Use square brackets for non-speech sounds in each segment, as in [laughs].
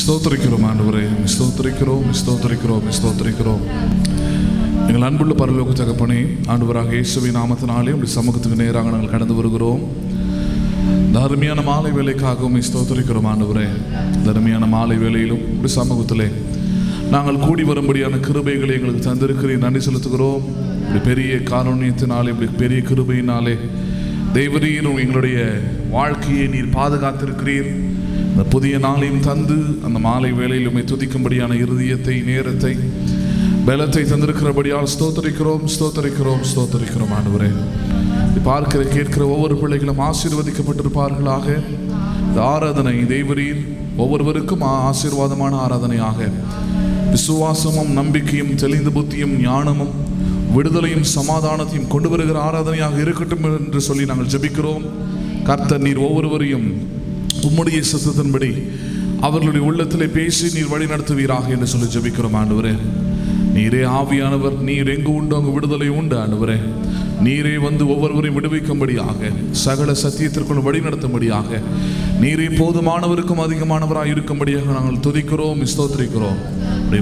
ஸ்தோத்திரிக்கிறோம் ஆண்டவரே ஸ்தோத்திரிக்கிறோம் ஸ்தோத்திரிக்கிறோம் ஸ்தோத்திரிக்கிறோம் எங்கள் அன்புள்ள பரலோக தகப்பனே ஆண்டவராக இயேசுவை நாமத்தினாலே உங்கள் சமூகத்துக்கு நேராக நாங்கள் கடந்து வருகிறோம் தருமையான மாலை வேலைக்காகவும் ஸ்தோத்திரிக்கிறோம் ஆண்டவரே தருமையான மாலை வேலையிலும் இப்படி சமூகத்திலே நாங்கள் கூடி வரும்படியான கிருபைகளை எங்களுக்கு தந்திருக்கிறேன் நன்றி செலுத்துகிறோம் இப்படி பெரிய காரணியத்தினாலே இப்படி பெரிய கிருபையினாலே தேவரீர் எங்களுடைய வாழ்க்கையை நீர் பாதுகாத்திருக்கிறீர் இந்த புதிய நாளையும் தந்து அந்த மாலை வேளையில் உண்மை துதிக்கும்படியான இருதயத்தை நேரத்தை பலத்தை தந்திருக்கிறபடியால் ஸ்தோத்தரிக்கிறோம் ஸ்தோத்தரிக்கிறோம் ஸ்தோத்தரிக்கிறோம் ஆண்டவரே. பார்க்கிற கேட்கிற ஒவ்வொரு பிள்ளைகளும் ஆசீர்வதிக்கப்பட்டிருப்பார்களாக. இந்த ஆராதனை தேவரீர் ஒவ்வொருவருக்கும் ஆசீர்வாதமான ஆராதனையாக. விசுவாசமும் நம்பிக்கையும் தெளிந்த புத்தியும் ஞானமும் விடுதலையும் சமாதானத்தையும் கொண்டு வருகிற ஆராதனையாக இருக்கட்டும் என்று சொல்லி நாங்கள் ஜெபிக்கிறோம். கர்த்தர் நீர் ஒவ்வொருவரையும் உம்முடைய சத்தத்தின்படி அவர்களுடைய உள்ளத்திலே பேசி நீர் வழி நடத்துவீராக என்று சொல்லி ஜெபிக்கிறோம் ஆண்டவரே. நீரே ஆவியானவர் நீர் எங்கு உண்டு அங்கு விடுதலை உண்டு ஆண்டவரே. நீரே வந்து ஒவ்வொருவரையும் விடுவிக்கும்படியாக சகல சத்தியத்திற்குள் வழி நடத்தும்படியாக நீரே போதுமானவருக்கும் அதிகமானவராக இருக்கும்படியாக நாங்கள் துதிக்கிறோம் ஸ்தோத்திரிக்கிறோம்.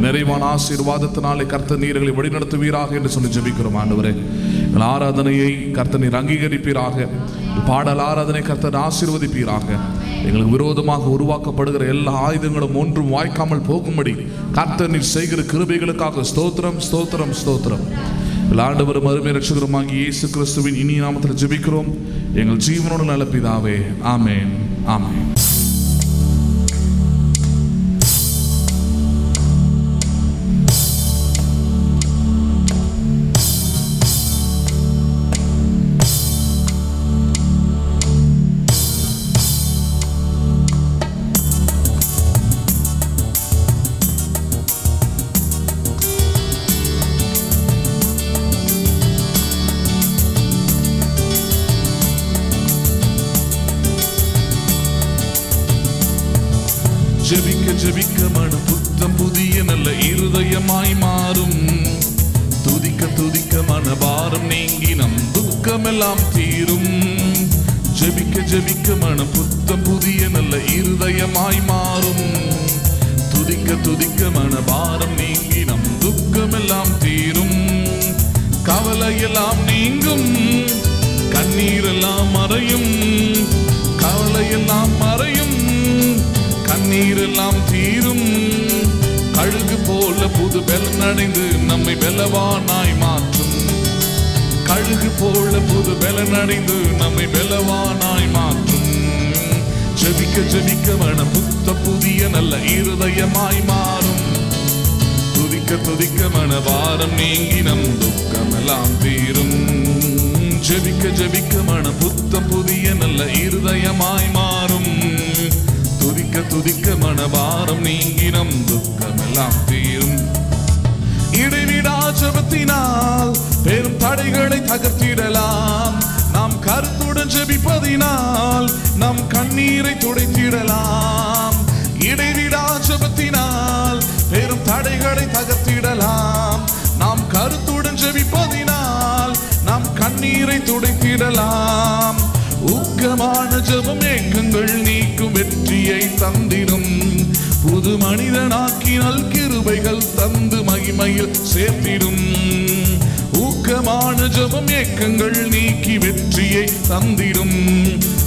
நிறைவான ஆசீர்வாதத்தினாலே கர்த்த நீர்களை வழிநடத்துவீராக என்று சொல்லி ஜபிக்கிறோம் ஆண்டவரே. எங்கள் ஆராதனையை கர்த்த நீர் அங்கீகரிப்பீராக. பாடல் ஆராதனை கர்த்தர் ஆசீர்வதிப்பீராக. எங்களுக்கு விரோதமாக உருவாக்கப்படுகிற எல்லா ஆயுதங்களும் ஒன்றும் வாய்க்காமல் போகும்படி கர்த்தர் நீர் செய்கிற கிருபைகளுக்காக ஸ்தோத்திரம் ஸ்தோத்திரம் ஸ்தோத்திரம். எங்கள் ஆண்டவரும் அருமை ரட்சகருமாகி இயேசு கிறிஸ்துவின் இனி நாமத்தில் ஜெபிக்கிறோம். எங்கள் ஜீவனோடு நல்ல பிதாவே. ஆமேன். ஆமேன். மறையும் கவலையெல்லாம் மறையும் கண்ணீரெல்லாம் தீரும். கழுகு போல புது பெலன் அடைந்து நம்மை வெல்லவானாய் மாற்றும். கழுகு போல புது பெலன் அடைந்து நம்மை வெல்லவானாய் மாற்றும். ஜெபிக்க ஜெபிக்க வன புத்த புதிய நல்ல இருதயமாய் மாறும். துதிக்க துதிக்க மனவாரம் நீங்கி நம் துக்கமெல்லாம் தீரும். ஜெபிக்க ஜெபிக்க மன புத்தம் புதிய நல்ல இருதயமாய் மாறும். துதிக்க துதிக்க மனவாரம் நீங்கினம் துக்கமெல்லாம் தீரும். இடைவிடா ஜெபத்தினால் பெரும் தடைகளை தகர்த்திடலாம். நாம் கருத்துடன் ஜெபிப்பதினால் நம் கண்ணீரை துடைத்திடலாம். இடைவிடா ஜெபத்தினால் பெரும் தடைகளை தகர்த்திடலாம். நாம் கருத்துடன் ஜெபிப்பதினால் கண்ணீரை துடைத்திடலாம். ஊக்கமான ஜபம் ஏக்கங்கள் நீக்கும் வெற்றியை தந்திடும். புது மனிதனாக்கினால் கிருபைகள் தந்து மகிமையில் சேர்த்திடும் ஊக்கமான ஜபம் ஏக்கங்கள் நீக்கி வெற்றியை தந்திடும்.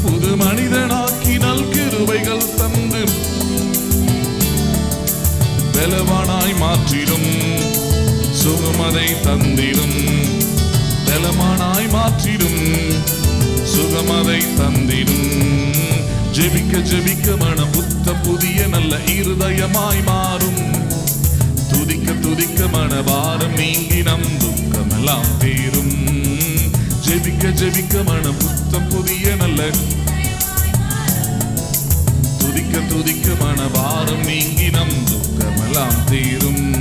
புது மனிதனாக்கினால் கிருபைகள் தந்து பலவானாய் மாற்றிடும். சுகமதை தந்திடும். பலமானாய் மாற்றிடும். சுகமதை தந்திடும். ஜெபிக்க ஜெபிக்க மன புத்த புதிய நல்ல இருதயமாய் மாறும். துதிக்க துதிக்க மன வாரம் நீங்கி நம் துக்கமெல்லாம் தீரும். ஜெபிக்க ஜெபிக்க மன புத்த புதிய நல்ல துதிக்க துதிக்க மன வாரம் நீங்கி நம் துக்கமெல்லாம் தீரும்.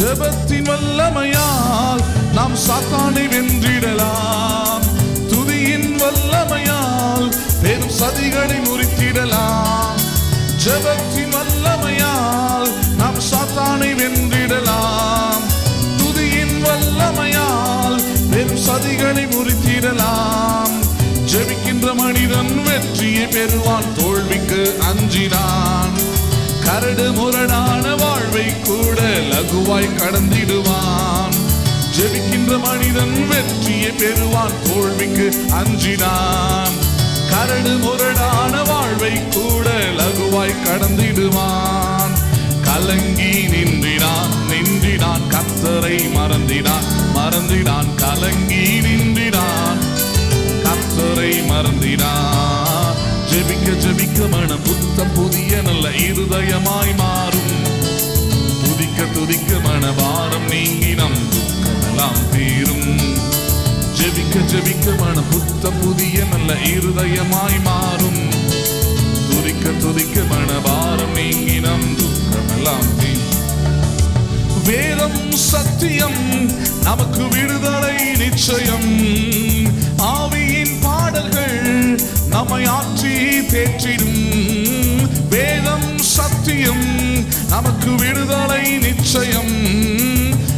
ஜபத்தின் வல்லமையால் நாம் சாத்தானை வென்றிடலாம். துதியின் வல்லமையால் பெரும் சதிகளை முறித்திடலாம். ஜபத்தின் வல்லமையால் நாம் சாத்தானை வென்றிடலாம். துதியின் வல்லமையால் பெரும் சதிகளை முறித்திடலாம். ஜெபிக்கின்ற மனிதன் வெற்றியை பெறுவான் தோல்விக்கு அஞ்சினான். கரடு முரடான வாழ்வை கூட லகுவாய் கடந்திடுவான். ஜெபிக்கின்ற மனிதன் வெற்றியை பெறுவான் தோல்விக்கு அஞ்சினான். கரடு முரடான வாழ்வை கூட லகுவாய் கடந்திடுவான். கலங்கி நின்றினான் நின்றினான் கத்தரை மறந்தினான் மறந்தினான் கலங்கி நின்றினான் கத்தரை மறந்தினான். ஜெபிக்க மனம் புத்தம் புதிய நல்ல இருதயமாய் மாறும். துதிக்க துதிக்க மனவாரம் நீங்கி நம் துக்கமெல்லாம் தீரும். ஜெபிக்க ஜெபிக்க மனம் புத்தம் புதிய நல்ல இருதயமாய் மாறும். துதிக்க துதிக்க மனவாரம் நீங்கி நம் துக்கமெல்லாம் தீரும். வேதம் சத்தியம் நமக்கு விடுதலை நிச்சயம். ஆவியின் பாடல்கள் நம்மை ஆற்றி தேற்றிடும் வேதம் சத்தியம். நமக்கு விடுதலை நிச்சயம்.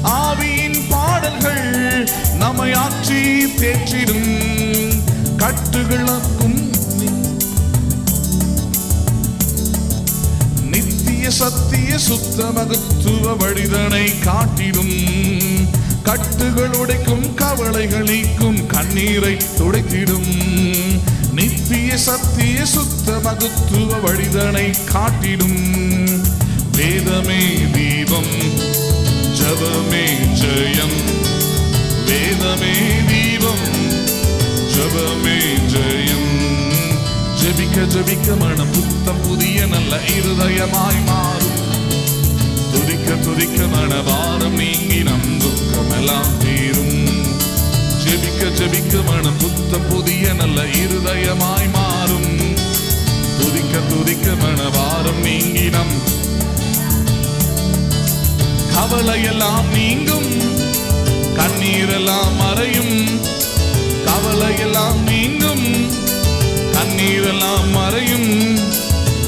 ஆவியின் பாடல்கள் நம்மை ஆற்றி தேற்றிடும் கட்டுகளுக்கும் நித்திய சத்திய சுத்த மகத்துவ வழிதனை காட்டிடும். கட்டுகள் உடைக்கும் கவலைகள் நீக்கும் கண்ணீரை துடைத்திடும். நித்திய சத்திய சுத்த மகத்துவ வழிதனை காட்டிடும். வேதமே தீபம் ஜபமே ஜெயம். வேதமே தீபம் ஜபமே ஜெயம். ஜபிக்க ஜபிக்க மனம் புத்தம் புதிய நல்ல இருதயமாய் மாறும். துதிக்க துதிக்க மனவாரம் நீங்கி நம் துக்கமெல்லாம் தீரும் ஜெபிக்க ஜெபிக்க மனம் புத்த புதிய நல்ல இருதயமாய் மாறும். துதிக்க துதிக்க மனவாரம் நீங்கினம். கவலையெல்லாம் நீங்கும். கண்ணீரெல்லாம் மறையும். கவலையெல்லாம் நீங்கும். கண்ணீரெல்லாம் மறையும்.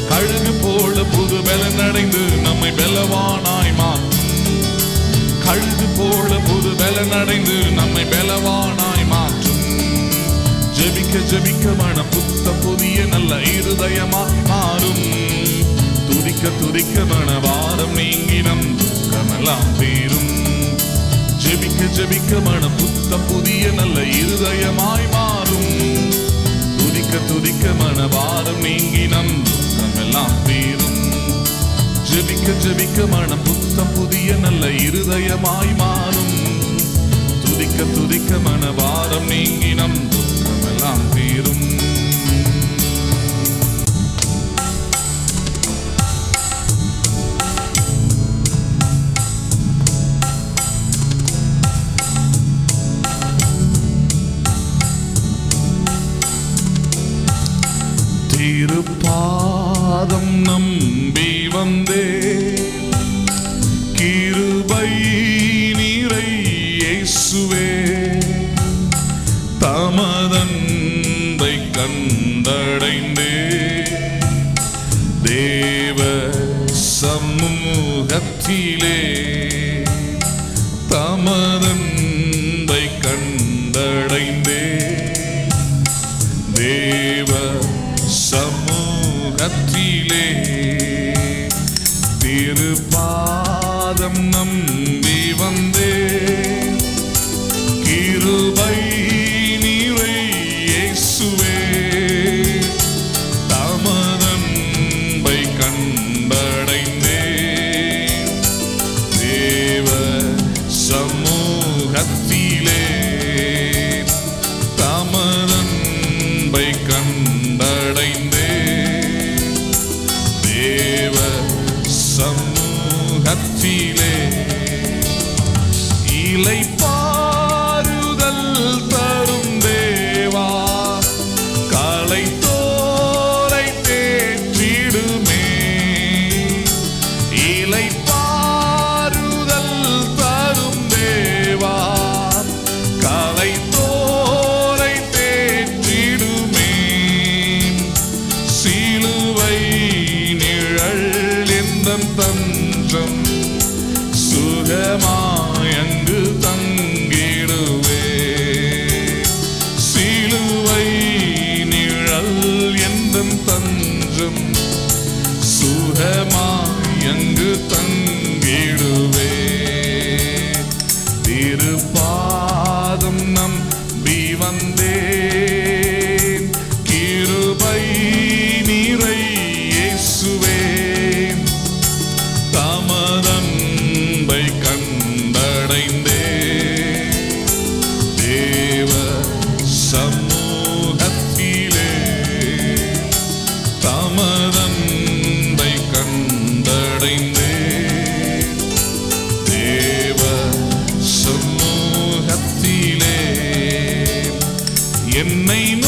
கழுகு போல புது பலன் அடைந்து நம்மை பலவானாய் மாற்றும். கழுகு போல புது பலன் அடைந்து நம்மை பலவானாய் ஜபிக்க ஜபிக்க மன புத்த புதிய நல்ல இருதயமா மாறும். துதிக்க துதிக்க மனவாரம் நீங்கி நம் துக்கமெல்லாம் தீரும். ஜெபிக்க ஜெபிக்க மன புத்த புதிய நல்ல இருதயமாய் மாறும். துதிக்க துதிக்க மனவாரம் நீங்கி நம் துக்கமெல்லாம் தீரும். ஜெபிக்க ஜெபிக்க மன புத்த புதிய நல்ல இருதயமாய் மாறும். துதிக்க துதிக்க மனவாரம் நீங்கினம். நம் It may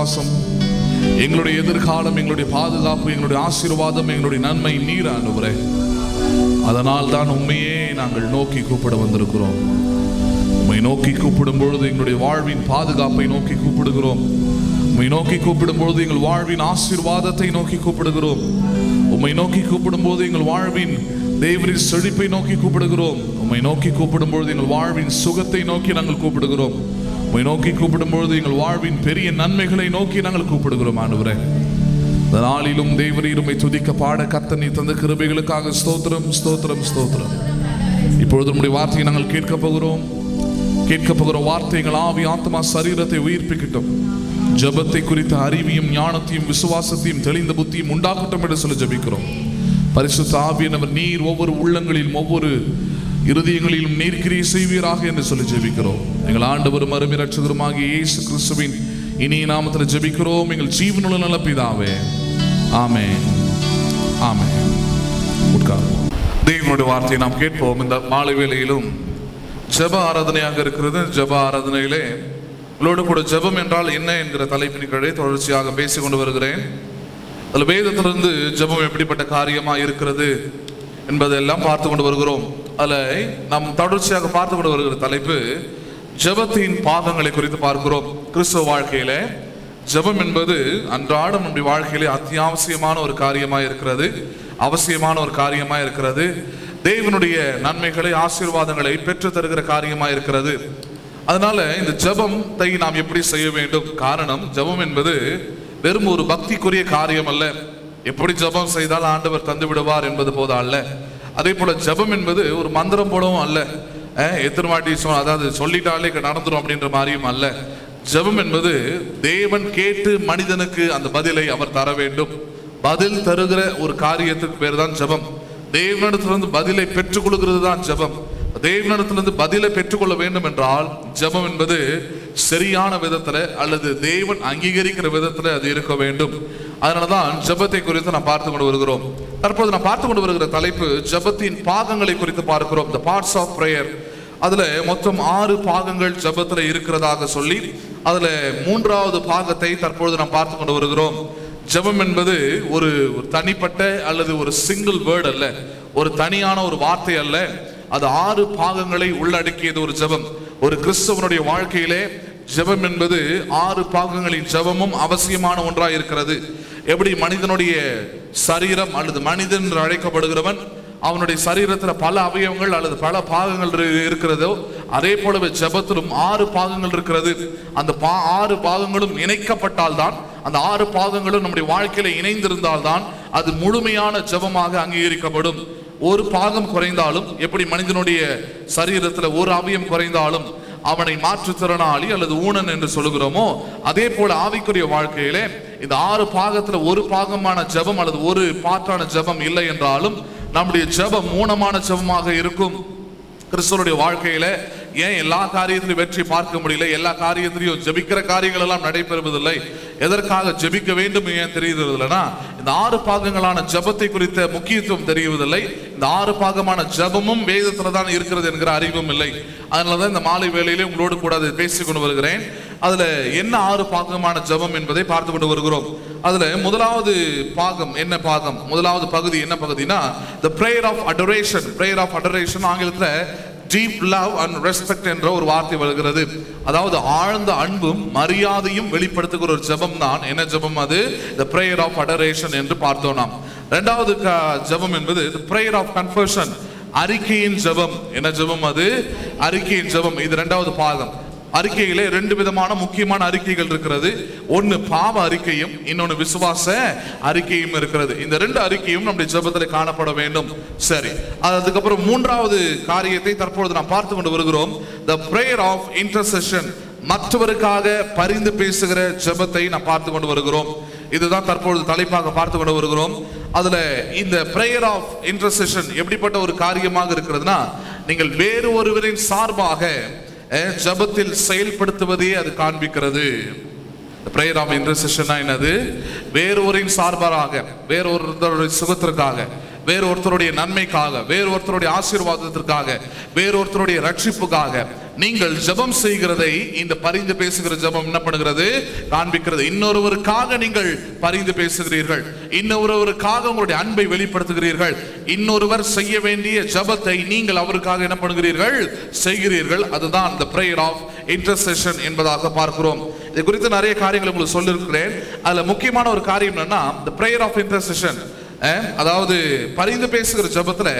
விசுவாசம் எங்களுடைய எதிர்காலம் எங்களுடைய பாதுகாப்பு எங்களுடைய ஆசீர்வாதம் எங்களுடைய நன்மை நீர் ஆண்டவரே அதனால் தான் உண்மையே நாங்கள் நோக்கி கூப்பிட வந்திருக்கிறோம். உண்மை நோக்கி கூப்பிடும் பொழுது எங்களுடைய வாழ்வின் பாதுகாப்பை நோக்கி கூப்பிடுகிறோம். உண்மை நோக்கி கூப்பிடும் பொழுது எங்கள் வாழ்வின் ஆசீர்வாதத்தை நோக்கி கூப்பிடுகிறோம். உம்மை நோக்கி கூப்பிடும் போது எங்கள் வாழ்வின் தேவரின் செழிப்பை நோக்கி கூப்பிடுகிறோம். உம்மை நோக்கி கூப்பிடும் பொழுது எங்கள் வாழ்வின் சுகத்தை நோக்கி நாங்கள் கூப்பிடுகிறோம். உம்மை நோக்கி கூப்பிடும் பொழுது எங்கள் வாழ்வின் பெரிய நன்மைகளை நோக்கி நாங்கள் கூப்பிடுகிறோம் ஆண்டவரே. இந்த நாளிலும் தேவரீருமை துதிக்க பாட கத்தனை தந்த கிருபைகளுக்காக ஸ்தோத்திரம் ஸ்தோத்திரம் ஸ்தோத்திரம். இப்பொழுது நம்முடைய வார்த்தையை நாங்கள் கேட்க போகிறோம். கேட்க போகிற வார்த்தைகள் ஆவி ஆத்மா சரீரத்தை உயிர்ப்பிக்கட்டும். ஜெபத்தை குறித்த அறிவியும் ஞானத்தையும் விசுவாசத்தையும் தெளிந்த புத்தியும் உண்டாக்கட்டும் என்று சொல்லி ஜபிக்கிறோம். பரிசுத்த ஆவியானவர் நீர் ஒவ்வொரு உள்ளங்களிலும் ஒவ்வொரு இருதயங்களிலும் நீர்க்கிரியை செய்வீராக என்று சொல்லி ஜெபிக்கிறோம். எங்கள் ஆண்டவரும் அருமை ரட்சகருமாகிய இயேசு கிறிஸ்துவின் இனிய நாமத்தில் ஜெபிக்கிறோம். எங்கள் ஜீவனுள்ள நல்ல பிதாவே. ஆமே ஆமென். உட்கார்வோம் தேவனுடைய வார்த்தையை நாம் கேட்போம். இந்த மாலை வேளையிலும் ஜெப ஆராதனையாக இருக்கிறது. ஜெப ஆராதனையிலே உங்களோடு கூட ஜெபம் என்றால் என்ன என்கிற தலைப்பின் கீழே தொடர்ச்சியாக பேசிக்கொண்டு வருகிறேன். அதில் வேதத்திலிருந்து ஜெபம் எப்படிப்பட்ட காரியமாக இருக்கிறது என்பதெல்லாம் பார்த்து கொண்டு வருகிறோம். அதில் நாம் தொடர்ச்சியாக பார்த்து கொண்டு வருகிற தலைப்பு ஜபத்தின் பாகங்களை குறித்து பார்க்கிறோம். கிறிஸ்துவ வாழ்க்கையில ஜெபம் என்பது அன்றாடம் நம்முடைய வாழ்க்கையிலே அத்தியாவசியமான ஒரு காரியமாக இருக்கிறது. அவசியமான ஒரு காரியமாக இருக்கிறது. தேவனுடைய நன்மைகளை ஆசீர்வாதங்களை பெற்று தருகிற காரியமாக இருக்கிறது. அதனால இந்த ஜபத்தை நாம் எப்படி செய்ய வேண்டும்? காரணம் ஜெபம் என்பது வெறும் ஒரு பக்திக்குரிய காரியம் அல்ல. எப்படி ஜெபம் செய்தால் ஆண்டவர் தந்து விடுவார் என்பது போதா அல்ல அதே போல ஜெபம் என்பது ஒரு மந்திரம் போலவும் அல்ல. எத்தனை வாட்டி சொ- அதாவது சொல்லிட்டாலே நடந்துரும் அப்படின்ற மாதிரியும் அல்ல. ஜெபம் என்பது தேவன் கேட்டு மனிதனுக்கு அந்த பதிலை அவர் தர வேண்டும். பதில் தருகிற ஒரு காரியத்துக்கு பேர் தான் ஜெபம். தேவனிடத்திலிருந்து பதிலை பெற்றுக் கொள்கிறது தான் ஜெபம். தேவனிடத்திலிருந்து பதிலை பெற்றுக்கொள்ள வேண்டும் என்றால் ஜெபம் என்பது சரியான விதத்துல அல்லது தேவன் அங்கீகரிக்கிற விதத்துல அது இருக்க வேண்டும். அதனாலதான் ஜெபத்தை குறித்து நாம் பார்த்து கொண்டு வருகிறோம். தற்போது நாம் பார்த்து கொண்டு வருகிற தலைப்பு ஜெபத்தின் பாகங்களை குறித்து பார்க்கிறோம். த பார்ட்ஸ் ஆஃப் பிரேயர் அதுல மொத்தம் ஆறு பாகங்கள் ஜெபத்துல இருக்கிறதாக சொல்லி அதுல மூன்றாவது பாகத்தை தற்பொழுது நாம் பார்த்து கொண்டு வருகிறோம். ஜெபம் என்பது ஒரு தனிப்பட்ட அல்லது ஒரு சிங்கிள் வேர்ட் அல்ல. ஒரு தனியான ஒரு வார்த்தை அல்ல. அது ஆறு பாகங்களை உள்ளடக்கியது ஒரு ஜெபம். ஒரு கிறிஸ்தவனுடைய வாழ்க்கையிலே ஜெபம் என்பது ஆறு பாகங்களின் ஜெபமும் அவசியமான ஒன்றாக இருக்கிறது எப்படி மனிதனுடைய சரீரம் அல்லது மனிதன் என்று அழைக்கப்படுகிறவன் அவனுடைய சரீரத்தில் பல அவயவங்கள் அல்லது பல பாகங்கள் இருக்கிறதோ அதே போலவே ஜெபத்திலும் ஆறு பாகங்கள் இருக்கிறது. அந்த பா ஆறு பாகங்களும் இணைக்கப்பட்டால்தான் அந்த ஆறு பாகங்களும் நம்முடைய வாழ்க்கையில இணைந்திருந்தால்தான் அது முழுமையான ஜெபமாக அங்கீகரிக்கப்படும். ஒரு பாகம் குறைந்தாலும் எப்படி மனிதனுடைய சரீரத்தில் ஒரு அவயம் குறைந்தாலும் அவனை மாற்றுத்திறனாளி அல்லது ஊனன் என்று சொல்லுகிறோமோ அதே போல ஆவிக்குரிய வாழ்க்கையிலே இந்த ஆறு பாகத்துல ஒரு பாகமான ஜெபம் அல்லது ஒரு பாட்டான ஜெபம் இல்லை என்றாலும் நம்முடைய ஜெபம் ஊனமான ஜெபமாக இருக்கும். கிறிஸ்தவனுடைய வாழ்க்கையில ஏன் எல்லா காரியத்திலும் வெற்றி பார்க்க முடியல? எல்லா காரியத்திலையும் ஜபிக்கிற காரியங்கள் எல்லாம் நடைபெறுவதில்லை. எதற்காக ஜெபிக்க வேண்டும் ஏன் தெரிகிறது இல்லைன்னா இந்த ஆறு பாகங்களான ஜெபத்தை குறித்த முக்கியத்துவம் தெரியவதில்லை இந்த ஆறு பாகமான ஜெபமும் வேதத்துல தான் இருக்கிறது என்கிற அறிவும் இல்லை. அதனாலதான் இந்த மாலை வேளையிலே உங்களோடு கூட அதை கொண்டு வருகிறேன். அதுல என்ன ஆறு பாகமான ஜெபம் என்பதை பார்த்து கொண்டு வருகிறோம். அதுல முதலாவது பாகம் என்ன பாகம்? முதலாவது பகுதி என்ன பகுதினா the prayer of adoration prayer of adoration ஆங்கிலத்துல டீப் லவ் அண்ட் ரெஸ்பெக்ட் என்ற ஒரு வார்த்தை வருகிறது. அதாவது ஆழ்ந்த அன்பும் மரியாதையும் வெளிப்படுத்துகிற ஒரு ஜெபம் தான். என்ன ஜெபம் அது? த ப்ரேயர் ஆஃப் அடரேஷன் என்று பார்த்தோம் நாம். ரெண்டாவது க- ஜெபம் என்பது the ப்ரேயர் ஆஃப் கன்ஃபர்ஷன் அறிக்கையின் ஜெபம். என்ன ஜெபம் அது? அறிக்கையின் ஜெபம். இது ரெண்டாவது பாகம். அறிக்கையிலே ரெண்டு விதமான முக்கியமான அறிக்கைகள் இருக்கிறது. ஒன்று பாவ அறிக்கையும் இன்னொன்று விசுவாச அறிக்கையும் இருக்கிறது. இந்த ரெண்டு அறிக்கையும் நம்முடைய ஜெபத்தில் காணப்பட வேண்டும். சரி. அதுக்கப்புறம் மூன்றாவது காரியத்தை தற்பொழுது நாம் பார்த்து கொண்டு வருகிறோம். த பிரேயர் ஆஃப் இன்டர்செஷன் மற்றவருக்காக பரிந்து பேசுகிற ஜெபத்தை நாம் பார்த்து கொண்டு வருகிறோம். இதுதான் தற்பொழுது தலைப்பாக பார்த்து கொண்டு வருகிறோம். அதுல இந்த பிரேயர் ஆஃப் இன்டர்செஷன் எப்படிப்பட்ட ஒரு காரியமாக இருக்கிறதுனா நீங்கள் வேறு ஒருவரின் சார்பாக ஜபத்தில் செயல்படுத்துவதே அது காண்பிக்கிறது? பிரேயர் ஆஃப் இன்டர்செஷன் என்னது? வேறொருவரின் சார்பாக வேறொருத்தருடைய சுகத்திற்காக. வேறு ஒருத்தருடைய நன்மைக்காக வேறு ஒருத்தருடைய ஆசீர்வாதத்திற்காக வேறு ஒருத்தருடைய ரட்சிப்புக்காக நீங்கள் ஜெபம் செய்கிறதை இந்த பரிந்து பேசுகிற ஜெபம் என்ன பண்ணுகிறது? காண்பிக்கிறது. இன்னொருவருக்காக நீங்கள் பரிந்து பேசுகிறீர்கள். இன்னொருவருக்காக உங்களுடைய அன்பை வெளிப்படுத்துகிறீர்கள். இன்னொருவர் செய்ய வேண்டிய ஜெபத்தை நீங்கள் அவருக்காக என்ன பண்ணுகிறீர்கள்? செய்கிறீர்கள். அதுதான் இந்த பிரேயர் ஆஃப் இன்டர்செஷன் என்பதாக பார்க்கிறோம். இது குறித்து நிறைய காரியங்கள் உங்களுக்கு சொல்லியிருக்கிறேன். அதுல முக்கியமான ஒரு காரியம் என்னன்னா இந்த பிரேயர் ஆஃப் இன்டர்செஷன் அதாவது பரிந்து பேசுகிற ஜெபத்துல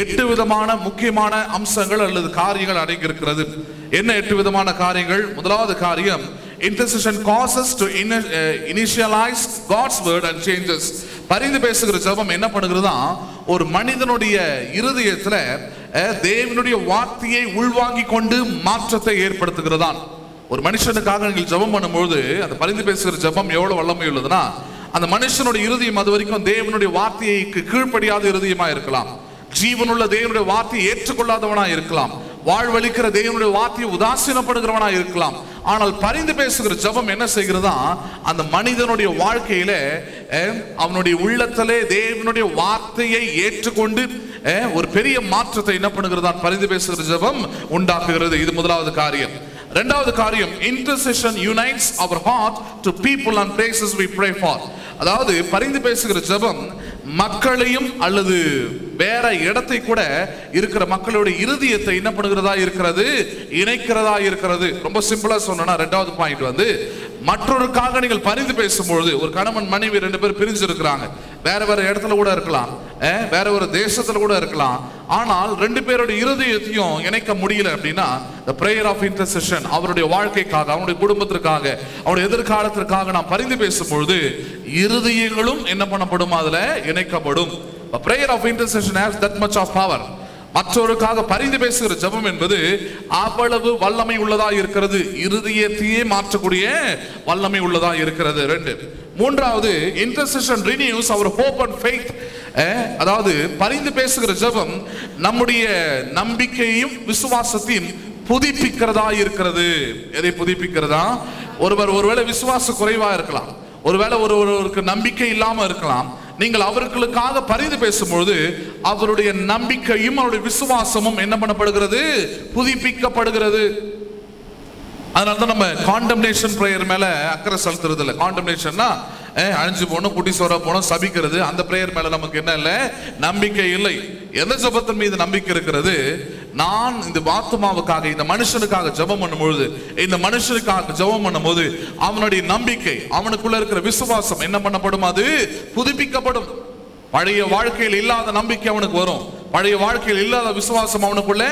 எட்டு விதமான முக்கியமான அம்சங்கள் அல்லது காரியங்கள் அடங்கியிருக்கிறது. என்ன எட்டு விதமான காரியங்கள்? முதலாவது காரியம் intercession causes to initialise God's word and changes பரிந்து பேசுகிற ஜெபம் என்ன பண்ணுகிறதா ஒரு மனிதனுடைய இருதயத்துல தேவனுடைய வார்த்தையை உள்வாங்கி கொண்டு மாற்றத்தை ஏற்படுத்துகிறதான். ஒரு மனுஷனுக்காக நீங்கள் ஜெபம் பண்ணும்போது அந்த பரிந்து பேசுகிற ஜெபம் எவ்வளவு வல்லமை உள்ளதுன்னா அந்த மனுஷனுடைய இருதயம் அது வரைக்கும் தேவனுடைய வார்த்தைக்கு கீழ்ப்படியாத இருதயமா இருக்கலாம். ஜீவனுள்ள தேவனுடைய வார்த்தையை ஏற்றுக்கொள்ளாதவனா இருக்கலாம். வாழ்வழிக்கிற தேவனுடைய வார்த்தையை உதாசீனப்படுகிறவனா இருக்கலாம். ஆனால் பரிந்து பேசுகிற ஜெபம் என்ன செய்கிறதா அந்த மனிதனுடைய வாழ்க்கையில அவனுடைய உள்ளத்திலே தேவனுடைய வார்த்தையை ஏற்றுக்கொண்டு ஒரு பெரிய மாற்றத்தை என்ன பண்ணுகிறதா? பரிந்து பேசுகிற ஜெபம் உண்டாக்குகிறது. இது முதலாவது காரியம். ரெண்டாவது காரியம் intercession unites our heart to people and places we pray for அதாவது பரிந்து பேசுகிற ஜெபம் மக்களையும் அல்லது வேற இடத்தை கூட இருக்கிற மக்களுடைய இருதயத்தை என்ன பண்ணுகிறதா இருக்கிறது? இணைக்கிறதா இருக்கிறது. ரொம்ப சிம்பிளா சொன்னா ரெண்டாவது பாயிண்ட் வந்து மற்றொருக்காக நீங்கள் பரிந்து பேசும்பொழுது ஒரு கணவன் மனைவி ரெண்டு பேர் பிரிஞ்சு இருக்கிறாங்க வேற வேற இடத்துல கூட இருக்கலாம். வேற ஒரு தேசத்துல கூட இருக்கலாம். ஆனால் ரெண்டு பேருடைய இருதயத்தையும் இணைக்க முடியல அப்படின்னா the prayer ஆஃப் intercession அவருடைய வாழ்க்கைக்காக அவனுடைய குடும்பத்திற்காக அவருடைய எதிர்காலத்திற்காக நாம் பரிந்து பேசும்பொழுது இருதயங்களும் என்ன பண்ணப்படும் அதுல இணைக்கப்படும். Prayer of intercession has that much of power மற்றவருக்காக பரிந்து பேசுகிற ஜெபம் என்பது அவ்வளவு வல்லமை உள்ளதா இருக்கிறது. இருதயத்தையே மாற்றக்கூடிய வல்லமை உள்ளதா இருக்கிறது. ரெண்டு. மூன்றாவது intercession renews our hope and faith அதாவது பரிந்து பேசுகிற ஜெபம் நம்முடைய நம்பிக்கையும் விசுவாசத்தையும் புதுப்பிக்கிறதா இருக்கிறது. எதை புதுப்பிக்கிறதா? ஒருவர் ஒருவேளை விசுவாச குறைவா இருக்கலாம். ஒருவேளை ஒரு ஒருவருக்கு நம்பிக்கை இல்லாம இருக்கலாம். நீங்கள் அவர்களுக்காக பரிந்து பேசும்பொழுது அவருடைய நம்பிக்கையும் அவருடைய விசுவாசமும் என்ன பண்ணப்படுகிறது? புதுப்பிக்கப்படுகிறது. அதனால தான் நம்ம காண்டம்னேஷன் ப்ரேயர் மேல அக்கறை செலுத்துறது இல்லை காண்டம்னேஷன்னா அழிஞ்சு போகணும் குட்டி சோற போகணும் சபிக்கிறது. அந்த ப்ரேயர் மேல நமக்கு என்ன இல்லை? நம்பிக்கை இல்லை. எந்த ஜபத்தின் மீது நம்பிக்கை இருக்கிறது? நான் இந்த ஆத்மாவுக்காக இந்த மனுஷனுக்காக ஜெபம் பண்ணும்பொழுது இந்த மனுஷனுக்காக ஜெபம் பண்ணும்போது அவனுடைய நம்பிக்கை அவனுக்குள்ள இருக்கிற விசுவாசம் என்ன பண்ணப்படும் அது? புதுப்பிக்கப்படும். பழைய வாழ்க்கையில் இல்லாத நம்பிக்கை அவனுக்கு வரும். பழைய வாழ்க்கையில் இல்லாத விசுவாசம் அவனுக்குள்ளே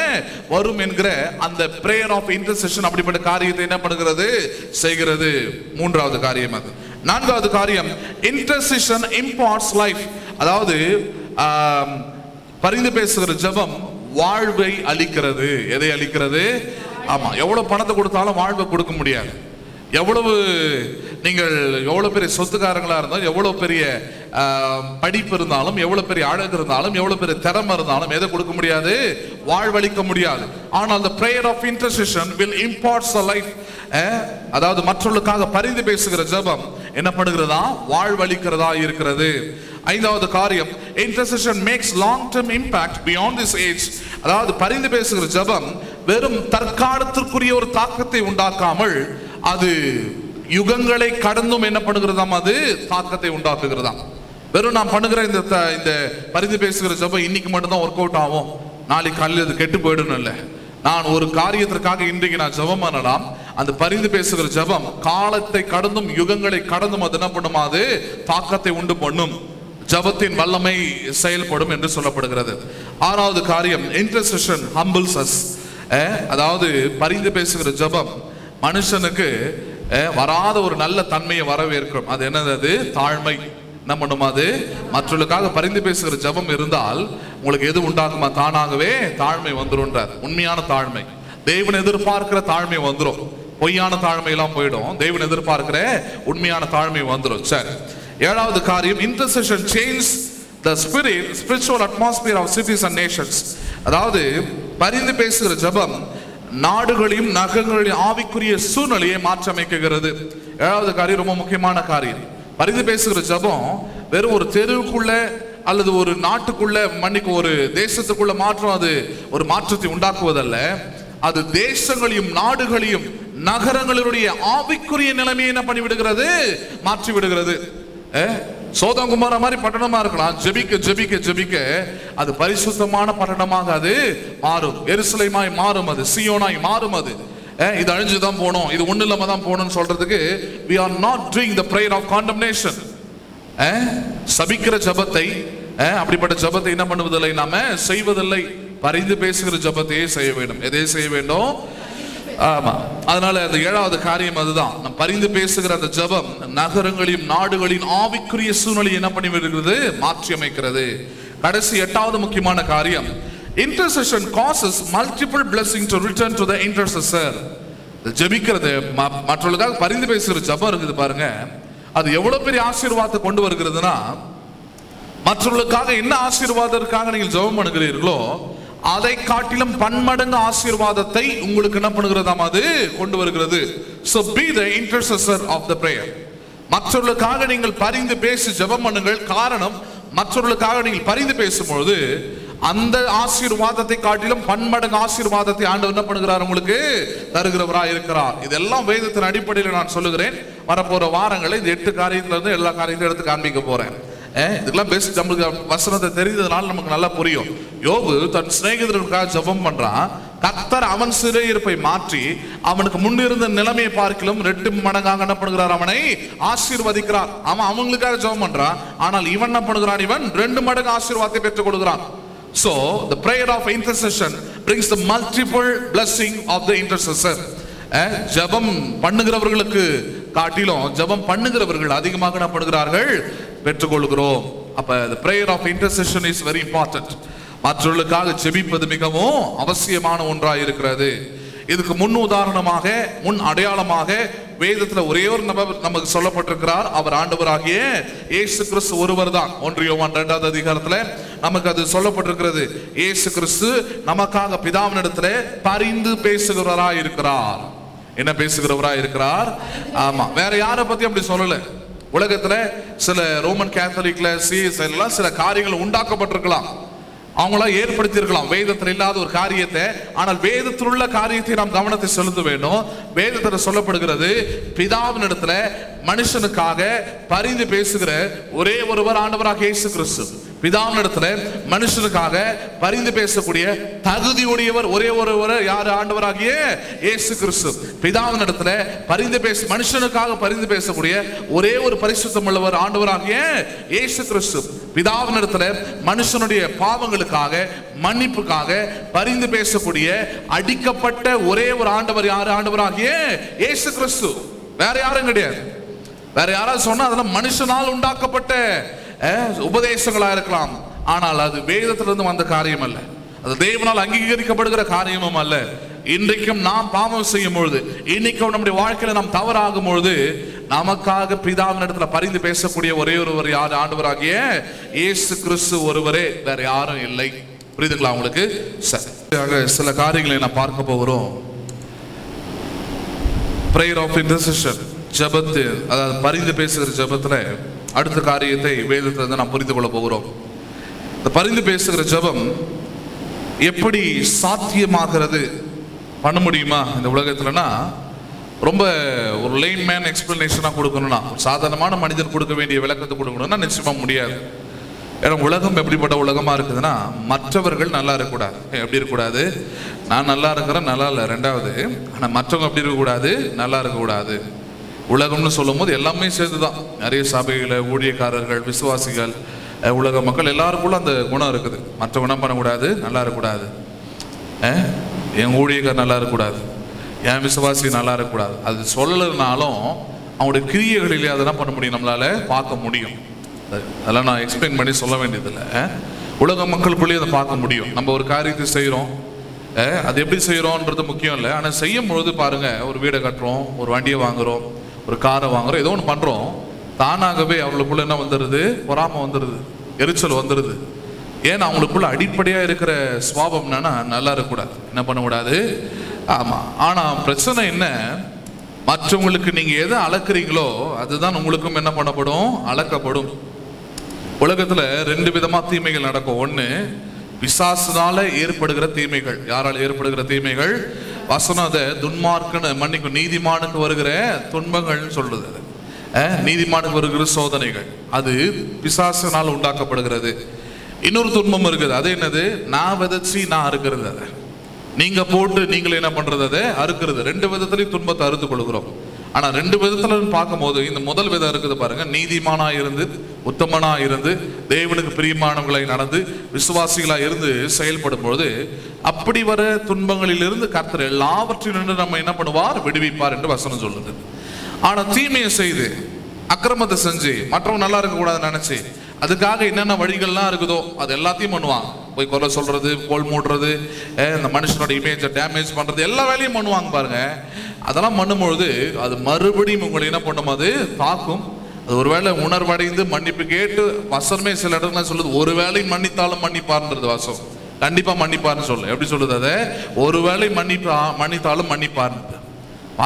வரும் என்கிற அந்த பிரேயர் ஆஃப் இன்டர்செஷன் அப்படிப்பட்ட காரியத்தை என்ன பண்ணுகிறது? செய்கிறது. மூன்றாவது காரியம் அது. நான்காவது காரியம் இன்டர்செஷன் இம்பார்ட்ஸ் லைஃப் அதாவது பரிந்து பேசுகிற ஜெபம் வாழ்வை அளிக்கிறது. எதை அளிக்கிறது? ஆமாம் எவ்வளோ பணத்தை கொடுத்தாலும் வாழ்வை கொடுக்க முடியாது. எவ்வளவு நீங்கள் எவ்வளோ பெரிய சொத்துக்காரங்களாக இருந்தாலும் எவ்வளோ பெரிய படிப்பு இருந்தாலும் எவ்வளோ பெரிய அழகு இருந்தாலும் எவ்வளோ பெரிய திறமை இருந்தாலும் எதை கொடுக்க முடியாது? வாழ்வளிக்க முடியாது. ஆனால் அந்த prayer of intercession will imparts the life அதாவது மற்றவர்களுக்காக பரிந்து பேசுகிற ஜெபம் என்ன பண்ணுகிறதா? வாழ்வழிக்கிறதா இருக்கிறது. ஐந்தாவது காரியம் intercession makes long term impact beyond this age அதாவது பரிந்து பேசுகிற ஜெபம் வெறும் தற்காலத்திற்குரிய ஒரு தாக்கத்தை உண்டாக்காமல் அது யுகங்களை கடந்தும் என்ன பண்ணுகிறதாம்? அது தாக்கத்தை உண்டாக்குகிறதாம். வெறும் நான் பண்ணுகிற இந்த த- இந்த பரிந்து பேசுகிற ஜெபம் இன்னைக்கு மட்டும்தான் ஒர்க் அவுட் ஆகும். நாளைக்கு காலையில் அது கெட்டு போயிடும் இல்லை. நான் ஒரு காரியத்திற்காக இன்றைக்கு நான் ஜெபம் பண்ணலாம். அந்த பரிந்து பேசுகிற ஜெபம் காலத்தை கடந்தும் யுகங்களை கடந்தும் அது என்ன பண்ணுமா? அது தாக்கத்தை உண்டு பண்ணும். ஜபத்தின் வல்லமை செயல்படும் என்று சொல்லப்படுகிறது. ஆறாவது காரியம் இன்டர்செஷன் ஹம்பிள்ஸ் அஸ் அதாவது பரிந்து பேசுகிற ஜபம் மனுஷனுக்கு வராத ஒரு நல்ல தன்மையை வரவேற்கும். அது என்னது தாழ்மை. என்ன பண்ணுமா அது? மற்றவர்களுக்காக பரிந்து பேசுகிற ஜபம் இருந்தால் உங்களுக்கு எது உண்டாகுமா? தானாகவே தாழ்மை வந்துரும்ன்றார். உண்மையான தாழ்மை. தெய்வன் எதிர்பார்க்கிற தாழ்மை வந்துடும் பொய்யான தாழ்மை எல்லாம் போயிடும். தெய்வன் எதிர்பார்க்கிற உண்மையான தாழ்மை வந்துடும் சரி. ஏழாவது காரியம் intercession change the spirit spiritual atmosphere of cities and nations அதாவது பரிந்து பேசுகிற ஜெபம் நாடுகளையும் நகரங்களையும் ஆவிக்குரிய சூழ்நிலையை மாற்றமைக்குகிறது. ஏழாவது காரியம் ரொம்ப முக்கியமான காரியம். பரிந்து பேசுகிற ஜெபம் வெறும் ஒரு தெருவுக்குள்ள அல்லது ஒரு நாட்டுக்குள்ள மன்னிக்கு ஒரு தேசத்துக்குள்ள மாற்றம் அது ஒரு மாற்றத்தை உண்டாக்குவதல்ல. அது தேசங்களையும் நாடுகளையும் நகரங்களுடைய ஆவிக்குரிய நிலைமையை என்ன பண்ணிவிடுகிறது? மாற்றிவிடுகிறது. மாற்றி விடுகிறது சோதங்குமார மாதிரி பட்டணமா இருக்கலாம் ஜெபிக்க ஜெபிக்க ஜெபிக்க. அது பரிசுத்தமான பட்டணமாக அது மாறும். எருசலேமாய் மாறும் அது. சியோனாய் மாறும் அது. இது அழிஞ்சுதான் போனோம் இது ஒண்ணு இல்லாம தான் போகணும்னு சொல்றதுக்கு we are not doing the prayer of condemnation சபிக்கிற ஜபத்தை அப்படிப்பட்ட ஜபத்தை என்ன பண்ணுவதில்லை நாம? செய்வதில்லை. பரிந்து பேசுகிற ஜபத்தையே செய்ய வேண்டும். எதை செய்ய வேண்டும்? ஆமா. அதனால அந்த ஏழாவது காரியம் அதுதான். நம் பரிந்து பேசுகிற அந்த ஜபம் நகரங்களையும் நாடுகளின் ஆவிக்குரிய சூழ்நிலை என்ன பண்ணி வருகிறது மாற்றி அமைக்கிறது கடைசி எட்டாவது முக்கியமான காரியம். Intercession causes multiple blessing to return to the intercessor ஜபிக்கிறது. ம- மற்றவர்களுக்காக பரிந்து பேசுகிற ஜபம் இருக்குது பாருங்க. அது எவ்வளவு பெரிய ஆசீர்வாதத்தை கொண்டு வருகிறதுனா மற்றவர்களுக்காக என்ன ஆசீர்வாதத்திற்காக நீங்கள் ஜெபம் பண்ணுகிறீர்களோ அதை காட்டிலும் பன்மடங்கு ஆசீர்வாதத்தை உங்களுக்கு என்ன பண்ணுகிறதாம் அது கொண்டு வருகிறது. So be the intercessor of the prayer. மற்றவர்களுக்காக நீங்கள் பரிந்து பேசி ஜெபம் பண்ணுங்கள். காரணம் மற்றவர்களுக்காக நீங்கள் பரிந்து பேசும்பொழுது அந்த ஆசீர்வாதத்தை காட்டிலும் பன்மடங்கு ஆசீர்வாதத்தை ஆண்டு என்ன பண்ணுகிறார் உங்களுக்கு தருகிறவராக இருக்கிறார். இதெல்லாம் வேதத்தின் அடிப்படையில் நான் சொல்லுகிறேன். வரப்போற வாரங்களை இந்த எட்டு காரியத்திலிருந்து எல்லா காரியத்தையும் எடுத்து காண்பிக்க போறேன். இதுக்கெல்லாம் பெஸ்ட் நம்மளுக்கு வசனத்தை தெரிந்ததுனால நமக்கு நல்லா புரியும். யோபு தன் சிநேகிதர்களுக்காக ஜெபம் பண்றான். கத்தர் அவன் சிறையிருப்பை மாற்றி அவனுக்கு முன்னிருந்த நிலைமையை பார்க்கலும் ரெண்டு மடங்காக என்ன பண்ணுகிறார் அவனை? ஆசீர்வதிக்கிறார். அவன் அவங்களுக்காக ஜெபம் பண்றான். ஆனால் இவன் என்ன பண்ணுகிறான் இவன்? ரெண்டு மடங்கு ஆசீர்வாதத்தை பெற்றுக் கொடுக்கிறான். So the prayer of intercession brings the multiple blessing of the intercession ஜபம் ஜெபம் பண்ணுகிறவர்களுக்கு காட்டிலும் ஜெபம் பண்ணுகிறவர்கள் அதிகமாக என்ன பண்ணுகிறார்கள்? பெற்றுக்கொள்கிறோம். அப்ப the prayer of intercession is very important. மற்றவர்களுக்காக ஜெபிப்பது மிகவும் அவசியமான ஒன்றாக இருக்கிறது. இதுக்கு முன் உதாரணமாக முன் அடையாளமாக வேதத்துல ஒரே ஒரு நபர் நமக்கு சொல்லப்பட்டிருக்கிறார். அவர் ஆண்டவராகிய இயேசு கிறிஸ்து ஒருவர் தான் ஒன்று யோவான் இரண்டாவது அதிகாரத்துல நமக்கு அது சொல்லப்பட்டிருக்கிறது. இயேசு கிறிஸ்து நமக்காக பிதாவினிடத்துல பரிந்து பேசுகிறவராய் இருக்கிறார் என்ன பேசுகிறவராய் இருக்கிறார் ஆமா. வேற யாரை பத்தி அப்படி சொல்லலை. உலகத்துல சில ரோமன் கேத்தலிக்ல சிஎஸ் எல்லாம் சில காரியங்கள் உண்டாக்கப்பட்டிருக்கலாம். அவங்களா ஏற்படுத்தியிருக்கலாம். வேதத்தில் இல்லாத ஒரு காரியத்தை ஆனால் வேதத்தில் உள்ள காரியத்தை நாம் கவனத்தை செலுத்த வேண்டும். வேதத்தில் சொல்லப்படுகிறது பிதாவின் இடத்துல மனுஷனுக்காக பரிந்து பேசுகிற ஒரே ஒருவர் ஆண்டவராக இயேசு கிறிஸ்து. பிதாவினிடத்துல மனுஷனுக்காக பரிந்து பேசக்கூடிய தகுதியுடையவர் ஒரே ஒருவர் யார்? ஆண்டவராகிய இயேசு கிறிஸ்து. பிதாவினிடத்துல பரிந்து பேச மனுஷனுக்காக பரிந்து பேசக்கூடிய ஒரே ஒரு பரிசுத்தம் உள்ளவர் ஆண்டவராகிய இயேசு கிறிஸ்து. பிதாவினிடத்துல மனுஷனுடைய பாவங்களுக்காக மன்னிப்புக்காக பரிந்து பேசக்கூடிய அடிக்கப்பட்ட ஒரே ஒரு ஆண்டவர் யார்? ஆண்டவராகிய இயேசு கிறிஸ்து. வேற யாரும் கிடையாது. வேற யாராவது சொன்னா அதெல்லாம் மனுஷனால் உண்டாக்கப்பட்ட அஹ், உபதேசங்களா இருக்கலாம். ஆனால் அது வேதத்திலிருந்து வந்த காரியம் அல்ல அது தேவனால் அங்கீகரிக்கப்படுகிற காரியமும் அல்ல. இன்றைக்கும் நாம் பாவம் செய்யும் பொழுது இன்னைக்கும் நம்முடைய வாழ்க்கையில நாம் தவறாகும் பொழுது நமக்காக பிதாவின் இடத்துல பரிந்து பேசக்கூடிய ஒரே ஒருவர் யார்? ஆண்டவராகிய இயேசு கிறிஸ்து ஒருவரே. வேற யாரும் இல்லை. புரியுதுங்களா உங்களுக்கு? சரி. சில காரியங்களை நான் பார்க்க போகிறோம். பிரேயர் ஆஃப் இன்டர்செஷன் ஜபத்து அதாவது பரிந்து பேசுகிற ஜெபத்துல அடுத்த காரியத்தை வேதத்துல இருந்து நாம் புரிந்து கொள்ள போகிறோம். இந்த பரிந்து பேசுகிற ஜபம் எப்படி சாத்தியமாகிறது? பண்ண முடியுமா இந்த உலகத்துலனா ரொம்ப ஒரு லைன் மேன் எக்ஸ்பிளனேஷனாக கொடுக்கணும்னா சாதாரணமான மனிதர் கொடுக்க வேண்டிய விளக்கத்தை கொடுக்கணும்னா நிச்சயமாக முடியாது. ஏன்னா உலகம் எப்படிப்பட்ட உலகமாக இருக்குதுன்னா மற்றவர்கள் நல்லா இருக்கக்கூடாது. எப்படி இருக்கக்கூடாது? நான் நல்லா இருக்கிறேன் நல்லா இல்லை. ரெண்டாவது ஆனால் மற்றவங்க எப்படி இருக்கக்கூடாது? நல்லா இருக்கக்கூடாது. உலகம்னு சொல்லும்போது எல்லாமே சேர்ந்து தான் நிறைய சபையில் ஊழியக்காரர்கள் விசுவாசிகள் உலக மக்கள் எல்லாருக்குள்ள அந்த குணம் இருக்குது. மற்ற குணம் பண்ணக்கூடாது? நல்லா இருக்கக்கூடாது. என் ஊழியக்கார் நல்லா இருக்கக்கூடாது. என் விசுவாசி நல்லா இருக்கக்கூடாது. அது சொல்லலைனாலும் அவங்களுடைய கிரியைகளிலே அதெல்லாம் பண்ண முடியும்? நம்மளால பார்க்க முடியும். அது- அதெல்லாம் நான் எக்ஸ்பிளைன் பண்ணி சொல்ல வேண்டியதில்லை. உலக மக்களுக்குள்ளேயே அதை பார்க்க முடியும். நம்ம ஒரு காரியத்தை செய்கிறோம் அது எப்படி செய்கிறோன்றது முக்கியம் இல்லை. ஆனால் செய்யும் பொழுது பாருங்கள் ஒரு வீடை கட்டுறோம் ஒரு வண்டியை வாங்குகிறோம் ஒரு காரை வாங்குறோம் ஏதோ ஒன்று பண்ணுறோம் தானாகவே அவளுக்குள்ள என்ன வந்துடுது பொறாமை வந்துடுது எரிச்சல் வந்துடுது ஏன்னா அவங்களுக்குள்ள அடிப்படையாக இருக்கிற சுவாபம் என்னன்னா நல்லா இருக்கக்கூடாது. என்ன பண்ணக்கூடாது? ஆமாம் ஆனால் பிரச்சனை என்ன? மற்றவங்களுக்கு நீங்கள் எதை அளக்குறீங்களோ அதுதான் உங்களுக்கும் என்ன பண்ணப்படும்? அளக்கப்படும். உலகத்தில் ரெண்டு விதமாக தீமைகள் நடக்கும். ஒன்று பிசாசுனால ஏற்படுகிற தீமைகள். யாரால் ஏற்படுகிற தீமைகள்? வசனம் அதை துன்மார்க்குன்னு மன்னிக்கும் நீதிமானுக்கு வருகிற துன்பங்கள்னு சொல்றது அது. நீதிமானுக்கு வருகிற சோதனைகள். அது பிசாசினால் உண்டாக்கப்படுகிறது. இன்னொரு துன்பம் இருக்குது. அது என்னது? நான் விதைச்சி நான் அறுக்கிறது அதை. நீங்க போட்டு நீங்களே என்ன பண்றது அதை? அறுக்கிறது. ரெண்டு விதத்திலையும் துன்பத்தை அறுத்து கொள்கிறோம். ஆனா ரெண்டு விதத்துல பார்க்கும்போது இந்த முதல் விதம் இருக்குது பாருங்க. நீதிமானா இருந்து உத்தமனா இருந்து தேவனுக்கு பிரியமானவர்களை நடந்து விசுவாசிகளா இருந்து செயல்படும் பொழுது அப்படி வர துன்பங்களிலிருந்து கர்த்தர் எல்லாவற்றிலிருந்து நம்ம என்ன பண்ணுவார்? விடுவிப்பார் என்று வசனம் சொல்லுது. ஆனா தீமையை செய்து அக்கிரமத்தை செஞ்சு மற்றவங்க நல்லா இருக்க கூடாதுன்னு நினைச்சு அதுக்காக என்னென்ன வழிகள்லாம் இருக்குதோ அது எல்லாத்தையும் பண்ணுவான். போய் கொலை சொல்றது கோல் மூடுறது இந்த மனுஷனோட இமேஜை டேமேஜ் பண்றது எல்லா வேலையும் பண்ணுவாங்க பாருங்க. அதெல்லாம் பண்ணும்பொழுது அது மறுபடியும் உங்களை என்ன பண்ணும்? அது தாக்கும். அது ஒருவேளை உணர்வடைந்து மன்னிப்பு கேட்டு வசனமே சில இடத்துல சொல்லுது ஒரு ஒருவேளை மன்னித்தாலும் மன்னிப்பார்ன்றது வசம். கண்டிப்பா மன்னிப்பார்னு சொல்லு. எப்படி சொல்லுது அதை? ஒரு ஒருவேளை மன்னிப்பா மன்னித்தாலும் மன்னிப்பார்ன்றது.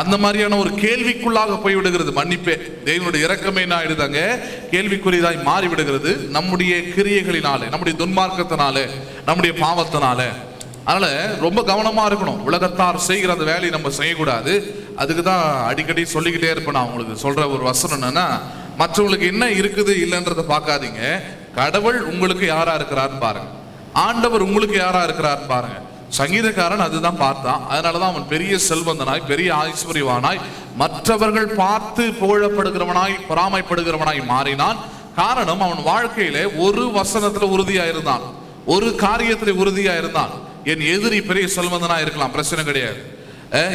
அந்த மாதிரியான ஒரு கேள்விக்குள்ளாக போய் விடுகிறது மன்னிப்பே தேவனுடைய இறக்கமே நான் ஆயிடுதாங்க கேள்விக்குரியதாய் மாறி விடுகிறது நம்முடைய கிரியைகளினாலே நம்முடைய துன்மார்க்கத்தினாலே நம்முடைய பாவத்தினாலே. அதனால ரொம்ப கவனமா இருக்கணும். உலகத்தார் செய்கிற அந்த வேலையை நம்ம செய்யக்கூடாது. அதுக்கு தான் அடிக்கடி சொல்லிக்கிட்டே இருப்பேன் நான் உங்களுக்கு சொல்ற ஒரு வசனம் என்னன்னா மற்றவங்களுக்கு என்ன இருக்குது இல்லைன்றத பார்க்காதீங்க. கடவுள் உங்களுக்கு யாரா இருக்கிறாருன்னு பாருங்க. ஆண்டவர் உங்களுக்கு யாரா இருக்கிறாருன்னு பாருங்க. சங்கீதக்காரன் அதுதான் பார்த்தான். அதனாலதான் அவன் பெரிய செல்வந்தனாய் பெரிய ஐஸ்வர்யவானாய் மற்றவர்கள் பார்த்து புகழப்படுகிறவனாய் பொறாமைப்படுகிறவனாய் மாறினான். காரணம் அவன் வாழ்க்கையில ஒரு வசனத்துல உறுதியா இருந்தான் ஒரு காரியத்துல உறுதியா இருந்தான் என் எதிரி பெரிய செல்வந்தனா இருக்கலாம் பிரச்சனை கிடையாது.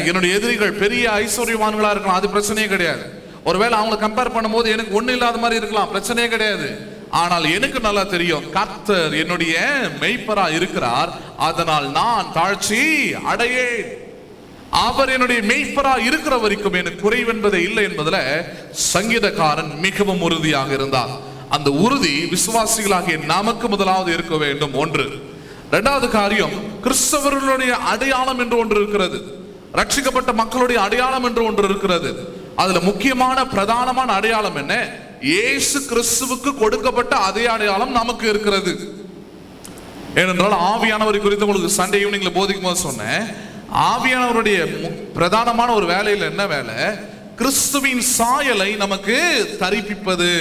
என்னுடைய எதிரிகள் பெரிய ஐஸ்வர்யவான்களா இருக்கலாம் அது பிரச்சனையே கிடையாது. ஒருவேளை அவங்களை கம்பேர் பண்ணும்போது எனக்கு ஒண்ணு இல்லாத மாதிரி இருக்கலாம் பிரச்சனையே கிடையாது. ஆனால் எனக்கு நல்லா தெரியும் கர்த்தர் என்னுடைய மெய்ப்பரா இருக்கிறார் அதனால் நான் தாழ்ச்சி அடையேன். அவர் என்னுடைய மெய்ப்பரா இருக்கிற வரைக்கும் எனக்கு குறைவென்பதே இல்லை என்பதில் சங்கீதக்காரன் மிகவும் உறுதியாக இருந்தார் அந்த உறுதி விசுவாசிகளாகிய நமக்கு முதலாவது இருக்க வேண்டும். ஒன்று. இரண்டாவது காரியம் கிறிஸ்தவர்களுடைய அடையாளம் என்று ஒன்று இருக்கிறது. ரட்சிக்கப்பட்ட மக்களுடைய அடையாளம் என்று ஒன்று இருக்கிறது. அதுல முக்கியமான பிரதானமான அடையாளம் என்ன? இயேசு கிறிஸ்துவுக்கு கொடுக்கப்பட்ட அதே அடையாளம் நமக்கு இருக்கிறது. ஏனென்றால் ஆவியானவரை குறித்து உங்களுக்கு சண்டே ஈவினிங்ல போதிக்கும் போது சொன்னேன். ஆவியானவருடைய மு- பிரதானமான ஒரு வேலையில் என்ன வேலை? கிறிஸ்துவின் சாயலை நமக்கு தரிப்பிப்பது.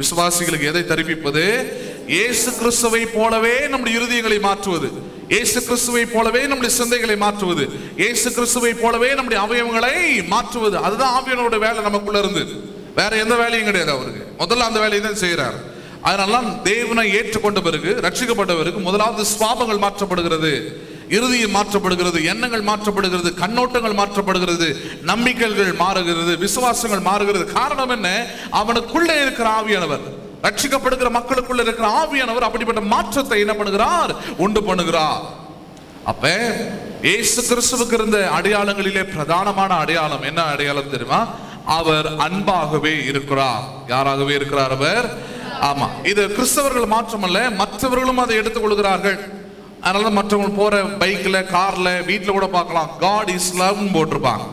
விசுவாசிகளுக்கு எதை தரிப்பிப்பது? இயேசு கிறிஸ்துவை போலவே நம்முடைய இருதயங்களை மாற்றுவது. இயேசு கிறிஸ்துவை போலவே நம்முடைய சிந்தைகளை மாற்றுவது. இயேசு கிறிஸ்துவை போலவே நம்முடைய அவயவங்களை மாற்றுவது. அதுதான் ஆவியானவருடைய வேலை நமக்குள்ள இருந்து வேற எந்த வேலையும் கிடையாது அவருக்கு. முதல்ல அந்த வேலையை தான் செய்கிறார் அதனால தேவனை ஏற்றுக்கொண்ட பிறகு ரட்சிக்கப்பட்ட பிறகு முதலாவது சுவாபங்கள் மாற்றப்படுகிறது. இறுதியில் மாற்றப்படுகிறது எண்ணங்கள் மாற்றப்படுகிறது கண்ணோட்டங்கள் மாற்றப்படுகிறது நம்பிக்கைகள் மாறுகிறது விசுவாசங்கள் மாறுகிறது. காரணம் என்ன? அவனுக்குள்ளே இருக்கிற ஆவியானவர் ரட்சிக்கப்படுகிற மக்களுக்குள்ள இருக்கிற ஆவியானவர் அப்படிப்பட்ட மாற்றத்தை என்ன பண்ணுகிறார்? உண்டு பண்ணுகிறார். அப்ப இயேசு கிறிஸ்துவுக்கு இருந்த அடையாளங்களிலே பிரதானமான அடையாளம் என்ன அடையாளம் தெரியுமா? அவர் அன்பாகவே இருக்கிறார். யாராகவே இருக்கிறார் அவர்? ஆமா. இது கிறிஸ்தவர்கள் மாற்றமல்ல மற்றவர்களும் அதை எடுத்துக்கொள்கிறார்கள் அதனால மற்றவங்க போற பைக்ல கார்ல வீட்டில் கூட பார்க்கலாம். காட் இஸ் லவ்னு போட்டிருப்பாங்க.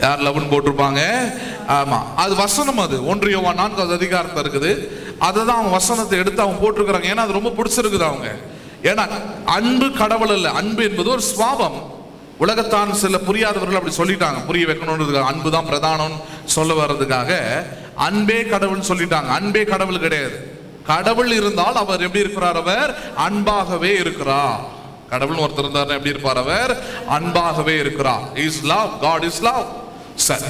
யார் லவ்னு போட்டிருப்பாங்க? ஆமா. அது வசனம் அது. ஒன்று நான்காவது அதிகாரத்தை இருக்குது. அதை தான் அவன் வசனத்தை எடுத்து அவங்க போட்டிருக்கிறாங்க. ஏன்னா அது ரொம்ப பிடிச்சிருக்குது அவங்க. ஏன்னா அன்பு கடவுள் அல்ல. அன்பு என்பது ஒரு சுவாபம் உலகத்தான் சில புரியாதவர்கள் அப்படி சொல்லிட்டாங்க. புரிய வைக்கணுன்றதுக்காக அன்பு தான் பிரதானம் சொல்ல வர்றதுக்காக அன்பே கடவுள் சொல்லிட்டாங்க. அன்பே கடவுள் கிடையாது. கடவுள் இருந்தால் அவர் எப்படி இருக்கிறார் அவர்? அன்பாகவே இருக்கிறார். கடவுள் ஒருத்தர் இருந்தார் எப்படி இருப்பார் அவர்? அன்பாகவே இருக்கிறார். Is love God is love சரி.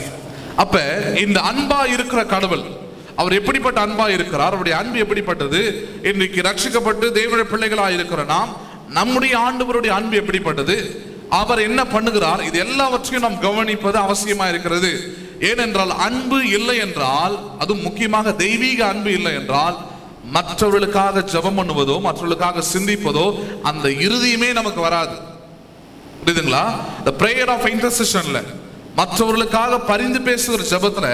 அப்ப இந்த அன்பா இருக்கிற கடவுள் அவர் எப்படிப்பட்ட அன்பா இருக்கிறார்? அவருடைய அன்பு எப்படிப்பட்டது? இன்றைக்கு ரட்சிக்கப்பட்டு தேவனுடைய பிள்ளைகளாக இருக்கிற நாம் நம்முடைய ஆண்டவருடைய அன்பு எப்படிப்பட்டது? அவர் என்ன பண்ணுகிறார்? இது எல்லாவற்றையும் நாம் கவனிப்பது அவசியமா இருக்கிறது. ஏனென்றால் அன்பு இல்லை என்றால் அதுவும் முக்கியமாக தெய்வீக அன்பு இல்லை என்றால் மற்றவர்களுக்காக ஜெபம் பண்ணுவதோ மற்றவர்களுக்காக சிந்திப்பதோ அந்த இறுதியுமே நமக்கு வராது. புரியுதுங்களா? இந்த prayer ஆஃப் இன்டர்செஷன்ல மற்றவர்களுக்காக பரிந்து பேசுகிற ஜபத்துல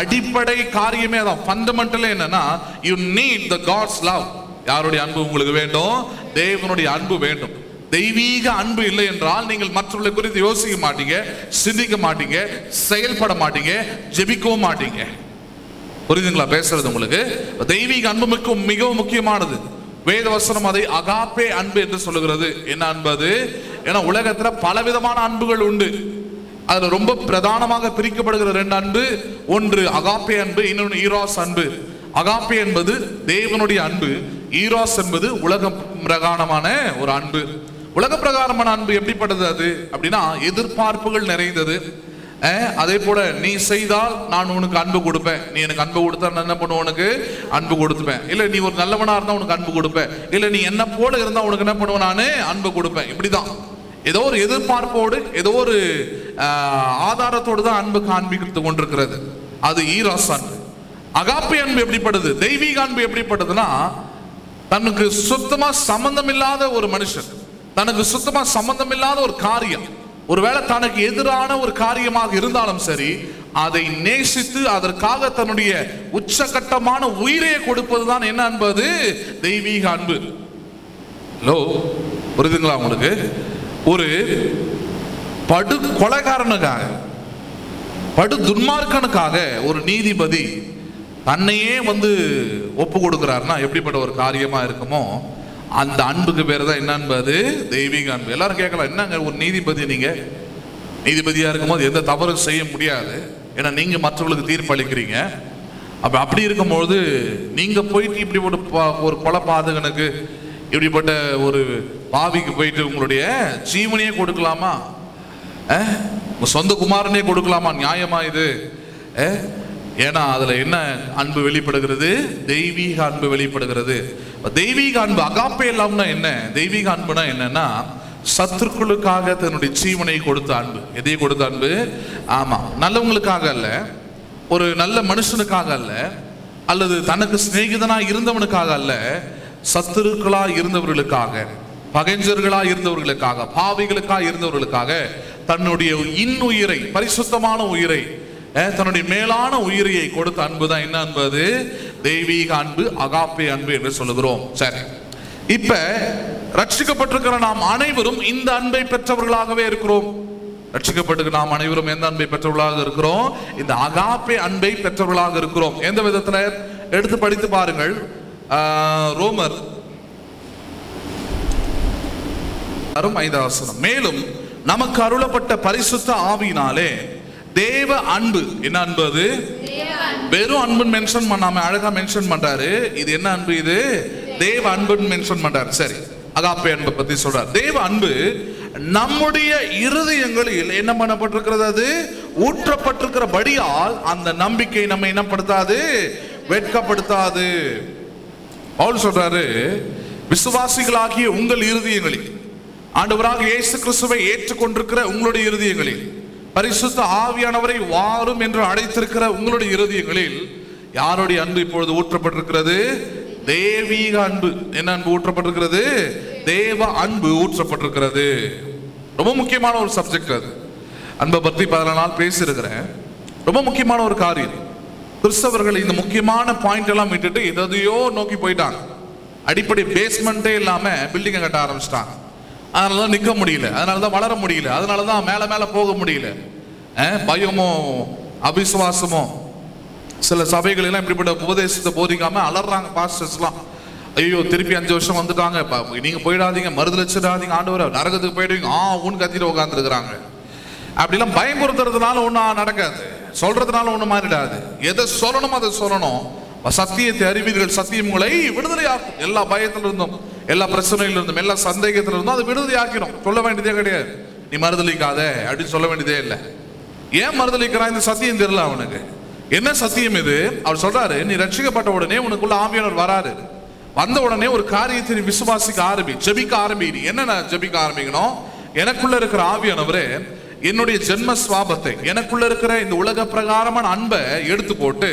அடிப்படை காரியமே அதான். ஃபண்டமெண்டலே என்னன்னா you need the God's love யாருடைய அன்பு உங்களுக்கு வேண்டும்? தேவனுடைய அன்பு வேண்டும். தெய்வீக அன்பு இல்லை என்றால் நீங்கள் மற்றவர்களை குறித்து யோசிக்க மாட்டீங்க சிந்திக்க மாட்டீங்க செயல்பட மாட்டீங்க ஜெபிக்கவும் மாட்டீங்க. புரியுதுங்களா? பேசுறது உங்களுக்கு? தெய்வீக அன்பு மிகவும் மிகவும் முக்கியமானது. வேத வசனம் அதை அகாப்பே அன்பு என்று சொல்லுகிறது. என்ன அன்பு அது? ஏன்னா உலகத்துல பலவிதமான அன்புகள் உண்டு. அதுல ரொம்ப பிரதானமாக பிரிக்கப்படுகிற ரெண்டு அன்பு ஒன்று அகாப்பே அன்பு இன்னொன்று ஈராஸ் அன்பு. அகாப்பே என்பது தேவனுடைய அன்பு. ஈராஸ் என்பது உலக பிரகானமான ஒரு அன்பு. உலக பிரகாரமான அன்பு எப்படிப்பட்டது அது? அப்படின்னா எதிர்பார்ப்புகள் நிறைந்தது. அதே போல நீ செய்தால் நான் உனக்கு அன்பு கொடுப்பேன். நீ எனக்கு அன்பு கொடுத்தா நான் என்ன பண்ணுவேன் உனக்கு? அன்பு கொடுப்பேன் இல்ல நீ ஒரு நல்லவனா இருந்தா உனக்கு அன்பு கொடுப்பேன். இல்ல நீ என்ன போல இருந்தா உனக்கு என்ன பண்ணுவேன் நான்? அன்பு கொடுப்பேன். இப்படிதான். ஏதோ ஒரு எதிர்பார்ப்போடு ஏதோ ஒரு ஆதாரத்தோடு தான் அன்பு காண்பித்து கொண்டிருக்கிறது. அது ஈராஸ் அன்பு. அகாப்பி அன்பு எப்படிப்படுது தெய்வீக அன்பு எப்படிப்படுதுன்னா தனக்கு சுத்தமா சம்பந்தம் இல்லாத ஒரு மனுஷன். தனக்கு சுத்தமா சம்பந்தம் இல்லாத ஒரு காரியம். ஒருவேளை தனக்கு எதிரான ஒரு காரியமாக இருந்தாலும் சரி அதை நேசித்து அதற்காக தன்னுடைய உச்சகட்டமான உயிரை கொடுப்பதுதான் என்ன அன்பது? தெய்வீக அன்பு. ஹலோ புரியுதுங்களா உங்களுக்கு? ஒரு படு கொலைகாரனுக்காக படு துன்மார்க்கனுக்காக ஒரு நீதிபதி தன்னையே வந்து ஒப்பு கொடுக்கிறாருன்னா எப்படிப்பட்ட ஒரு காரியமா இருக்குமோ? அந்த அன்புக்கு பேர் தான் என்ன அன்பு அது? தெய்வீக அன்பு. எல்லாரும் கேட்கலாம் என்னங்க ஒரு நீதிபதி நீங்க? நீதிபதியா இருக்கும்போது எந்த தவறும் செய்ய முடியாது. ஏன்னா நீங்க மற்றவர்களுக்கு தீர்ப்பு அளிக்கிறீங்க அப்ப அப்படி இருக்கும்பொழுது நீங்க போயிட்டு இப்படி ஒரு பா- ஒரு கொலை பாதகனுக்கு இப்படிப்பட்ட ஒரு பாவிக்கு போயிட்டு உங்களுடைய ஜீவனையே கொடுக்கலாமா? அஹ்? சொந்த குமாரனே கொடுக்கலாமா? நியாயமா இது? ஏன்னா அதுல என்ன அன்பு வெளிப்படுகிறது? தெய்வீக அன்பு வெளிப்படுகிறது. தெய்வீக அன்பு அகாப்பே இல்லாமனா என்ன? தெய்வீக அன்புனா என்னன்னா சத்துருக்களுக்காக தன்னுடைய ஜீவனை கொடுத்த அன்பு. எதை கொடுத்த அன்பு? ஆமா நல்லவங்களுக்காக அல்ல. ஒரு நல்ல மனுஷனுக்காக அல்ல. அல்லது தனக்கு சிநேகிதனா இருந்தவனுக்காக அல்ல. சத்துருக்களா இருந்தவர்களுக்காக பகைஞ்சர்களாக இருந்தவர்களுக்காக பாவிகளுக்காக இருந்தவர்களுக்காக தன்னுடைய இன்னுயிரை பரிசுத்தமான உயிரை தன்னுடைய மேலான உயிரியை கொடுத்த அன்பு தான் என்ன அன்பு அது? தெய்வீக அன்பு அகாப்பே அன்பு என்று சொல்லுகிறோம். சரி. இப்ப ரட்சிக்கப்பட்டிருக்கிற நாம் அனைவரும் இந்த அன்பை பெற்றவர்களாகவே இருக்கிறோம். ரட்சிக்கப்பட்டு நாம் அனைவரும் எந்த அன்பை பெற்றவர்களாக இருக்கிறோம்? இந்த அகாப்பே அன்பை பெற்றவர்களாக இருக்கிறோம். எந்த விதத்துல? எடுத்து படித்து பாருங்கள். ரோமர் அரும் மேலும் நமக்கு அருளப்பட்ட பரிசுத்த ஆவியினாலே தேவ அன்பு. என்ன அன்பு அது? வெறும் அன்புன்னு மென்ஷன் பண்ணாம அழகா மென்ஷன் பண்றாரு. இது என்ன அன்பு இது? தேவ அன்புன்னு மென்ஷன் பண்றாரு. சரி. அகாப்பே அன்பை பத்தி சொல்றார். தேவ அன்பு நம்முடைய இருதயங்களில் என்ன பண்ணப்பட்டிருக்கிறது அது? ஊற்றப்பட்டிருக்கிறபடியால் அந்த நம்பிக்கை நம்ம என்னப்படுத்தாது வெட்கப்படுத்தாது. பவுல் சொல்றாரு விசுவாசிகளாகிய உங்கள் இருதயங்களில் ஆண்டவராக இயேசு கிறிஸ்துவை ஏற்றுக்கொண்டிருக்கிற உங்களுடைய இருதயங்களில் பரிசுத்த ஆவியானவரை வாரும் என்று அழைத்திருக்கிற உங்களுடைய இருதயங்களில் யாருடைய அன்பு இப்பொழுது ஊற்றப்பட்டிருக்கிறது? தேவீக அன்பு. என்ன அன்பு ஊற்றப்பட்டிருக்கிறது? தேவ அன்பு ஊற்றப்பட்டிருக்கிறது. ரொம்ப முக்கியமான ஒரு சப்ஜெக்ட் அது. அன்பை பற்றி பதினாலு நாள் பேசியிருக்கிறேன். ரொம்ப முக்கியமான ஒரு காரியம். கிறிஸ்தவர்கள் இந்த முக்கியமான பாயிண்ட் எல்லாம் விட்டுட்டு எதையோ நோக்கி போயிட்டாங்க. அடிப்படை பேஸ்மெண்ட்டே இல்லாமல் பில்டிங்கை கட்ட ஆரம்பிச்சிட்டாங்க. அதனால தான் நிற்க முடியல. அதனால தான் வளர முடியல. அதனால தான் மேலே மேலே போக முடியல. பயமோ அவிசுவாசமோ சில சபைகளெல்லாம் இப்படிப்பட்ட உபதேசத்தை போதிக்காம அலறாங்க பாஸ்டர்ஸ்லாம் ஐயோ திருப்பி அஞ்சு வருஷம் வந்துட்டாங்க. இப்போ நீங்கள் போயிடாதீங்க மறுதளிச்சிடாதீங்க ஆண்டவர். நரகத்துக்கு போயிடுவீங்க. ஆ ஊன்னு கத்திட்டு உட்காந்துருக்குறாங்க அப்படிலாம் பயமுறுத்துறதுனால ஒன்றும் நடக்காது. சொல்றதுனால ஒன்றும் மாறிடாது. எதை சொல்லணும் அதை சொல்லணும். சத்தியத்தை அறிவீர்கள். சத்தியம் உங்களை விடுதலையாக்கும். எல்லா பயத்துல இருந்தும் எல்லா பிரச்சனையில இருந்தும் எல்லா சந்தேகத்துல இருந்தும் அது விடுதலையாக்கிடும் சொல்ல வேண்டியதே கிடையாது. நீ மறுதளிக்காத அப்படின்னு சொல்ல வேண்டியதே இல்லை. ஏன் மறுதளிக்கிறான் இந்த சத்தியம் தெரியல அவனுக்கு. என்ன சத்தியம் இது? அவர் சொல்றாரு நீ ரட்சிக்கப்பட்ட உடனே உனக்குள்ள ஆவியானவர் வராரு. வந்த உடனே ஒரு காரியத்தை நீ விசுவாசிக்க ஆரம்பி ஜபிக்க ஆரம்பி. நீ என்ன ஜெபிக்க ஆரம்பிக்கணும்? எனக்குள்ள இருக்கிற ஆவியானவரே என்னுடைய ஜென்ம சுவாபத்தை எனக்குள்ள இருக்கிற இந்த உலக பிரகாரமான அன்பை எடுத்து போட்டு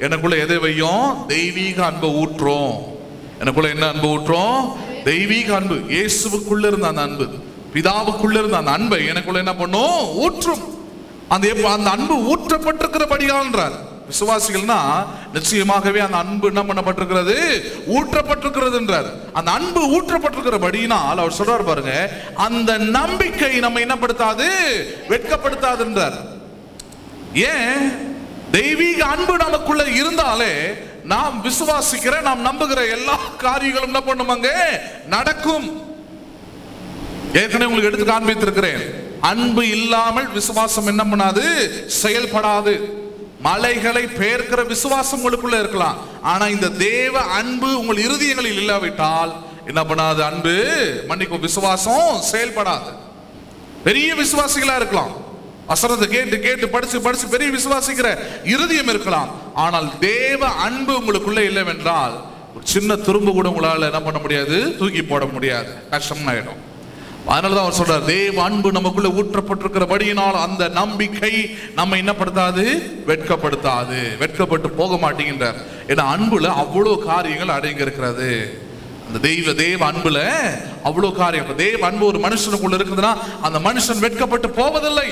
எனக்குள்ள எதை வையும்? தெய்வீக அன்பை ஊற்றுறோம். எனக்குள்ள என்ன அன்பு ஊற்றோம் தெய்வீக அன்பு. இயேசுக்குள்ள இருந்த அந்த அன்பு. பிதாவுக்குள்ள இருந்த அந்த அன்பை எனக்குள்ள என்ன பண்ணும்? ஊற்றும். அந்த எப்ப- அந்த அன்பு ஊற்றப்பட்டிருக்கிறபடியான்றார். விசுவாசிகள்னா நிச்சயமாகவே அந்த அன்பு என்ன பண்ணப்பட்டிருக்கிறது? ஊற்றப்பட்டிருக்கிறதுன்றார். அந்த அன்பு ஊற்றப்பட்டிருக்கிறபடியினால் அவர் சொல்றார் பாருங்க அந்த நம்பிக்கை நம்ம என்னப்படுத்தாது வெட்கப்படுத்தாதுன்றார். ஏன்? தெய்வீக அன்பு நமக்குள்ள இருந்தாலே நாம் விசுவாசிக்கிற நாம் நம்புகிற எல்லா காரியங்களும் என்ன பண்ணுமாங்க? நடக்கும். ஏற்கனவே உங்களுக்கு எடுத்து காண்பித்திருக்கிறேன். அன்பு இல்லாமல் விசுவாசம் என்ன பண்ணாது? செயல்படாது. மலைகளை பெயர்க்கிற விசுவாசம் உங்களுக்குள்ள இருக்கலாம். ஆனா இந்த தேவ அன்பு உங்கள் இருதயங்களில் இல்லாவிட்டால் என்ன பண்ணாது? அன்பு மன்னிக்கும் விசுவாசம் செயல்படாது. பெரிய விசுவாசிகளா இருக்கலாம். வசனத்தை கேட்டு கேட்டு படிச்சு படிச்சு பெரிய விசுவாசிக்கிற இருதயம் இருக்கலாம். ஆனால் தேவ அன்பு உங்களுக்குள்ள இல்லைவென்றால் ஒரு சின்ன துரும்பு கூட உங்களால் என்ன பண்ண முடியாது? தூக்கி போட முடியாது. கஷ்டமாயிடும். அதனாலதான் அவர் சொல்றார் தேவ அன்பு நமக்குள்ள ஊற்றப்பட்டிருக்கிறபடியினால் அந்த நம்பிக்கை நம்ம என்னப்படுத்தாது வெட்கப்படுத்தாது. வெட்கப்பட்டு போக மாட்டேங்கின்றார். ஏன்னா அன்புல அவ்வளோ காரியங்கள் அடங்கி இருக்கிறது அந்த தெய்வ தேவ அன்புல அவ்வளோ காரியம் தேவ அன்பு ஒரு மனுஷனுக்குள்ள இருக்குதுன்னா அந்த மனுஷன் வெட்கப்பட்டு போவதில்லை.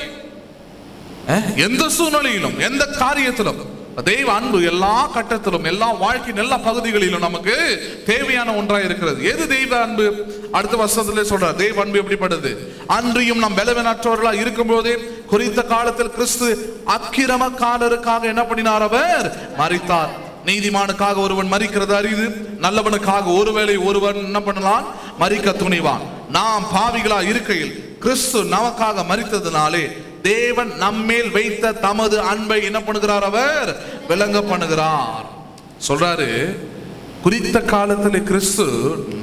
எந்த சூழ்நிலையிலும் எந்த காரியத்திலும் தெய்வ அன்பு எல்லா கட்டத்திலும் எல்லா வாழ்க்கையின் எல்லா பகுதிகளிலும் நமக்கு தேவையான ஒன்றாக இருக்கிறது. எது தெய்வ அன்பு? அடுத்த வருஷத்துல சொல்றார் தெய்வ அன்பு எப்படிப்படுது அன்றியும் நாம் பலவீனற்றவர்களா இருக்கும்போதே குறித்த காலத்தில் கிறிஸ்து அக்கிரமக்காரருக்காக என்ன பண்ணினார் அவர்? மறித்தார் நீதிமானுக்காக ஒருவன் மறிக்கிறது அறிது நல்லவனுக்காக ஒருவேளை ஒருவன் என்ன பண்ணலாம்? மறிக்க துணிவான். நாம் பாவிகளா இருக்கையில் கிறிஸ்து நமக்காக மறித்ததுனாலே தேவன் நம்மேல் வைத்த தமது அன்பை என்ன பண்ணுகிறார் அவர்? விளங்க பண்ணுகிறார். சொல்றாரு குறித்த காலத்தில் கிறிஸ்து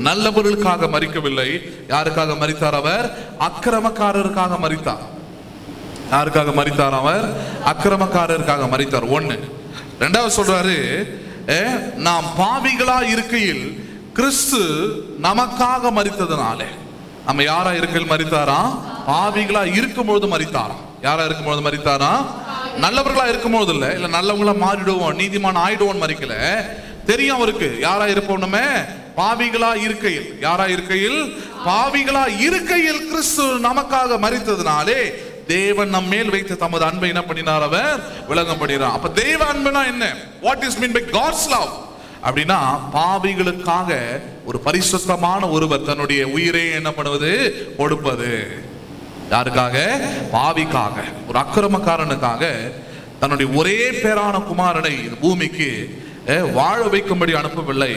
நல்லவர்களுக்காக மறிக்கவில்லை யாருக்காக மறித்தார் அவர்? அக்கிரமக்காரருக்காக மறித்தார் யாருக்காக மறித்தார் அவர்? அக்கிரமக்காரருக்காக மறித்தார் ஒண்ணு. ரெண்டாவது சொல்றாரு நாம் பாவிகளா இருக்கையில் கிறிஸ்து நமக்காக மறித்ததுனாலே நம்ம யாரா இருக்கையில் மறித்தாரா பாவிகளா இருக்கும்பொழுது மறித்தாராம் யாரா இருக்கும்போது மறித்தாரா நல்லவர்களா இருக்கும்போது இல்ல இல்ல நல்லவங்களா மாறிடுவோம். நீதிமான் ஆயிடுவோம் மறிக்கல. தெரியும் அவருக்கு. யாரா இருப்போம் நம்ம பாவிகளா இருக்கையில். யாரா இருக்கையில்? பாவிகளா இருக்கையில் கிறிஸ்து நமக்காக மறித்ததுனாலே தேவன் நம் மேல் வைத்த தமது அன்பை என்ன பண்ணினார் அவர்? விளங்கம் பண்ணினார் அப்ப தேவ அன்புனா என்ன? What is mean by God's love அப்படின்னா பாவிகளுக்காக ஒரு பரிசுத்தமான ஒருவர் தன்னுடைய உயிரை என்ன பண்ணுவது? கொடுப்பது. யாருக்காக? பாவிக்காக. ஒரு அக்கிரமக்காரனுக்காக. தன்னுடைய ஒரே பேரான குமாரனை இந்த பூமிக்கு வாழ வைக்கும்படி அனுப்பவில்லை.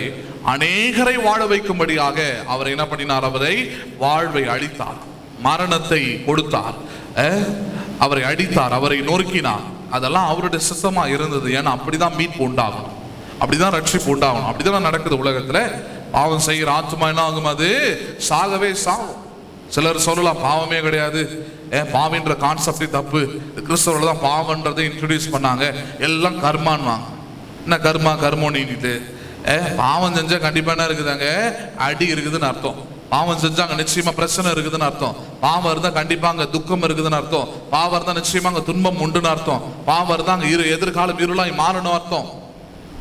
அநேகரை வாழ வைக்கும்படியாக அவர் என்ன பண்ணினார்? அவரை வாழ்வை அளித்தார் மரணத்தை கொடுத்தார். அவரை அடித்தார் அவரை நொறுக்கினார். அதெல்லாம் அவருடைய சித்தமா இருந்தது. ஏன்னா அப்படிதான் மீட்பு உண்டாகும் அப்படிதான் ரட்சிப்பு உண்டாகணும். அப்படிதான் நடக்குது உலகத்துல. பாவம் செய்கிற ஆத்மா என்ன ஆகும் அது? சாகவே சாகும். சிலர் சொல்லலாம் பாவமே கிடையாது. ஏன் பாவின்ற கான்செப்டே தப்பு. கிறிஸ்தவர்கள் தான் பாவன்றதை இன்ட்ரடியூஸ் பண்ணாங்க. எல்லாம் கர்மான்வாங்க என்ன கர்மா கர்மம் நீட்டிட்டு ஏ பாவம் செஞ்சா கண்டிப்பாக என்ன இருக்குதாங்க? அடி இருக்குதுன்னு அர்த்தம். பாவம் செஞ்சாங்க நிச்சயமா பிரச்சனை இருக்குதுன்னு அர்த்தம். பாவம் இருந்தால் கண்டிப்பாக அங்கே துக்கம் இருக்குதுன்னு அர்த்தம். பாவம் இருந்தால் நிச்சயமா அங்கே துன்பம் உண்டுன்னு அர்த்தம். பாவம் இருந்தால் அங்கே இரு எதிர்காலம் இருளாய் மாறணும் அர்த்தம்.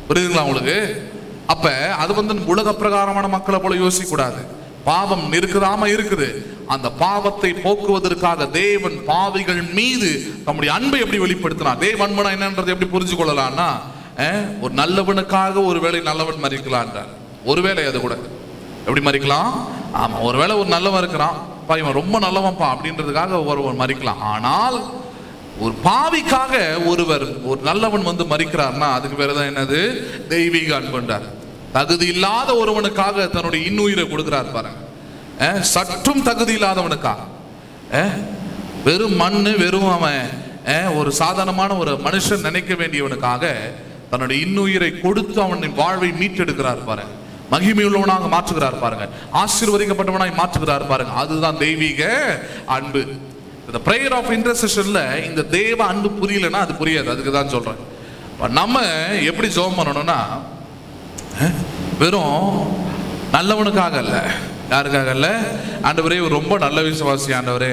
புரியுதுங்களா உங்களுக்கு? அப்போ அது வந்து உலக பிரகாரமான மக்களை போல யோசிக்கக்கூடாது. பாவம் இருக்குதாம இருக்குது. அந்த பாவத்தை போக்குவதற்காக தேவன் பாவிகள் மீது தம்முடைய அன்பை எப்படி வெளிப்படுத்தினார்? தேவ அன்பனா என்னன்றது எப்படி புரிஞ்சு கொள்ளலாம்னா ஒரு நல்லவனுக்காக ஒருவேளை நல்லவன் மறிக்கலான்றார் ஒருவேளை அது கூட. எப்படி மறிக்கலாம்? ஆமா ஒருவேளை ஒரு நல்லவன் இருக்கிறான். பா இவன் ரொம்ப நல்லவன்ப்பா அப்படின்றதுக்காக ஒருவன் மறிக்கலாம். ஆனால் ஒரு பாவிக்காக ஒருவர் ஒரு நல்லவன் வந்து மறிக்கிறார்னா அதுக்கு பேர் தான் என்னது? தெய்வீக அன்பன்றார் தகுதி இல்லாத ஒருவனுக்காக தன்னுடைய இன்னுயிரை கொடுக்கிறார் பாருங்க. சற்றும் தகுதி இல்லாதவனுக்கா? வெறும் மண்ணு வெறும் அவன் ஒரு சாதாரணமான ஒரு மனுஷன் நினைக்க வேண்டியவனுக்காக தன்னுடைய இன்னுயிரை கொடுத்து அவனின் வாழ்வை மீட்டெடுக்கிறார் பாருங்க மகிமையுள்ளவனாக மாற்றுகிறார் பாருங்க. ஆசீர்வதிக்கப்பட்டவனாய் மாற்றுகிறார் பாருங்க. அதுதான் தெய்வீக அன்பு. இந்த ப்ரேயர் ஆஃப் இன்டர்செஷன்ல இந்த தெய்வ அன்பு புரியலன்னா அது புரியாது. அதுக்கு தான் சொல்றேன். நம்ம எப்படி ஜோம் பண்ணணும்னா வெறும் நல்லவனுக்காக இல்லை யாருக்காக இல்லை ஆண்டவரே ரொம்ப நல்ல விசுவாசி ஆண்டவரே.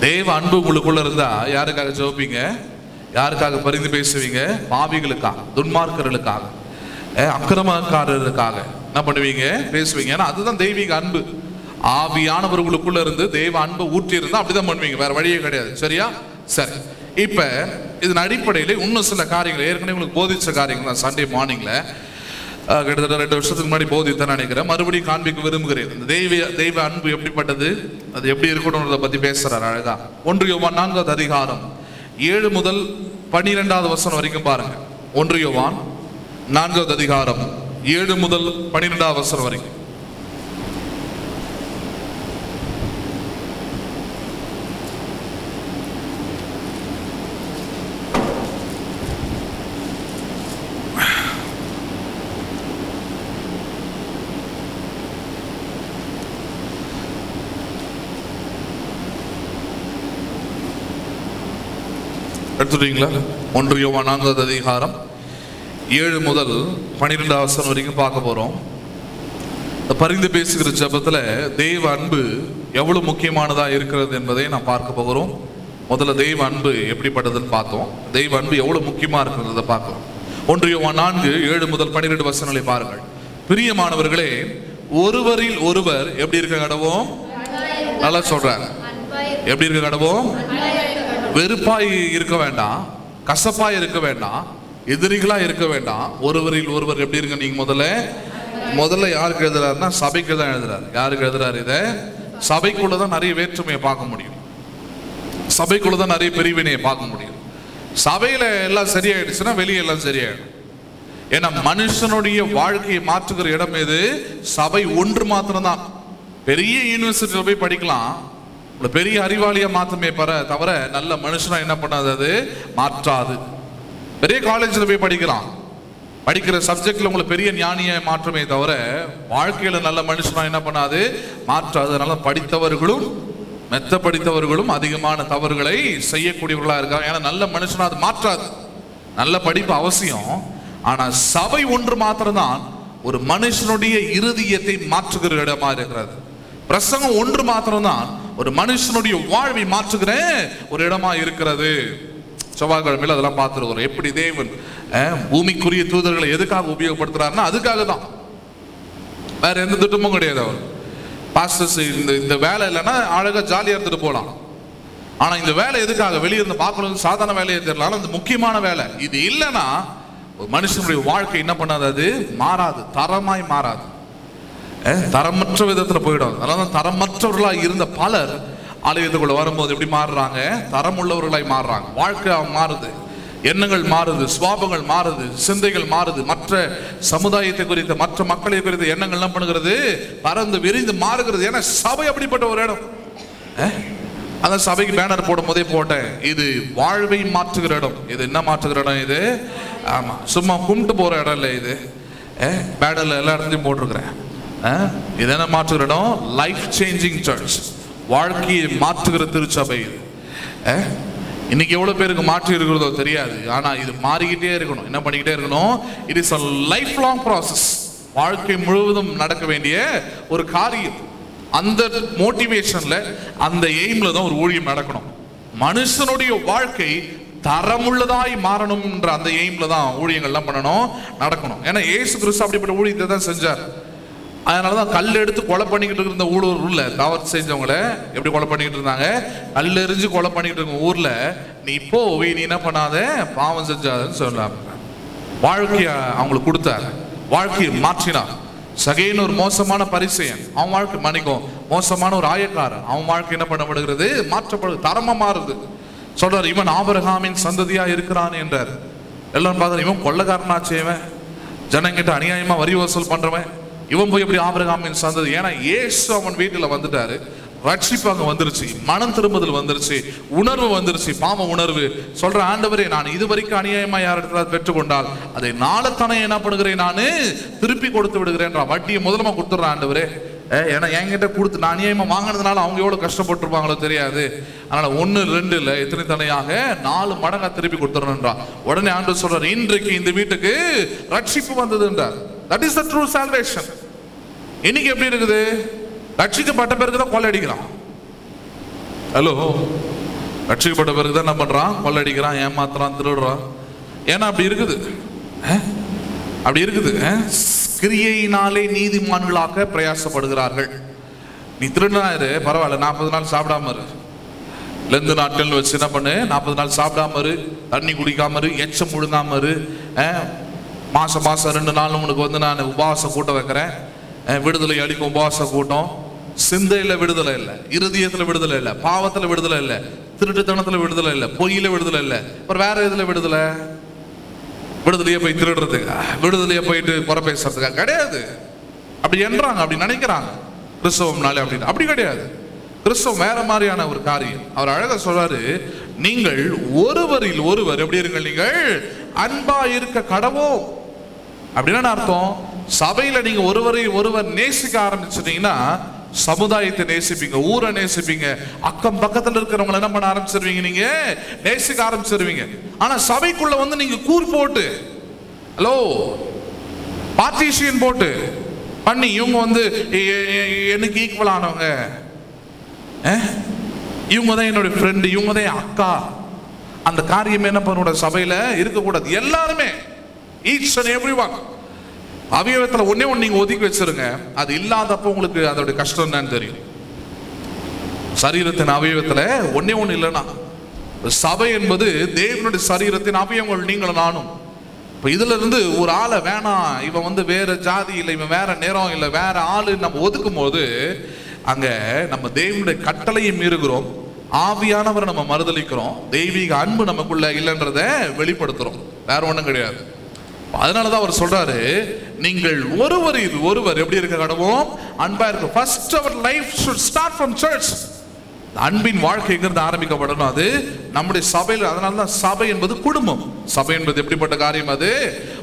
தெய்வ தேவ அன்பு உங்களுக்குள்ள இருந்தா யாருக்காக ஜோபிங்க? யாருக்காக பரிந்து பேசுவீங்க? பாவிகளுக்காக துன்மார்க்கர்களுக்காக அஹ், அக்கிரமக்காரர்களுக்காக என்ன பண்ணுவீங்க? பேசுவீங்க. ஏன்னா அதுதான் தெய்வீக அன்பு. ஆவியானவர்களுக்குள்ள இருந்து தெய்வ அன்பை ஊற்றி இருந்தா அப்படிதான் பண்ணுவீங்க. வேற வழியே கிடையாது. சரியா? சரி. இப்ப இதன் அடிப்படையில் இன்னும் சில காரியங்கள். ஏற்கனவே உங்களுக்கு போதிச்ச காரியங்கள் தான். சண்டே மார்னிங்ல கிட்டத்தட்ட ரெண்டு வருஷத்துக்கு முன்னாடி போதித்தேன் நினைக்கிறேன். மறுபடியும் காண்பிக்க விரும்புகிறேன். இந்த தெய்வ தெய்வ அன்பு எப்படிப்பட்டது? அது எப்படி இருக்கணும்ன்றத பத்தி பேசுறாரு அழகா. ஒன்று யோவான் நான்காவது அதிகாரம். ஏழு முதல் பன்னிரெண்டாவது வசனம் வரைக்கும் பாருங்க. ஒன்று யோவான் நான்காவது அதிகாரம். ஏழு முதல் பன்னிரெண்டாவது வசனம் வரைக்கும். எடுத்துட்டீங்களா ஒன்று யோவான் நான்காவது அதிகாரம் ஏழு முதல் பன்னிரெண்டு வசனம் வரைக்கும் பார்க்க போகிறோம் இந்த பரிந்து பேசுகிற ஜபத்தில் தெய்வ அன்பு எவ்வளவு முக்கியமானதா இருக்கிறது என்பதை நாம் பார்க்க போகிறோம். முதல்ல தெய்வ அன்பு எப்படிப்பட்டதுன்னு பார்த்தோம். தெய்வ அன்பு எவ்வளவு முக்கியமா இருக்கிறத பார்க்கிறோம். ஒன்று யோவான் நான்கு ஏழு முதல் பன்னிரெண்டு வசனங்களை பாருங்கள். பிரியமானவர்களே ஒருவரில் ஒருவர் எப்படி இருக்க கடவோம் நல்லா சொல்றாங்க. எப்படி இருக்க கடவோம் வெறுப்பாய் இருக்க வேண்டாம் கசப்பாய் இருக்க வேண்டாம் எதிரிகளா இருக்க வேண்டாம். ஒருவரில் ஒருவர் எப்படி இருக்க நீங்க முதல்ல? முதல்ல யாருக்கு எழுதுறாருன்னா சபைக்கு தான் எழுதுறாரு. யாருக்கு எழுதுறாரு இதை? சபைக்குள்ள தான் நிறைய வேற்றுமையை பார்க்க முடியும். சபைக்குள்ள தான் நிறைய பிரிவினையை பார்க்க முடியும். சபையில எல்லாம் சரியாயிடுச்சுன்னா வெளியே எல்லாம் சரியாயிடும். ஏன்னா மனுஷனுடைய வாழ்க்கையை மாற்றுகிற இடம் எது? சபை ஒன்று மாத்திரம்தான். பெரிய யூனிவர்சிட்டியில் போய் படிக்கலாம். உங்களை பெரிய அறிவாளியை மாற்றமே பர தவிர நல்ல மனுஷனா என்ன பண்ணாது அது? மாற்றாது. பெரிய காலேஜில் போய் படிக்கலாம் படிக்கிற சப்ஜெக்ட்ல உங்களை பெரிய ஞானியை மாற்றுமே தவிர வாழ்க்கையில நல்ல மனுஷனா என்ன பண்ணாது? மாற்றாது. அதனால படித்தவர்களும் மெத்த படித்தவர்களும் அதிகமான தவறுகளை செய்யக்கூடியவர்களா இருக்காங்க. ஏன்னா நல்ல மனுஷனா அது மாற்றாது. நல்ல படிப்பு அவசியம். ஆனா சபை ஒன்று மாத்திரம்தான் ஒரு மனுஷனுடைய இருதயத்தை மாற்றுகிற இடமா இருக்கிறது. பிரசங்கம் ஒன்று மாத்திரம்தான் ஒரு மனுஷனுடைய வாழ்வை மாற்றுகிற ஒரு இடமா இருக்கிறது. செவ்வாய்க்கிழமையில் அதெல்லாம் பார்த்துருக்கிறோம். எப்படி தேவன் பூமிக்குரிய தூதர்களை எதுக்காக உபயோகப்படுத்துறாருன்னா அதுக்காக தான். வேற எந்த திட்டமும் கிடையாது அவர். பாஸ்டர்ஸ் இந்த இந்த வேலை இல்லைன்னா அழகாக ஜாலியாக இருந்துட்டு போகலாம் ஆனால் இந்த வேலை எதுக்காக? வெளியே இருந்து பார்க்கணும் சாதாரண வேலையை தெரியல. ஆனா முக்கியமான வேலை. இது இல்லைன்னா ஒரு மனுஷனுடைய வாழ்க்கை என்ன பண்ணாது? அது மாறாது. தரமாய் மாறாது. தரமற்ற விதத்துல போயிடும். அதனால தரமற்றவர்களாக இருந்த பலர் ஆலயத்துக்குள்ள வரும்போது எப்படி மாறுறாங்க? தரம் உள்ளவர்களாய் மாறுறாங்க. வாழ்க்கை மாறுது. எண்ணங்கள் மாறுது. சுவாபங்கள் மாறுது. சிந்தைகள் மாறுது. மற்ற சமுதாயத்தை குறித்த மற்ற மக்களை குறித்த எண்ணங்கள் என்ன பண்ணுகிறது? பறந்து விரிந்து மாறுகிறது. ஏன்னா சபை அப்படிப்பட்ட ஒரு இடம். அந்த சபைக்கு பேனர் போடும் போதே போட்டேன். இது வாழ்வை மாற்றுகிற இடம். இது என்ன மாற்றுகிற இடம் இது? ஆமா. சும்மா கும்பிட்டு போற இடம் இல்லை இது. பேனர்ல எல்லா இடத்துலையும் போட்டிருக்கிறேன். இது என்ன மாற்றுகிற இடம்? லைஃப் சேஞ்சிங் சர்ச் வாழ்க்கையை மாற்றுகிற திருச்சபை இது. இன்னைக்கு எவ்வளோ பேருக்கு மாற்றி இருக்கிறதோ தெரியாது. ஆனால் இது மாறிக்கிட்டே இருக்கணும். என்ன பண்ணிக்கிட்டே இருக்கணும்? It is a life long process வாழ்க்கை முழுவதும் நடக்க வேண்டிய ஒரு காரியம். அந்த மோட்டிவேஷனில் அந்த எய்மில் தான் ஒரு ஊழியம் நடக்கணும். மனுஷனுடைய வாழ்க்கை தரமுள்ளதாய் மாறணும்ன்ற அந்த எய்மில் தான் ஊழியங்கள்லாம் பண்ணணும் நடக்கணும். ஏன்னா ஏசு கிறிஸ்து அப்படிப்பட்ட ஊழியத்தை தான் செஞ்சார். அதனால தான் கல் எடுத்து கொலை பண்ணிக்கிட்டு இருந்த ஊழல் ஊரில் தவறு செஞ்சவங்கள எப்படி கொலை பண்ணிக்கிட்டு இருந்தாங்க? கல் எரிஞ்சு கொலை பண்ணிக்கிட்டு இருக்க ஊர்ல நீ இப்போ நீ என்ன பண்ணாத? பாவம் செஞ்சாதன்னு சொன்னாங்க. வாழ்க்கைய அவங்களுக்கு கொடுத்தார். வாழ்க்கையை மாற்றினார். சகைன்னு ஒரு மோசமான பரிசையன். அவன் வாழ்க்கை மன்னிக்கும். மோசமான ஒரு ஆயக்காரன். அவன் வாழ்க்கை என்ன பண்ணப்படுகிறது? மாற்றப்படுது தரமா மாறுது. சொல்றார் இவன் ஆபரகாமின் சந்ததியா இருக்கிறான் என்றார். எல்லாரும் பார்த்தா இவன் கொள்ளக்காரனா செய்வன் ஜனங்கிட்ட அநியாயமா வரி வசூல் பண்றவன். இவன் போய் எப்படி ஆபிரகாமின் சந்ததி ஏன்னா ஏசு அவன் வீட்டில் வந்துட்டாரு. ரட்சிப்பு அங்கே வந்துருச்சு. மனம் திரும்புதல் வந்துருச்சு. உணர்வு வந்துருச்சு. பாம உணர்வு. சொல்ற ஆண்டவரே நான் இதுவரைக்கும் அநியாயமா யார் பெற்றுக்கொண்டால் அதை நாளத்தானே என்ன பண்ணுகிறேன் நானு? திருப்பி கொடுத்து விடுகிறேன் வட்டியை முதலமா கொடுத்துட்றேன் ஆண்டவரே. ஏ, ஏன்னா என்கிட்ட கொடுத்து நான் அநியாயமா வாங்கினதுனால அவங்க எவ்வளவு கஷ்டப்பட்டிருப்பாங்களோ தெரியாது. அதனால ஒண்ணு ரெண்டு இல்லை எத்தனை தனையாக நாலு மடங்கா திருப்பி கொடுத்துறேன்றா உடனே ஆண்டு சொல்றாரு இன்றைக்கு இந்த வீட்டுக்கு ரட்சிப்பு வந்ததுன்றார். That is the true salvation இன்னைக்கு எப்படி இருக்குது? ரட்சிக்கப்பட்ட பிறகு தான் கொள்ளடிக்கிறான் ஹலோ ரட்சிக்கப்பட்ட பிறகு தான் என்ன பண்றான்? கொள்ளடிக்கிறான் ஏமாத்துறான் திருடுறான். ஏன்னா அப்படி இருக்குது. அப்படி இருக்குது. கிரியையினாலே நீதிமான்களாக பிரயாசப்படுகிறார்கள். நீ திருடனா இரு பரவாயில்ல நாற்பது நாள் சாப்பிடாம இரு. லெந்து நாட்கள்னு வச்சு என்ன பண்ணு? நாற்பது நாள் சாப்பிடாம இரு தண்ணி குடிக்காம இரு எச்சம் முழுங்காம இரு மாதம் மாதம் ரெண்டு நாள் உனக்கு வந்து நான் உபவாச கூட்டம் வைக்கிறேன். விடுதலை அளிக்கும் உபவாச கூட்டம். சிந்தையில் விடுதலை இல்லை. இருதயத்தில் விடுதலை இல்லை. பாவத்தில் விடுதலை இல்லை. திருட்டுத்தனத்தில் விடுதலை இல்லை. பொய்யில விடுதலை இல்லை. அப்புறம் வேற இதில் விடுதலை? விடுதலையை போய் திருடுறதுக்கா? விடுதலையை போயிட்டு குறை பேசுறதுக்கா? கிடையாது. அப்படி என்றாங்க அப்படி நினைக்கிறாங்க. கிறிஸ்தவம்னாலே அப்படின்னு. அப்படி கிடையாது. கிறிஸ்தவம் வேற மாதிரியான ஒரு காரியம். அவர் அழகா சொல்றாரு நீங்கள் ஒருவரில் ஒருவர் எப்படி இருங்கள் நீங்கள்? அன்பா இருக்க கடவோ அப்படின்னா அர்த்தம்? சபையில நீங்க ஒருவரை ஒருவர் நேசிக்க ஆரம்பிச்சிட்டீங்கன்னா சமுதாயத்தை நேசிப்பீங்க ஊரை நேசிப்பீங்க அக்கம் பக்கத்துல இருக்கிறவங்களை என்ன பண்ண ஆரம்பிச்சிருவீங்க நீங்க? நேசிக்க ஆரம்பிச்சிருவீங்க. ஆனா சபைக்குள்ள வந்து நீங்க கூர் போட்டு ஹலோ பார்ட்டிஷியன் போட்டு பண்ணி இவங்க வந்து எனக்கு ஈக்குவல் ஆனவங்க. இவங்க தான் என்னுடைய ஃப்ரெண்டு இவங்க தான் அக்கா. அந்த காரியம் என்ன பண்ணோட சபையில இருக்கக்கூடாது. எல்லாருமே ஈச் அண்ட் எவ்ரி ஒன் அவயவத்தில் ஒன்னே ஒன்று நீங்கள் ஒதுக்கி வச்சிருங்க. அது இல்லாதப்போ உங்களுக்கு அதோட கஷ்டம் என்னன்னு தெரியும். சரீரத்தின் அவயவத்தில் ஒன்னே ஒன்று இல்லைன்னா சபை என்பது தேவனுடைய சரீரத்தின் அவயவங்கள் நீங்களும் நானும். இப்போ இதுல இருந்து ஒரு ஆளை வேணாம் இவன் வந்து வேற ஜாதி இல்லை இவன் வேற நேரம் இல்லை வேற ஆளு நம்ம ஒதுக்கும் போது அங்க நம்ம தேவனுடைய கட்டளையை மீறுகிறோம். ஆவியானவரை நம்ம மறுதளிக்கிறோம் தெய்வீக அன்பு நமக்குள்ள இல்லைன்றத வெளிப்படுத்துறோம். வேற ஒன்றும் கிடையாது. அதனால தான் அவர் சொல்றாரு நீங்கள் ஒருவர் இது ஒருவர். எப்படி இருக்க கடவும் அன்பா இருக்க. First our life should start from church அன்பின் வாழ்க்கைங்கிறது ஆரம்பிக்கப்படணும் அது? நம்முடைய சபையில். அதனால தான் சபை என்பது குடும்பம். சபை என்பது எப்படிப்பட்ட காரியம் அது?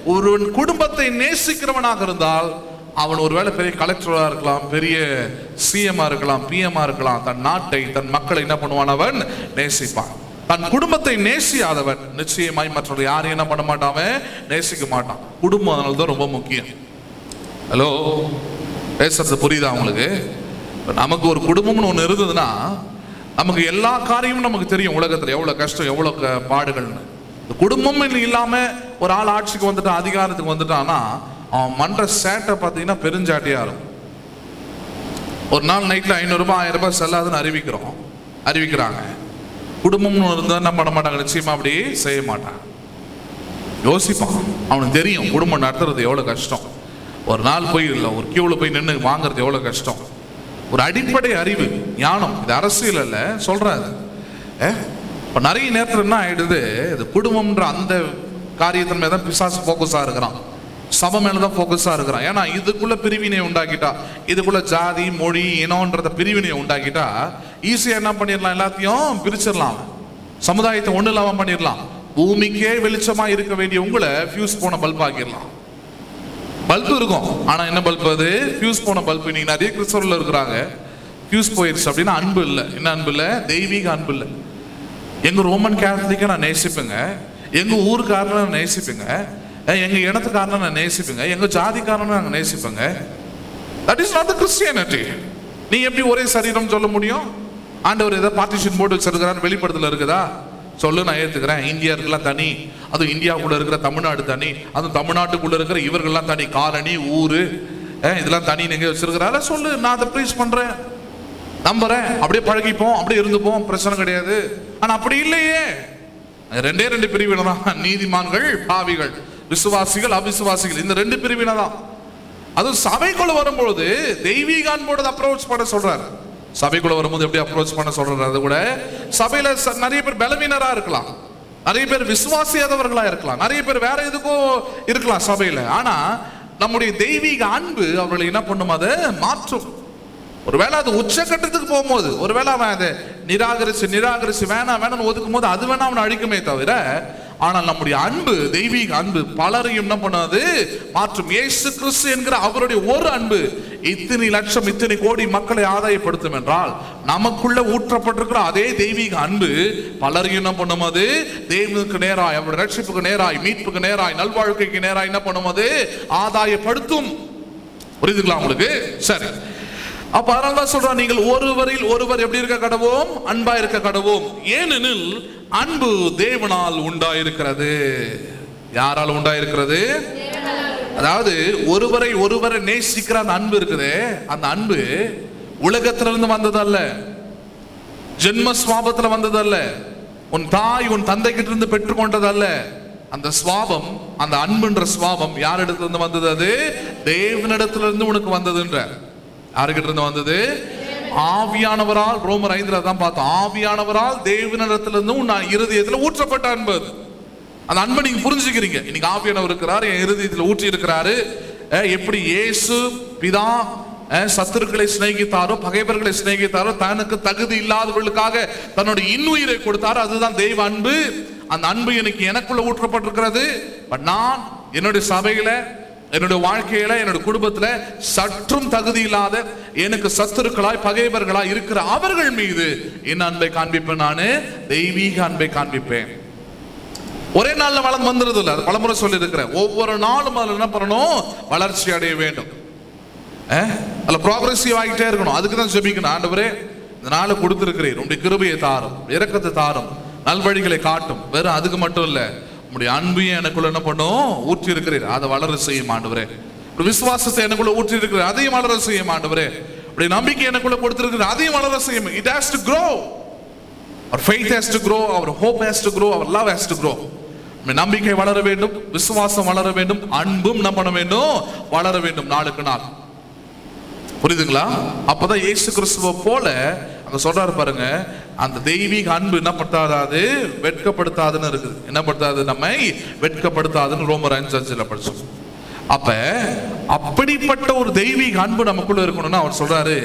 ஒருவன் குடும்பத்தை நேசிக்கிறவனாக இருந்தால் அவன் ஒருவேளை பெரிய கலெக்டராக இருக்கலாம் பெரிய சிஎம்மாக இருக்கலாம் பிஎம்மாக இருக்கலாம் தன் நாட்டை தன் மக்களை என்ன பண்ணுவான் அவன்? நேசிப்பான். தன் குடும்பத்தை நேசியாதவன். நிச்சயமாய் மற்றவர்கள் யாரையும் என்ன பண்ண மாட்டான் நேசிக்க மாட்டான். குடும்பம் அதனால தான் ரொம்ப முக்கியம். ஹலோ பேசுறது புரியுதா உங்களுக்கு? நமக்கு ஒரு குடும்பம்னு ஒன்று இருந்ததுன்னா நமக்கு எல்லா காரியமும் நமக்கு தெரியும் உலகத்தில். எவ்வளோ கஷ்டம் எவ்வளோ க- பாடுகள்னு. இந்த குடும்பம் இல்லாமல் ஒரு ஆள் ஆட்சிக்கு வந்துட்டான் அதிகாரத்துக்கு வந்துட்டான்னா அவன் மன்ற சேட்டை பார்த்தீங்கன்னா பெருஞ்சாட்டியாக இருக்கும். ஒரு நாள் நைட்டில் ஐநூறுரூபா ஆயிரம் ரூபாய் செல்லாதுன்னு அறிவிக்கிறோம். அறிவிக்கிறாங்க. குடும்பம்னு இருந்தால் என்ன பண்ண மாட்டாங்க நிச்சயமா அப்படி செய்ய மாட்டான். யோசிப்பான். அவனுக்கு தெரியும் குடும்பம் நடத்துறது எவ்வளோ கஷ்டம். ஒரு நாள் போய் இல்லை ஒரு கியூவில் போய் நின்று வாங்குறது எவ்வளோ கஷ்டம். ஒரு அடிப்படை அறிவு ஞானம். இது அரசியல் அல்ல சொல்றாரு. இப்போ நிறைய நேரத்தில் என்ன ஆயிடுது இது குடும்பம்ன்ற அந்த காரியத்தின் மேல தான் பிசாசு ஃபோக்கஸாக இருக்கிறான். சபை மேலே தான் ஃபோக்கஸாக இருக்கிறான். ஏன்னா இதுக்குள்ள பிரிவினை உண்டாக்கிட்டா இதுக்குள்ள ஜாதி மொழி இனம்ன்றத பிரிவினை உண்டாக்கிட்டா ஈஸியாக என்ன பண்ணிடலாம்? எல்லாத்தையும் பிரிச்சிடலாம். சமுதாயத்தை ஒன்றும் இல்லாம பண்ணிடலாம். பூமிக்கே வெளிச்சமாக இருக்க வேண்டிய உங்களை ஃபியூஸ் போன பல்ப் ஆக்கிடலாம். பல்ப் இருக்கும். ஆனால் என்ன பல்ப் அது? ஃபியூஸ் போன பல்ப் நீங்கள் நிறைய கிறிஸ்தவர்கள் இருக்கிறாங்க. ஃபியூஸ் போயிடுச்சு அப்படின்னா அன்பு இல்லை. என்ன அன்பு இல்லை? தெய்வீக அன்பு இல்லை. எங்கள் ரோமன் கேத்தலிக்கை நான் நேசிப்பேங்க. எங்கள் ஊருக்காரனை நான் நேசிப்பேங்க. எங்கள் இனத்துக்காரனை நான் நேசிப்பேங்க. எங்கள் ஜாதிக்காரனை நாங்கள் நேசிப்பேங்க. That is not the Christianity நீ எப்படி ஒரே சரீரம் சொல்ல முடியும்? ஆண்டவர் ஏதோ பார்ட்டிஷன் போட்டு வச்சிருக்கிறான்னு வெளிப்படத்தில் இருக்குதா? சொல்லு நான் ஏற்றுக்கிறேன் இந்தியா இருக்கலாம் தனி. அதுவும் இந்தியாவுக்குள்ள இருக்கிற தமிழ்நாடு தனி. அதுவும் தமிழ்நாட்டுக்குள்ள இருக்கிற இவர்கள்லாம் தனி. காலனி ஊர். இதெல்லாம் தனி நீங்கள் வச்சிருக்கிறார. சொல்லு நான் அதை ப்ரீஸ் பண்ணுறேன் நம்புறேன். அப்படியே பழகிப்போம். அப்படியே இருந்துப்போம். பிரச்சனை கிடையாது. ஆனால் அப்படி இல்லையே. ரெண்டே ரெண்டு பிரிவினை தான். நீதிமான்கள் பாவிகள் விசுவாசிகள் அவிசுவாசிகள். இந்த ரெண்டு பிரிவினை தான். அதுவும் சபைக்குள்ள வரும்பொழுது தெய்வீக அன்போடு அப்ரோச் பண்ண சொல்றாரு. சபைக்குள்ள வரும்போது எப்படி அப்ரோச் பண்ண சொல்றது அது கூட சபையில ச- நிறைய பேர் பலவீனரா இருக்கலாம். நிறைய பேர் விசுவாசியாதவர்களா இருக்கலாம். நிறைய பேர் வேற எதுக்கும் இருக்கலாம் சபையில. ஆனா நம்முடைய தெய்வீக அன்பு அவர்களை என்ன பண்ணும்? அதை மாற்றும். ஒருவேளை அது உச்சக்கட்டத்துக்கு போகும்போது ஒருவேளை அவன் அதை நிராகரிச்சு நிராகரிச்சு வேணாம் வேணாம்னு ஒதுக்கும் போது அது வேணா அவனை அழிக்குமே தவிர ஆனால் நம்முடைய அன்பு தெய்வீக அன்பு பலரையும் என்ன பண்ணாது மாற்றும். ஏசு கிறிஸ்து என்கிற அவருடைய ஒரு அன்பு இத்தனை லட்சம் இத்தனை கோடி மக்களை ஆதாயப்படுத்தும் என்றால் நமக்குள்ள ஊற்றப்பட்டிருக்கிற அதே தெய்வீக அன்பு பலரையும் என்ன பண்ணும் அது? தேவனுக்கு நேராய் அவருடைய ரட்சிப்புக்கு நேராய் மீட்புக்கு நேராய் நல்வாழ்க்கைக்கு நேராய் என்ன பண்ணும் அது? ஆதாயப்படுத்தும். புரியுதுங்களா உங்களுக்கு? சரி. அப்ப அதனால தான் சொல்றான் நீங்கள் ஒருவரில் ஒருவர் எப்படி இருக்க கடவோம்? அன்பா இருக்க கடவோம். ஏனெனில் அன்பு தேவனால் உண்டாயிருக்கிறது. யாரால் உண்டாயிருக்கிறது? அதாவது ஒருவரை ஒருவரை நேசிக்கிற அந்த அன்பு இருக்குதே அந்த அன்பு உலகத்திலிருந்து வந்ததல்ல. ஜென்ம சுவாபத்துல வந்ததல்ல. உன் தாய் உன் தந்தை கிட்ட இருந்து பெற்றுக்கொண்டதல்ல. அந்த சுவாபம் அந்த அன்புன்ற சுவாபம் யாரிடத்துல இருந்து வந்தது அது? தேவனிடத்துல இருந்து உனக்கு வந்ததுன்ற. யாருக்கிட்ட இருந்து வந்தது? ஆவியானவரால் ரோமர் ஐந்துல தான் பார்த்தோம். ஆவியானவரால் தேவனிடத்துல இருந்து உன் இருதயத்தில் ஊற்றப்பட்ட அன்பு அது. அந்த அன்பை நீங்க புரிஞ்சுக்கிறீங்க. இன்னைக்கு ஆவியானவர் இருக்கிறார் என் இருதயத்தில் ஊற்றி இருக்கிறாரு. எப்படி இயேசு பிதா சத்துருக்களை சிநேகித்தாரோ பகைவர்களை சிநேகித்தாரோ தனக்கு தகுதி இல்லாதவர்களுக்காக தன்னுடைய இன்னுயிரை கொடுத்தாரோ அதுதான் தெய்வ அன்பு. அந்த அன்பு எனக்கு எனக்குள்ள ஊற்றப்பட்டிருக்கிறது. பட் நான் என்னுடைய சபையில என்னுடைய வாழ்க்கையில என்னுடைய குடும்பத்துல சற்றும் தகுதி இல்லாத எனக்கு சத்துருக்களாய் பகைவர்களாய் இருக்கிற அவர்கள் மீது என்ன அன்பை காண்பிப்பேன் நானு. தெய்வீக அன்பை காண்பிப்பேன். ஒரே நாளில் வளம் வந்துடுது இல்லை பலமுறை சொல்லி இருக்கிறேன் ஒவ்வொரு நாளும் அதில் என்ன பண்ணணும்? வளர்ச்சி அடைய வேண்டும். அதில் அதுல ப்ராக்ரஸிவ் ஆகிட்டே இருக்கணும். அதுக்கு தான் ஜெபிக்கணும். ஆண்டவரே இந்த நாளை கொடுத்திருக்கிறீர். உடைய கிருபையை தாரும். இறக்கத்தை தாரும். நல்வழிகளை காட்டும். வெறும் அதுக்கு மட்டும் இல்லை. உங்களுடைய அன்பையும் எனக்குள்ள என்ன பண்ணும்? ஊற்றி இருக்கிறீர். அதை வளர செய்யும் ஆண்டவரே. ஒரு விசுவாசத்தை எனக்குள்ள ஊற்றி இருக்கிறீர். அதையும் வளர செய்யும் ஆண்டவரே. உடைய நம்பிக்கை எனக்குள்ள கொடுத்திருக்கிறீர். அதையும் வளர செய்யும். It has to grow our faith has to grow our hope has to grow our love has to grow நம்பிக்கை வளர வேண்டும் விசுவாசம் வளர வேண்டும் அன்பும் என்ன பண்ண வேண்டும் வளர வேண்டும் நாளுக்கு நாள். புரியுதுங்களா? அப்பதான் இயேசு கிறிஸ்துவ போல அங்க சொல்றாரு பாருங்க அந்த தெய்வீக அன்பு என்ன படுத்தாது வெட்கப்படுத்தாதுன்னு இருக்குது. என்ன படுத்தாது? நம்மை வெட்கப்படுத்தாதுன்னு ரோமர் அஞ்சு அஞ்சுல படிச்சோம். அப்ப அப்படிப்பட்ட ஒரு தெய்வீக அன்பு நமக்குள்ள இருக்கணும்னு அவர் சொல்றாரு.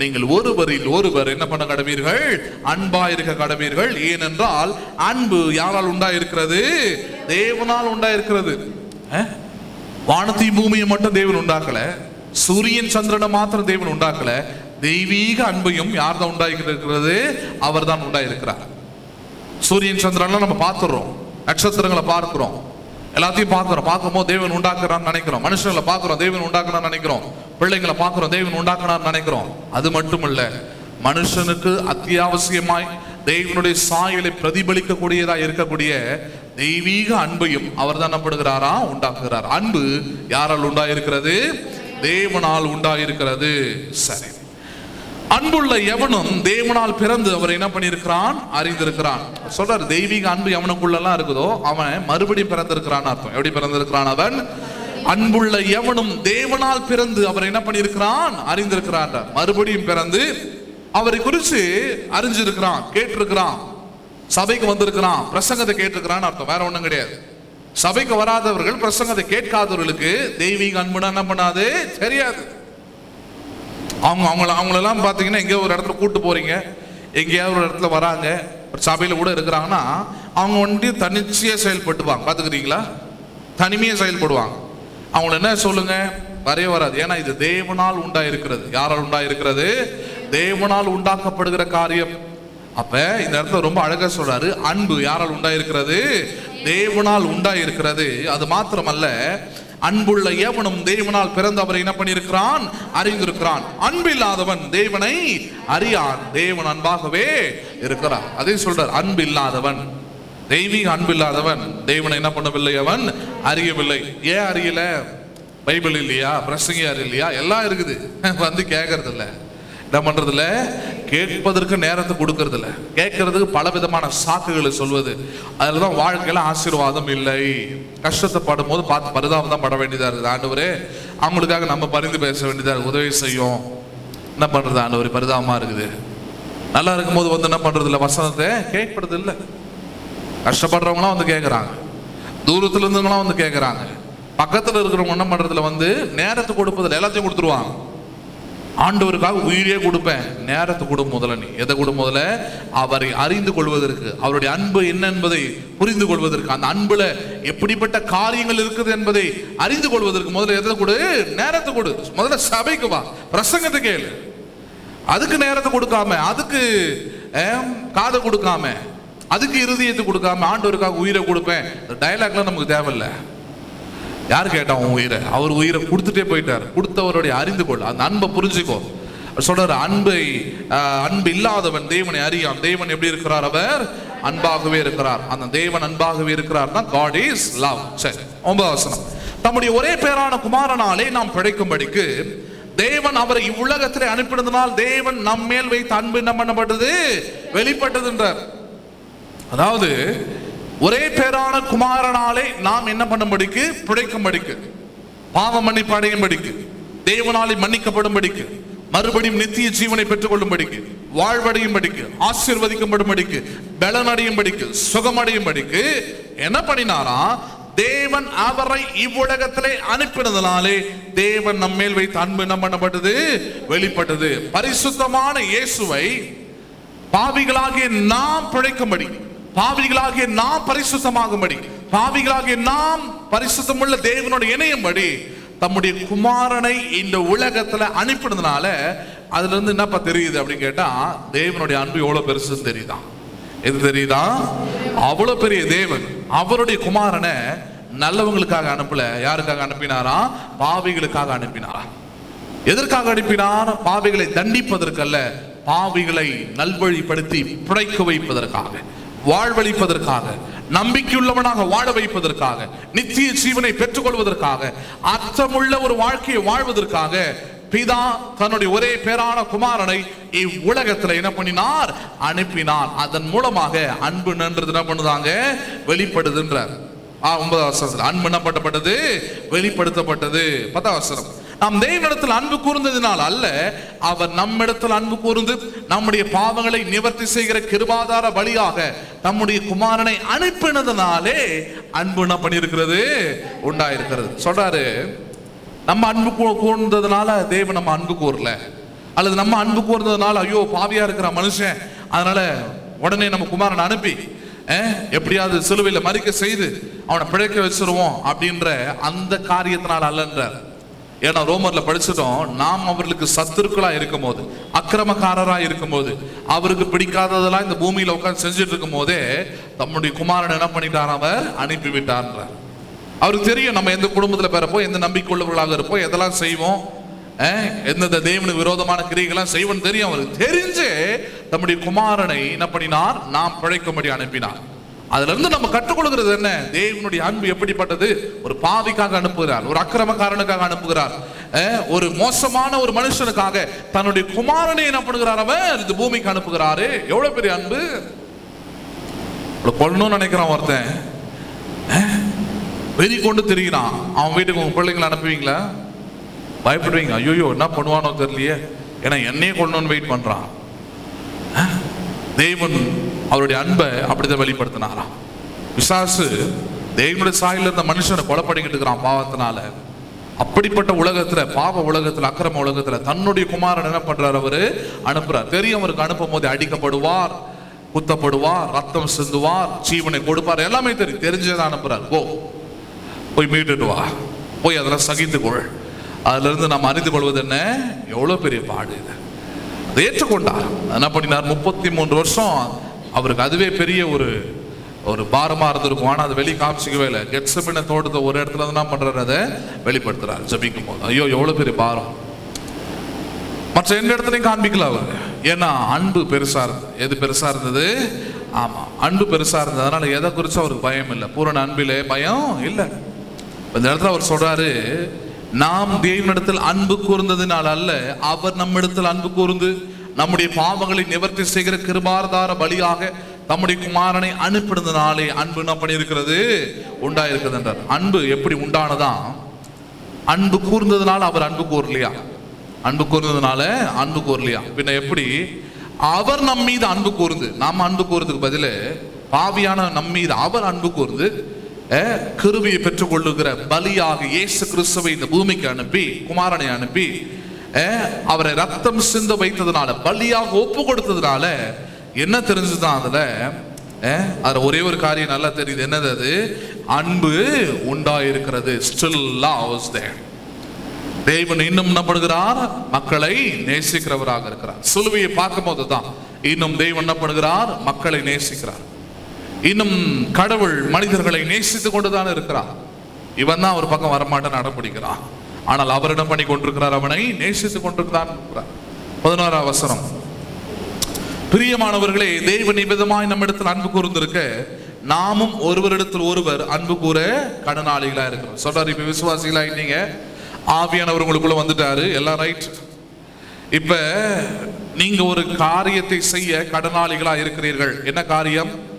நீங்கள் ஒருவரில் ஒருவர் என்ன பண்ண கடவீர்கள்? அன்பா இருக்க கடவீர்கள். ஏனென்றால் அன்பு யாரால் உண்டாயிருக்கிறது? தேவனால் உண்டா இருக்கிறது வானத்தையும் பூமியை மட்டும் தேவன் உண்டாக்கல. சூரியன் சந்திரனை மாத்திரம் தேவன் உண்டாக்கல. தெய்வீக அன்பையும் யார் தான் உண்டாயிருக்கிறது அவர் தான் உண்டாயிருக்கிறார். சூரியன் சந்திரன்லாம் நம்ம பார்த்துடுறோம் நட்சத்திரங்களை பார்க்கிறோம். எல்லாத்தையும் பார்க்குறோம். பார்க்கும்போது தேவன் உண்டாக்குறான்னு நினைக்கிறோம். மனுஷங்களை பார்க்குறோம். தேவன் உண்டாக்குறான்னு நினைக்கிறோம். பிள்ளைங்களை பார்க்குறோம். தேவன் உண்டாக்குறான்னு நினைக்கிறோம். அது மட்டும் இல்லை மனுஷனுக்கு அத்தியாவசியமாய் தெய்வனுடைய சாயலை பிரதிபலிக்கக்கூடியதாக இருக்கக்கூடிய தெய்வீக அன்பையும் அவர் தான் நம்படுகிறாரா உண்டாக்குகிறார். அன்பு யாரால் உண்டாயிருக்கிறது? தேவனால் உண்டாயிருக்கிறது. சரி. அன்புள்ள எவனும் தேவனால் பிறந்து அவர் என்ன பண்ணியிருக்கிறான்? அறிந்திருக்கிறான். சொல்றாரு தெய்வீக அன்பு எவனுக்குள்ளெல்லாம் இருக்குதோ அவன் மறுபடியும் பிறந்திருக்கிறான் அர்த்தம். எப்படி பிறந்திருக்கிறான் அவன்? அன்புள்ள எவனும் தேவனால் பிறந்து அவர் என்ன பண்ணியிருக்கிறான்? அறிந்திருக்கிறான் மறுபடியும் பிறந்து அவரை குறித்து அறிஞ்சிருக்கிறான் கேட்டிருக்கிறான். சபைக்கு வந்திருக்கிறான் பிரசங்கத்தை கேட்டிருக்கிறான்னு அர்த்தம். வேற ஒண்ணும் கிடையாது. சபைக்கு வராதவர்கள் பிரசங்கத்தை கேட்காதவர்களுக்கு தெய்வீக அன்புனா என்ன பண்ணாது? தெரியாது. அவங்க அவங்கள அவங்களெல்லாம் பார்த்தீங்கன்னா எங்கேயோ ஒரு இடத்துல கூட்டு போறீங்க. எங்கேயாவது ஒரு இடத்துல வராங்க. ஒரு சபையில் கூட இருக்கிறாங்கன்னா அவங்க வந்து தனிச்சையாக செயல்பட்டுவாங்க. பார்த்துக்கிறீங்களா தனிமையாக செயல்படுவாங்க. அவங்கள என்ன சொல்லுங்க? வரவே வராது. ஏன்னா இது தேவனால் உண்டாயிருக்கிறது. யாரால் உண்டாயிருக்கிறது? தேவனால் உண்டாக்கப்படுகிற காரியம். அப்ப இந்த இடத்துல ரொம்ப அழகா சொல்றாரு. அன்பு யாரால் உண்டாயிருக்கிறது? தேவனால் உண்டாயிருக்கிறது. அது மாத்திரமல்ல. அன்புள்ள எவனும் தேவனால் பிறந்தவரை என்ன பண்ணியிருக்கிறான்? அறிந்திருக்கிறான். அன்பில்லாதவன் தேவனை அறியான். தேவன் அன்பாகவே இருக்கிறார். அதே சொல்றார் அன்பில்லாதவன். தெய்வீக அன்பில்லாதவன். தேவனை என்ன பண்ணவில்லை அவன்? அறியவில்லை. ஏன் அறியல? பைபிள் இல்லையா? பிரசங்கியார் இல்லையா? எல்லாம் இருக்குது. [laughs] வந்து கேட்கறது இல்லை என்ன பண்ணுறதில்ல கேட்பதற்கு நேரத்தை கொடுக்கறது இல்ல கேட்கறதுக்கு பல விதமான சாக்குகளை சொல்வது. அதுலதான் வாழ்க்கையில ஆசீர்வாதம் இல்லை. கஷ்டத்தை படும் போது பார்த்து பரிதாபம் தான் பட வேண்டியதா இருக்குது. ஆண்டவரே அவங்களுக்காக நம்ம பரிந்து பேச வேண்டியதா இருக்கு உதவி செய்யும். என்ன பண்றது ஆண்டவர்? பரிதாபமா இருக்குது. நல்லா இருக்கும்போது வந்து என்ன பண்றது இல்ல வசனத்தை கேட்பது இல்லை கஷ்டப்படுறவங்களாம் வந்து கேட்குறாங்க தூரத்துல இருந்தவங்களாம் வந்து கேட்குறாங்க பக்கத்துல இருக்கிறவங்க என்ன பண்றதுல வந்து நேரத்தை கொடுப்பதில் எல்லாத்தையும் கொடுத்துருவாங்க. ஆண்டவருக்காக உயிரே கொடுப்பேன். நேரத்தை கொடு முதல்ல நீ. எதை கொடு முதல்ல? அவரை அறிந்து கொள்வதற்கு அவருடைய அன்பு என்ன என்பதை புரிந்து கொள்வதற்கு அந்த அன்புல எப்படிப்பட்ட காரியங்கள் இருக்குது என்பதை அறிந்து கொள்வதற்கு முதல்ல எதை கொடு? நேரத்தை கொடு. முதல்ல சபைக்கு வா. பிரசங்கத்தை கேளு. அதுக்கு நேரத்தை கொடுக்காம அதுக்கு காதை கொடுக்காம அதுக்கு இருதயத்தை கொடுக்காம ஆண்டவருக்காக உயிரை கொடுப்பேன். டயலாக்லாம் நமக்கு தேவையில்லை. யார் கேட்டான் உன் உயிரை? அவர் உயிரை கொடுத்துட்டே போயிட்டார். கொடுத்தவருடைய அறிந்து கொள். அந்த அன்பை புரிஞ்சுக்கோ. சொல்றாரு அன்பை அன்பு இல்லாதவன் தேவனை அறியான். தேவன் எப்படி இருக்கிறார் அவர்? அன்பாகவே இருக்கிறார். அந்த தேவன் அன்பாகவே இருக்கிறார். தான் காட் இஸ் லவ் சரி ஒன்பது வசனம். தம்முடைய ஒரே பேரான குமாரனாலே நாம் பிழைக்கும்படிக்கு தேவன் அவரை இவ்வுலகத்திலே அனுப்பினதனால் தேவன் நம்மேல் வைத்த அன்பு என்ன பண்ணப்பட்டது? வெளிப்பட்டதுன்றார் அதாவது ஒரே பேரான குமாரனாலே நாம் என்ன பண்ணும்படிக்கு? பிழைக்கும்படிக்கு பாவ மன்னிப்பு அடையும்படிக்கு தேவனாலே மன்னிக்கப்படும்படிக்கு. மறுபடியும் நித்திய ஜீவனை பெற்றுக்கொள்ளும்படிக்கு. வாழ்வடையும்படிக்கு. ஆசீர்வதிக்கப்படும்படிக்கு. பலனடையும்படிக்கு. சுகமடையும்படிக்கு என்ன பண்ணினாரா? தேவன் அவரை இவ்வுலகத்திலே அனுப்பினதனாலே தேவன் நம்மேல் வைத்த அன்பு என்ன பண்ணப்பட்டது? வெளிப்பட்டது. பரிசுத்தமான இயேசுவை பாவிகளாகிய நாம் பிழைக்கும்படி பாவிகளாகிய நாம் பரிசுத்தமாகும்படி பாவிகளாகிய நாம் பரிசுத்தமுள்ள தேவனோட இணையும்படி தம்முடைய குமாரனை இந்த உலகத்துல அனுப்பினதுனால அதுல இருந்து என்னப்பா தெரியுது அப்படின்னு கேட்டா தேவனுடைய அன்பு எவ்வளவு பெருசுன்னு தெரியுதான் எது தெரியுதா? அவ்வளவு பெரிய தேவன். அவருடைய குமாரனை நல்லவங்களுக்காக அனுப்பல. யாருக்காக அனுப்பினாரா? பாவிகளுக்காக அனுப்பினாரா? எதற்காக அனுப்பினார்? பாவிகளை தண்டிப்பதற்கல்ல பாவிகளை நல்வழிப்படுத்தி பிழைக்க வைப்பதற்காக. வாழ்வழிப்பதற்காக நம்பிக்கையுள்ளவனாக வாழ வைப்பதற்காக நித்திய ஜீவனை பெற்றுக்கொள்வதற்காக அர்த்தமுள்ள ஒரு வாழ்க்கையை வாழ்வதற்காக பிதா தன்னுடைய ஒரே பேரான குமாரனை இவ்வுலகத்துல என்ன பண்ணினார்? அனுப்பினார். அதன் மூலமாக அன்பு நன்றது என்ன பண்ணுதாங்க? வெளிப்படுதுன்றார். ஆ ஒன்பதாம் வருஷம் அன்பு என்ன பண்ணப்பட்டது வெளிப்படுத்தப்பட்டது. பத்தாம் வருஷம் நாம் தேவனிடத்தில் அன்பு கூர்ந்ததினால் அல்ல அவர் நம்மிடத்தில் அன்பு கூர்ந்து நம்முடைய பாவங்களை நிவர்த்தி செய்கிற கிருபாதார வழியாக நம்முடைய குமாரனை அனுப்பினதுனாலே அன்பு என்ன பண்ணியிருக்கிறது? உண்டாயிருக்கிறது. சொல்றாரு நம்ம அன்பு கூ- கூர்ந்ததுனால தேவன் நம்ம அன்பு கூறல. அல்லது நம்ம அன்பு கூர்ந்ததுனால ஐயோ பாவியா இருக்கிற மனுஷன் அதனால உடனே நம்ம குமாரனை அனுப்பி எப்படியாவது சிலுவையில் மறிக்க செய்து அவனை பிழைக்க வச்சிருவோம் அப்படின்ற அந்த காரியத்தினால் அல்லன்றார். ஏன்னா ரோமர்ல படிச்சிட்டோம் நாம் அவர்களுக்கு சத்துருக்களா இருக்கும் போது அக்கிரமக்காரரா இருக்கும் போது அவருக்கு பிடிக்காததெல்லாம் இந்த பூமியில உட்காந்து செஞ்சுட்டு இருக்கும் போதே தம்முடைய குமாரன் என்ன பண்ணிட்டார் அவர் அனுப்பி அவருக்கு தெரியும் நம்ம எந்த குடும்பத்துல பிறப்போம் எந்த நம்பிக்கையுள்ளவர்களாக இருப்போம் எதெல்லாம் செய்வோம் எந்தெந்த தேவனுக்கு விரோதமான கிரியைகள்லாம் செய்வோம்னு தெரியும். அவருக்கு தெரிஞ்சு நம்முடைய குமாரனை என்ன பண்ணினார்? நாம் பிழைக்கும்படி அனுப்பினார். அதுல இருந்து நம்ம கற்றுக்கொள்கிறது என்ன? தேவனுடைய அன்பு எப்படிப்பட்டது? ஒரு பாவிக்காக அனுப்புகிறார் ஒரு அக்கிரமக்காரனுக்காக அனுப்புகிறார் ஒரு மோசமான ஒரு மனுஷனுக்காக தன்னுடைய குமாரனை என்ன பண்ணுகிறார் அவன் இந்த பூமிக்கு அனுப்புகிறாரு. எவ்வளவு பெரிய அன்பு? கொள்ளணும்னு நினைக்கிறான் ஒருத்தன். வெறி கொண்டு தெரிகிறான் அவன் வீட்டுக்கு உங்க பிள்ளைங்களை அனுப்புவீங்களா? பயப்படுவீங்க. ஐயோ என்ன பண்ணுவானோ தெரியலையே. ஏன்னா என்னையே கொள்ளணும்னு வெயிட் பண்றான். தேவன் அவருடைய அன்பை அப்படிதான் வெளிப்படுத்தினாராம் விசாசு தேவனுடைய சாயல இருந்த மனுஷனை கொலை பண்ணிக்கிட்டு இருக்கிறான் பாவத்தினால. அப்படிப்பட்ட உலகத்துல பாவ உலகத்துல அக்கிரம உலகத்துல தன்னுடைய குமாரன் என்ன பண்றாரு அவரு? அனுப்புறார். தெரியும் அவருக்கு அனுப்பும் போது அடிக்கப்படுவார் குத்தப்படுவார் ரத்தம் சிந்துவார் ஜீவனை கொடுப்பார். எல்லாமே தெரியும். தெரிஞ்சதை அனுப்புறார். போ. போய் மீட்டுட்டு வா. போய் அதெல்லாம் சகித்துக்கொள். அதுல இருந்து நாம் அறிந்து கொள்வது என்ன? எவ்வளவு பெரிய பாடு இது. அதை ஏற்றுக்கொண்டார். என்ன பண்ணினார் முப்பத்தி மூன்று வருஷம் அவருக்கு அதுவே பெரிய ஒரு ஒரு பாரமாக இருந்திருக்கும். ஆனால் அது வெளி காமிச்சிக்கவே இல்லை. கெட்சமின தோட்டத்தை ஒரு இடத்துல இருந்து என்ன பண்றாரு? அதை வெளிப்படுத்துறாரு ஜபிக்கும் போது. ஐயோ எவ்வளோ பெரிய பாரம். மற்ற எந்த இடத்துலையும் காண்பிக்கல அவர். ஏன்னா அன்பு பெருசாக இருந்தது எது பெருசாக இருந்தது? ஆமாம் அன்பு பெருசாக இருந்தது. அதனால் எதை குறித்து அவருக்கு பயம் இல்லை. பூரண அன்பிலே பயம் இல்லை. இந்த இடத்துல அவர் சொல்கிறாரு நாம் தேவனிடத்தில் அன்பு கூர்ந்ததினால் அல்ல அவர் நம்மிடத்தில் அன்பு கூர்ந்து நம்முடைய பாவங்களை நிவர்த்தி செய்கிற கிருபார்தார பலியாக தம்முடைய குமாரனை அனுப்பினதுனாலே அன்பு என்ன பண்ணியிருக்கிறது? உண்டாயிருக்கிறது என்றார். அன்பு எப்படி உண்டானதான் அன்பு கூர்ந்ததுனால அவர் அன்பு கூறலையா? அன்பு கூர்ந்ததுனால அன்பு கூறலையா? பின்ன எப்படி? அவர் நம் மீது அன்பு கூர்ந்து நாம் அன்பு கூறுறதுக்கு பதிலு பாவியான நம் மீது அவர் அன்பு கூர்ந்து கிருபையை பெற்றுக்கொள்ளுகிற பலியாக இயேசு கிறிஸ்துவை இந்த பூமிக்கு அனுப்பி குமாரனை அனுப்பி அவரை ரத்தம் சிந்து வைத்ததுனால பலியாக ஒப்பு கொடுத்ததுனால என்ன தெரிஞ்சுதான் அதுல அதில் ஒரே ஒரு காரியம் நல்லா தெரியுது என்னது அது அன்பு உண்டாயிருக்கிறது ஸ்டில் loves there. தேவன் இன்னும் என்ன பண்ணுகிறார் மக்களை நேசிக்கிறவராக இருக்கிறார் சிலுவையை பார்க்கும் போது தான் இன்னும் தெய்வம் என்ன பண்ணுகிறார் மக்களை நேசிக்கிறார் இன்னும் கடவுள் மனிதர்களை நேசித்துக் கொண்டுதான் இருக்கிறார். இவன் தான் ஒரு பக்கம் வரமாட்டேன் நடப்பிடிக்கிறான் ஆனால் அவரிடம் பண்ணி கொண்டிருக்கிறார் அவனை நேசித்துக் கொண்டிருக்கிறார் இருக்கிறார். பதினோராம் வசனம். பிரியமானவர்களே தேவன் இவ்விதமாய் நம்மிடத்தில் அன்பு கூர்ந்திருக்க நாமும் ஒருவரிடத்தில் ஒருவர் அன்பு கூற கடனாளிகளா இருக்கிறோம். சொல்றாரு இப்ப விசுவாசிகளா நீங்க. ஆவியானவர் உங்களுக்குள்ள வந்துட்டாரு. எல்லாம் ரைட் இப்ப நீங்க ஒரு காரியத்தை செய்ய கடனாளிகளா இருக்கிறீர்கள். என்ன காரியம்?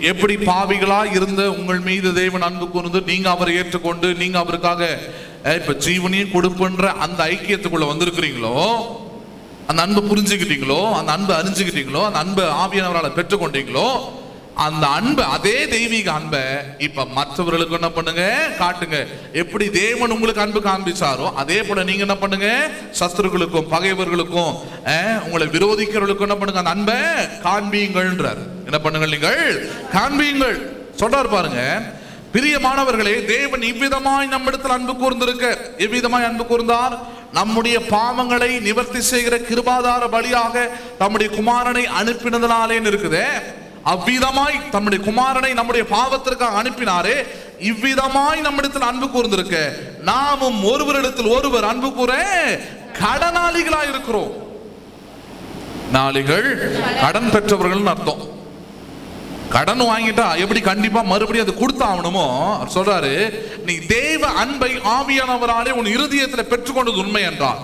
எப்படி பாவிகளா இருந்த உங்கள் மீது தேவன் அன்பு கூர்ந்து நீங்க அவரை ஏற்றுக்கொண்டு நீங்க அவருக்காக இப்ப ஜீவனையும் கொடுப்புன்ற அந்த ஐக்கியத்துக்குள்ள வந்திருக்கிறீங்களோ? அந்த அன்பை புரிஞ்சுக்கிட்டீங்களோ? அந்த அன்பை அறிஞ்சுக்கிட்டீங்களோ? அந்த அன்பை ஆவியானவரால் பெற்றுக்கொண்டீங்களோ? அந்த அன்பு அதே தெய்வீக அன்பை இப்ப மற்றவர்களுக்கு என்ன பண்ணுங்க? காட்டுங்க. எப்படி தேவன் உங்களுக்கு அன்பு காண்பிச்சாரோ அதே போல நீங்க என்ன பண்ணுங்க? சஸ்திரர்களுக்கும் பகைவர்களுக்கும் உங்களை விரோதிக்கிறவர்களுக்கும் என்ன பண்ணுங்க? அந்த அன்பை காண்பியுங்கள்ன்றார் என்ன பண்ணுங்கள் நீங்கள்? காண்பியுங்கள் சொல்றாரு பாருங்க. பிரியமானவர்களே தேவன் இவ்விதமாய் நம்மிடத்தில் அன்பு கூர்ந்திருக்க எவ்விதமாய் அன்பு கூர்ந்தார்? நம்முடைய பாவங்களை நிவர்த்தி செய்கிற கிருபாதார பலியாக தம்முடைய குமாரனை அனுப்பினதனாலே இருக்குதே. அவ்விதமாய் தம்முடைய குமாரனை நம்முடைய பாவத்திற்காக அனுப்பினாரே இவ்விதமாய் நம்மிடத்தில் அன்பு கூர்ந்திருக்க. நாமும் ஒருவரிடத்தில் ஒருவர் அன்பு கூற கடனாளிகளா இருக்கிறோம். நாளிகள் கடன் பெற்றவர்கள் அர்த்தம். கடன் வாங்கிட்டா எப்படி கண்டிப்பா மறுபடியும் அது கொடுத்தாகணுமோ சொல்றாரு நீ தேவ அன்பை ஆவியானவராலே உன் இருதயத்தில் பெற்றுக்கொண்டது உண்மை என்றார்.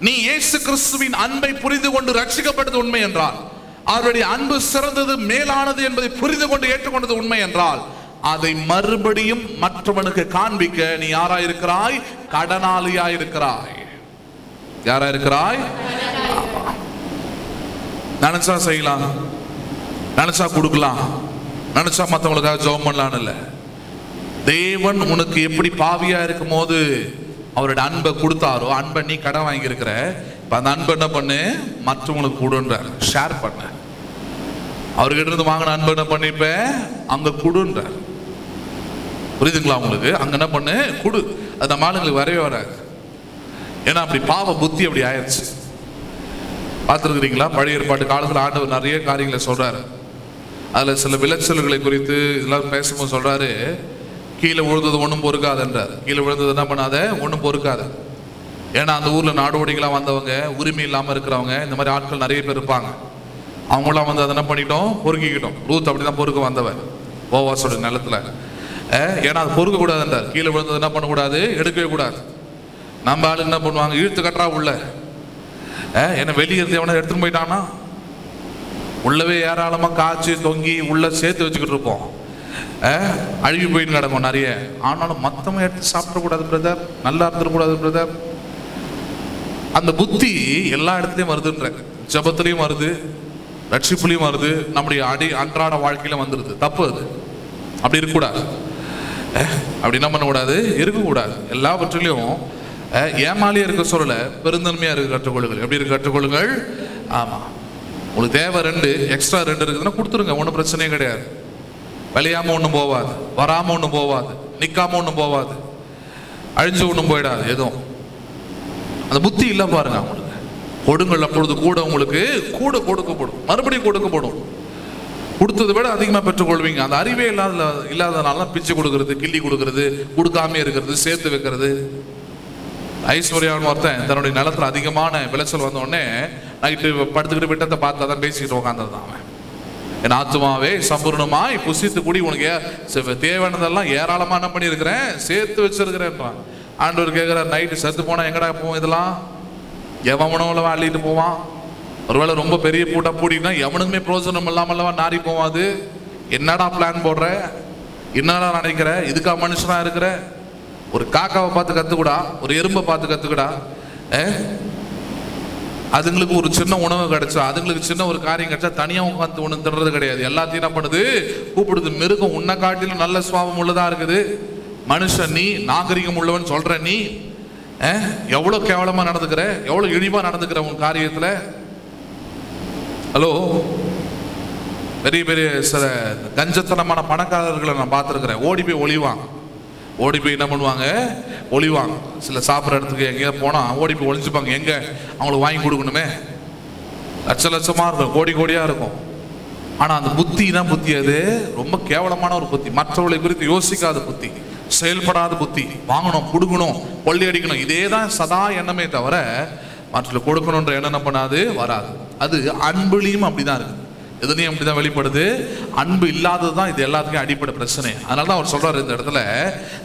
நீ இயேசு கிறிஸ்துவின் அன்பை புரிந்து கொண்டு ரட்சிக்கப்பட்டது உண்மை என்றார். அவருடைய அன்பு சிறந்தது மேலானது என்பதை புரிந்து கொண்டு ஏற்றுக்கொண்டது உண்மை என்றால் அதை மறுபடியும் மற்றவனுக்கு காண்பிக்க நீ யாரா இருக்கிறாய் கடனாளியா இருக்கிறாய் யாரா இருக்கிறாய் நினைச்சா செய்யலாம். நினைச்சா கொடுக்கலாம். நினைச்சா மற்றவங்களுக்காக ஜோம் பண்ணலான்னு இல்லை. தேவன் உனக்கு எப்படி பாவியா இருக்கும் போது அவரோட அன்பை கொடுத்தாரோ அன்பை நீ கடன் வாங்கியிருக்கிற இப்போ அந்த அன்பை என்ன பண்ணு? மற்றவங்களுக்கு கொடுன்றார். ஷேர் பண்ண. அவர்கிட்ட இருந்து வாங்கின அன்பு என்ன பண்ணிப்ப அங்க கொடுன்றார். புரியுதுங்களா உங்களுக்கு? அங்க என்ன பண்ணு? கொடு. அது நம்ம ஆளுங்களுக்கு வரவே வராது. ஏன்னா அப்படி பாவ புத்தி அப்படி ஆயிடுச்சு பார்த்துருக்குறீங்களா? பழைய ஏற்பாட்டு காலத்தில் ஆண்டவர் நிறைய காரியங்களை சொல்றாரு. அதுல சில விளைச்சல்களை குறித்து இதெல்லாம் பேசும்போது சொல்றாரு. கீழே விழுந்தது ஒன்றும் பொறுக்காதுன்றார். கீழே விழுந்தது என்ன பண்ணாத? ஒன்றும் பொறுக்காது. ஏன்னா அந்த ஊர்ல நாடோடிகளாக வந்தவங்க உரிமை இல்லாம இருக்கிறவங்க இந்த மாதிரி ஆட்கள் நிறைய பேர் இருப்பாங்க. அவங்களாம் வந்து அதை என்ன பண்ணிட்டோம்? பொறுக்கிக்கிட்டோம். ரூத் அப்படிதான் பொறுக்க வந்தவன் ஓவாசோட நிலத்துல. ஏன்னா அது பொறுக்க கூடாதுன்றார் கீழே விழுந்தது என்ன பண்ணக்கூடாது? எடுக்கவே கூடாது. நம்ம ஆளு என்ன பண்ணுவாங்க? இழுத்து கட்டுறா உள்ள. அஹ், என்ன வெளியே இருந்து எவனா எடுத்துட்டு போயிட்டானா உள்ளவே ஏராளமா காய்ச்சி தொங்கி உள்ள சேர்த்து வச்சுக்கிட்டு இருப்போம். அழுகி போயின்னு கிடக்கும் நிறைய. ஆனாலும் மற்றவங்க எடுத்து சாப்பிடக்கூடாது பிரதர் நல்லா இருந்துடக்கூடாது பிரதர் அந்த புத்தி எல்லா இடத்துலயும் வருதுன்றாங்க. ஜபத்திலையும் வருது ரட்சிப்புலையும் வருது நம்முடைய அடி அன்றாட வாழ்க்கையில வந்துருது. தப்பு அது. அப்படி இருக்கக்கூடாது. அப்படி என்ன பண்ணக்கூடாது? இருக்கக்கூடாது. எல்லாவற்றிலையும் அஹ், ஏமாலியா இருக்க சொல்லல பெருந்தன்மையா இருக்க கற்றுக்கொள்ளுங்கள். எப்படி இருக்க கற்றுக்கொள்ளுங்கள்? ஆமா. உங்களுக்கு தேவை ரெண்டு எக்ஸ்ட்ரா ரெண்டு இருக்குதுன்னா கொடுத்துருங்க. ஒன்றும் பிரச்சனையே கிடையாது. விளையாம ஒன்றும் போவாது. வராம ஒன்றும் போவாது. நிற்காமல் ஒன்றும் போவாது. அழிஞ்சு ஒன்றும் போயிடாது. எதுவும். அந்த புத்தி இல்லை பாருங்க. அவங்களுக்கு கொடுங்கள் அப்பொழுது கூட உங்களுக்கு கூட கொடுக்கப்படும். மறுபடியும் கொடுக்கப்படும். கொடுத்ததை விட அதிகமாக பெற்றுக்கொள்வீங்க. அந்த அறிவே இல்லாத இல்லாதனால பிச்சு கொடுக்கறது கிள்ளி கொடுக்கறது கொடுக்காம இருக்கிறது சேர்த்து வைக்கிறது. ஐஸ்வர்யான்னு ஒருத்தன் தன்னுடைய நிலத்தில் அதிகமான விளைச்சல் வந்தோடனே நைட்டு படுத்துக்கிட்டு விட்டத்தை பார்த்து தான் பேசிக்கிட்டு உட்காந்துருந்தான் அவன். என் ஆத்துமாவே சம்பூர்ணமாய் புசித்து கூடி உனக்கு ஏ- செ- தேவையானதெல்லாம் ஏராளமாக என்ன பண்ணியிருக்கிறேன்? சேர்த்து வச்சிருக்கிறேன்றான் ஆண்டவர் கேட்குறார் நைட்டு செத்து போனால் எங்கடா போவோம் இதெல்லாம்? எவன் உணவுல அள்ளிட்டு போவான்? ஒருவேளை ரொம்ப பெரிய பூட்டை பூடினா எவனுக்குமே பிரோஜனம் இல்லாமல்லவா நாரி போவான் அது? என்னடா பிளான் போடுற? என்னடா நினைக்கிற? இதுக்கா மனுஷனாக இருக்கிற? ஒரு காக்காவை பார்த்து கற்றுக்கூடா ஒரு எறும்பை பார்த்து கத்துக்கடா ஏ அதுங்களுக்கு ஒரு சின்ன உணவு கிடைச்சா அதுங்களுக்கு சின்ன ஒரு காரியம் கிடைச்சா தனியாக உட்காந்து ஒன்று தின்றது கிடையாது. எல்லாத்தையும் என்ன பண்ணுது? கூப்பிடுது. மிருகம் உன்னை காட்டிலும் நல்ல சுவாபம் உள்ளதாக இருக்குது? மனுஷன் நீ நாகரிகம் உள்ளவன் சொல்ற நீ எவ்வளோ எவ்வளவு கேவலமா நடந்துக்கிற? எவ்வளவு இழிவா நடந்துக்கிற உன் காரியத்துல? ஹலோ? பெரிய பெரிய சில கஞ்சத்தனமான பணக்காரர்களை நான் பார்த்துருக்கிறேன். ஓடி போய் ஒளிவான் ஓடி போய் என்ன பண்ணுவாங்க? ஒளிவாங்க. சில சாப்பிட்ற இடத்துக்கு எங்கேயாவது போனால் ஓடி போய் ஒழிஞ்சுப்பாங்க எங்கே? அவங்களுக்கு வாங்கி கொடுக்கணுமே. லட்ச லட்சமாக இருக்கும். கோடி கோடியாக இருக்கும். ஆனால் அந்த புத்தி தான் புத்தி அது. ரொம்ப கேவலமான ஒரு புத்தி. மற்றவர்களை குறித்து யோசிக்காத புத்தி. செயல்படாத புத்தி. வாங்கணும் கொடுக்கணும் கொள்ளையடிக்கணும் இதே தான் சதா எண்ணமே தவிர மற்ற கொடுக்கணுன்ற எண்ணம் என்ன பண்ணாது வராது. அது அன்புலையும் அப்படிதான் இருக்கு. எதுலையும் அப்படிதான் வெளிப்படுது. அன்பு இல்லாதது தான் இது எல்லாத்துக்கும் அடிப்படை பிரச்சனை. அதனால தான் அவர் சொல்றாரு இந்த இடத்துல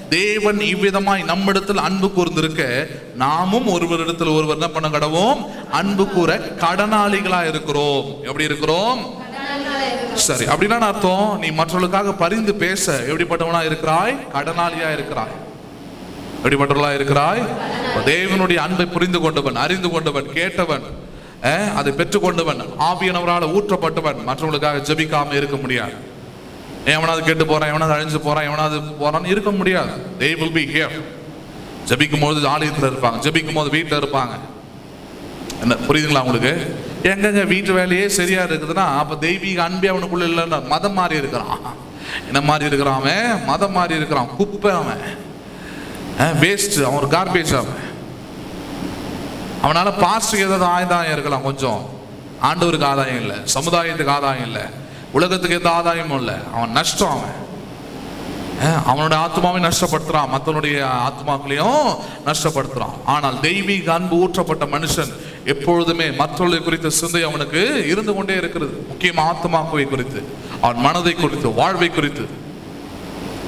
தேவன் இவ்விதமாய் நம்மிடத்தில் அன்பு கூர்ந்திருக்க நாமும் ஒருவரிடத்தில் ஒருவர் என்ன பண்ண கடவோம்? அன்பு கூற கடனாளிகளா இருக்கிறோம் எப்படி இருக்கிறோம்? சரி அப்படின்னா அர்த்தம்? நீ மற்றவர்களுக்காக பரிந்து பேச எப்படிப்பட்டவனா இருக்கிறாய்? கடனாளியா இருக்கிறாய். எப்படிப்பட்டவர்களா இருக்கிறாய்? தேவனுடைய அன்பை புரிந்து கொண்டவன் அறிந்து கொண்டவன் கேட்டவன் அதை பெற்றுக்கொண்டவன் ஆவியனவரால் ஊற்றப்பட்டவன் மற்றவங்களுக்காக ஜபிக்காம இருக்க முடியாது. எவனாவது கெட்டு போறான் எவனாவது அழிஞ்சு போறான் எவனாவது போறான்னு இருக்க முடியாது. தே வில் பி ஹியர் ஜபிக்கும் போது ஆலயத்தில் இருப்பாங்க ஜபிக்கும் போது வீட்டில் இருப்பாங்க. என்ன புரியுதுங்களா உங்களுக்கு? எங்கங்க வீட்டு வேலையே சரியா இருக்குதுன்னா அப்ப தெய்வீக அன்பே அவனுக்குள்ள இல்லைன்னா மதம் மாறி இருக்கிறான். என்ன மாறி இருக்கிறான் அவன்? மதம் மாறி இருக்கிறான். குப்பை அவன். வேஸ்ட் அவன் ஒரு கார்பேஜ் அவன். அவனால பாஸ்ட்டுக்கு ஏதாவது ஆதாயம் இருக்கலாம் கொஞ்சம். ஆண்டவருக்கு ஆதாயம் இல்லை. சமுதாயத்துக்கு ஆதாயம் இல்லை. உலகத்துக்கு எந்த ஆதாயமும் இல்லை. அவன் நஷ்டம் அவன். அவனோட அவனுடைய ஆத்மாவை நஷ்டப்படுத்துறான். மற்றவனுடைய ஆத்மாக்களையும் நஷ்டப்படுத்துறான். ஆனால் தெய்வீக அன்பு ஊற்றப்பட்ட மனுஷன் எப்பொழுதுமே மற்றவர்களை குறித்த சிந்தை அவனுக்கு இருந்து கொண்டே இருக்கிறது. முக்கியமா ஆத்மாக்குவை குறித்து அவன் மனதை குறித்து வாழ்வை குறித்து.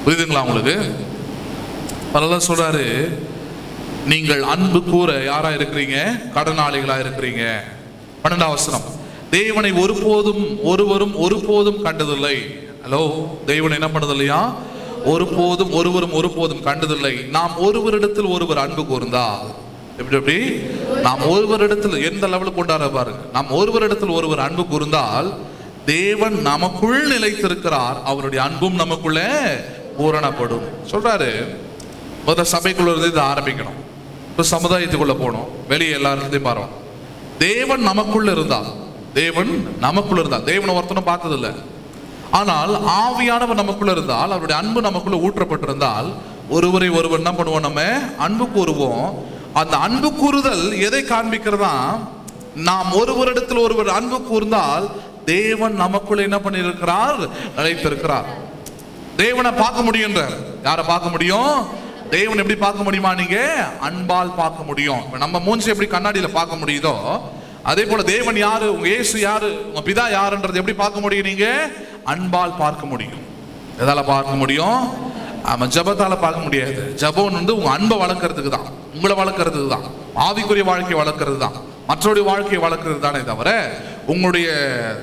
புரியுதுங்களா உங்களுக்கு? அதெல்லாம் சொல்றாரு நீங்கள் அன்பு கூற யாரா இருக்கிறீங்க? கடனாளிகளா இருக்கிறீங்க. பன்னெண்டாம் அவசரம் தேவனை ஒருபோதும் ஒருவரும் ஒருபோதும் கண்டதில்லை. ஹலோ தேவனை என்ன பண்ணதில்லையா? ஒருபோதும் ஒருவரும் ஒருபோதும் கண்டதில்லை. நாம் ஒருவரிடத்தில் ஒருவர் அன்பு கூர்ந்தால் எப்படி எப்படி? நாம் ஒருவரிடத்தில் எந்த லெவலுக்கு கொண்டாட பாருங்க. நாம் ஒருவரிடத்தில் ஒருவர் அன்பு கூர்ந்தால் தேவன் நமக்குள் நிலைத்திருக்கிறார். அவருடைய அன்பும் நமக்குள்ளே பூரணப்படும். சொல்றாரு. முதல்ல சபைக்குள்ள இருந்து இதை ஆரம்பிக்கணும். இப்போ சமுதாயத்துக்குள்ள போகணும். வெளியே எல்லாருந்தையும் பாருவோம் தேவன் நமக்குள்ள இருந்தால் தேவன் நமக்குள்ள இருந்தால் தேவனை ஒருத்தனும் பார்த்ததில்ல. ஆனால் ஆவியானவர் நமக்குள்ள இருந்தால் அவருடைய அன்பு நமக்குள்ள ஊற்றப்பட்டிருந்தால் ஒருவரை ஒருவர் என்ன பண்ணுவோம் நம்ம? அன்பு கூறுவோம். அந்த அன்பு கூறுதல் எதை காண்பிக்கிறதா? நாம் ஒருவரிடத்தில் ஒருவர் அன்பு கூர்ந்தால் தேவன் நமக்குள்ள என்ன பண்ணியிருக்கிறார்? நிலைத்திருக்கிறார். தேவனை பார்க்க முடியுன்றார். யாரை பார்க்க முடியும்? தேவன் எப்படி பார்க்க முடியுமா நீங்க? அன்பால் பார்க்க முடியும். இப்போ நம்ம மூஞ்சி எப்படி கண்ணாடியில பார்க்க முடியுதோ அதே போல தேவன் யாரு? உங்க இயேசு யாரு? உங்க பிதா யாருன்றது எப்படி பார்க்க முடியும் நீங்க? அன்பால் பார்க்க முடியும். எதால பார்க்க முடியும்? ஆமா ஜபத்தால பார்க்க முடியாது. ஜபம் வந்து உங்க அன்பை வளர்க்கறதுக்கு தான். உங்களை வளர்க்கறதுக்கு தான். ஆவிக்குரிய வாழ்க்கையை வளர்க்கறது தான். மற்றவருடைய வாழ்க்கையை வளர்க்கறது தானே தவிர உங்களுடைய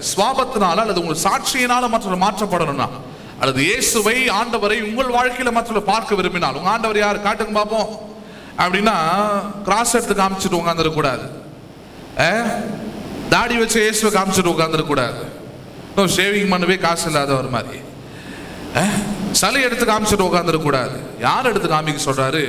சுவாபத்தினால அல்லது உங்கள் சாட்சியினால மற்றவர்கள் மாற்றப்படணும்னா அல்லது இயேசுவை ஆண்டவரை உங்கள் வாழ்க்கையில மற்றவர்கள் பார்க்க விரும்பினால் உங்க ஆண்டவர் யார்? காட்டுங்க பார்ப்போம் அப்படின்னா கிராஸ் எடுத்து காமிச்சிட்டு உட்காந்துடக்கூடாது தாடி வச்சு இயேசுவை காமிச்சிட்டு உட்காந்துடக்கூடாது ஷேவிங் பண்ணவே காசு இல்லாதவர் மாதிரி. சிலை எடுத்து காமிச்சிட்டு உட்காந்துடக்கூடாது யார் எடுத்து காமிக்க சொல்றாரு?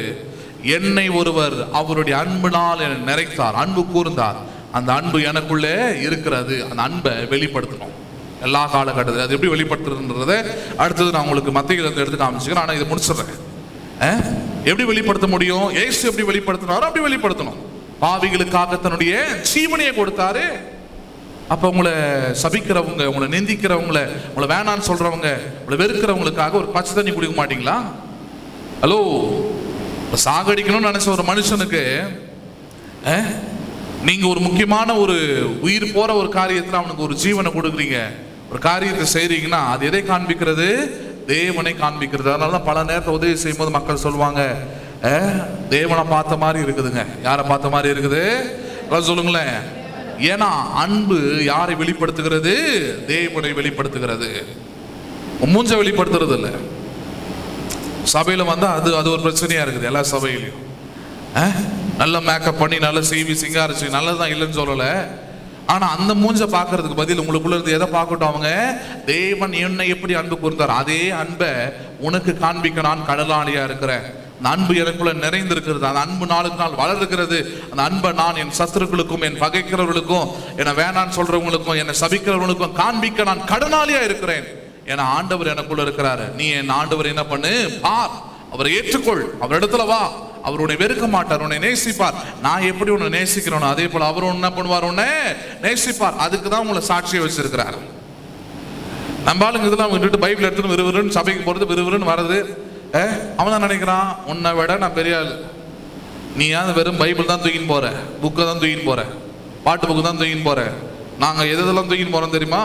என்னை ஒருவர் அவருடைய அன்பினால் என்னை நிறைத்தார் அன்பு கூர்ந்தார். அந்த அன்பு எனக்குள்ளே இருக்கிறது அந்த அன்பை வெளிப்படுத்தணும். எல்லா காலகட்டத்தில் அது எப்படி வெளிப்படுத்துறதுன்றதை அடுத்தது நான் உங்களுக்கு மத்தியில் இருந்து எடுத்து காமிச்சுக்கிறேன். ஆனால் இதை முடிச்சிடுறேன். எப்படி வெளிப்படுத்த முடியும்? ஏசு எப்படி வெளிப்படுத்தினாரோ அப்படி வெளிப்படுத்தணும். பாவிகளுக்காக தன்னுடைய ஜீவனையை கொடுத்தாரு. அப்போ உங்களை சபிக்கிறவங்க உங்களை நிந்திக்கிறவங்கள உங்களை வேணான்னு சொல்கிறவங்க உங்களை வெறுக்கிறவங்களுக்காக ஒரு பச்சை தண்ணி குடிக்க மாட்டீங்களா? ஹலோ? சாகடிக்கணும்னு நினச்ச ஒரு மனுஷனுக்கு நீங்கள் ஒரு முக்கியமான ஒரு உயிர் போகிற ஒரு காரியத்தில் அவனுக்கு ஒரு ஜீவனை கொடுக்குறீங்க. ஒரு காரியத்தை செய்கிறீங்கன்னா அது எதை காண்பிக்கிறது? தேவனை காண்பிக்கிறது. அதனால தான் பல நேரத்தை உதவி செய்யும்போது மக்கள் சொல்லுவாங்க தேவனை பார்த்த மாதிரி இருக்குதுங்க. யாரை பார்த்த மாதிரி இருக்குது? சொல்லுங்களேன். ஏன்னா அன்பு யாரை வெளிப்படுத்துகிறது? தேவனை வெளிப்படுத்துகிறது. மூஞ்ச வெளிப்படுத்துறது இல்லை. சபையில் வந்தால் அது அது ஒரு பிரச்சனையாக இருக்குது எல்லா சபையிலையும். நல்ல மேக்கப் பண்ணி நல்ல சீவி சிங்காரிச்சு நல்லதுதான் இல்லைன்னு சொல்லலை. ஆனால் அந்த மூஞ்ச பார்க்கறதுக்கு பதில் உங்களுக்குள்ள இருந்து எதை பார்க்கட்டும் அவங்க? தேவன் என்னை எப்படி அன்பு கூர்ந்தார் அதே அன்பை உனக்கு காண்பிக்க நான் கடலாளியாக இருக்கிறேன். அந்த அன்பு எனக்குள்ள நிறைந்திருக்கிறது. அந்த அன்பு நாளுக்கு நாள் வளர்கிறது. அந்த அன்பை நான் என் சத்துருக்களுக்கும் என் பகைக்கிறவர்களுக்கும் என்னை வேணான்னு சொல்றவங்களுக்கும் என்னை சபிக்கிறவங்களுக்கும் காண்பிக்க நான் கடனாளியா இருக்கிறேன். ஏன்னா ஆண்டவர் எனக்குள்ள இருக்கிறாரு. நீ என் ஆண்டவர் என்ன பண்ணு? பார் அவரை ஏற்றுக்கொள். அவர் இடத்துல வா. அவர் உன்னை வெறுக்க மாட்டார். உன்னை நேசிப்பார். நான் எப்படி உன்னை நேசிக்கிறேனோ அதே போல அவர் என்ன பண்ணுவார்? உன்னை நேசிப்பார். அதுக்கு தான் உங்களை சாட்சியை வச்சிருக்கிறார். நம்ம ஆளுங்க இதெல்லாம் விட்டுட்டு பைபிள் எடுத்துன்னு விறுவிறுன்னு சபைக்கு போகிறது விறுவிறுன்னு வர்றது. ஏ அவன் தான் நினைக்கிறான் உன்னை விட நான் பெரிய ஆள். நீ ஏன் வெறும் பைபிள் தான் தூக்கின்னு போகிற புக்கை தான் தூக்கின்னு போகிற பாட்டு புக்கு தான் தூக்கின்னு போகிற நாங்கள் எது எதெல்லாம் தூக்கின்னு போகிறோம் தெரியுமா?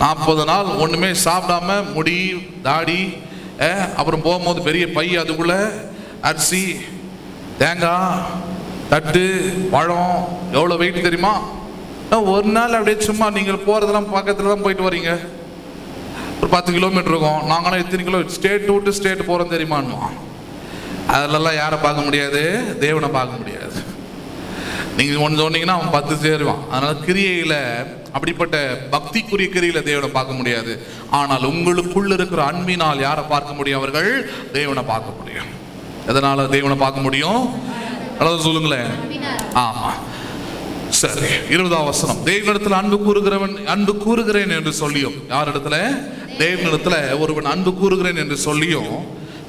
நாற்பது நாள் ஒன்றுமே சாப்பிடாம முடி தாடி அப்புறம் போகும்போது பெரிய பை அதுக்குள்ளே அரிசி தேங்காய் தட்டு பழம் எவ்வளோ வெயிட் தெரியுமா? ஒரு நாள் அப்படியே சும்மா நீங்கள் போகிறதெல்லாம் பக்கத்தில் தான் போயிட்டு வரீங்க. ஒரு பத்து கிலோமீட்டர் இருக்கும். நாங்களாம் எத்தனை கிலோ ஸ்டேட் விட்டு ஸ்டேட் போகிறோம் தெரியுமான்னு அதிலெல்லாம் யாரை பார்க்க முடியாது? தேவனை பார்க்க முடியாது. நீங்கள் ஒன்று சொன்னீங்கன்னா அவன் பத்து சேருவான். அதனால் கிரியையில் அப்படிப்பட்ட பக்திக்குரிய கிரியில தேவனை பார்க்க முடியாது. ஆனால் உங்களுக்குள்ள இருக்கிற அன்பினால் யாரை பார்க்க முடியும் அவர்கள்? தேவனை பார்க்க முடியும். எதனால தேவனை பார்க்க முடியும்? அதாவது சொல்லுங்களேன். ஆமா. சரி இருபதாம் வசனம். தேவனிடத்தில் அன்பு கூறுகிறவன் அன்பு கூறுகிறேன் என்று சொல்லியும். யார் இடத்துல? தேவனிடத்துல ஒருவன் அன்பு கூறுகிறேன் என்று சொல்லியும்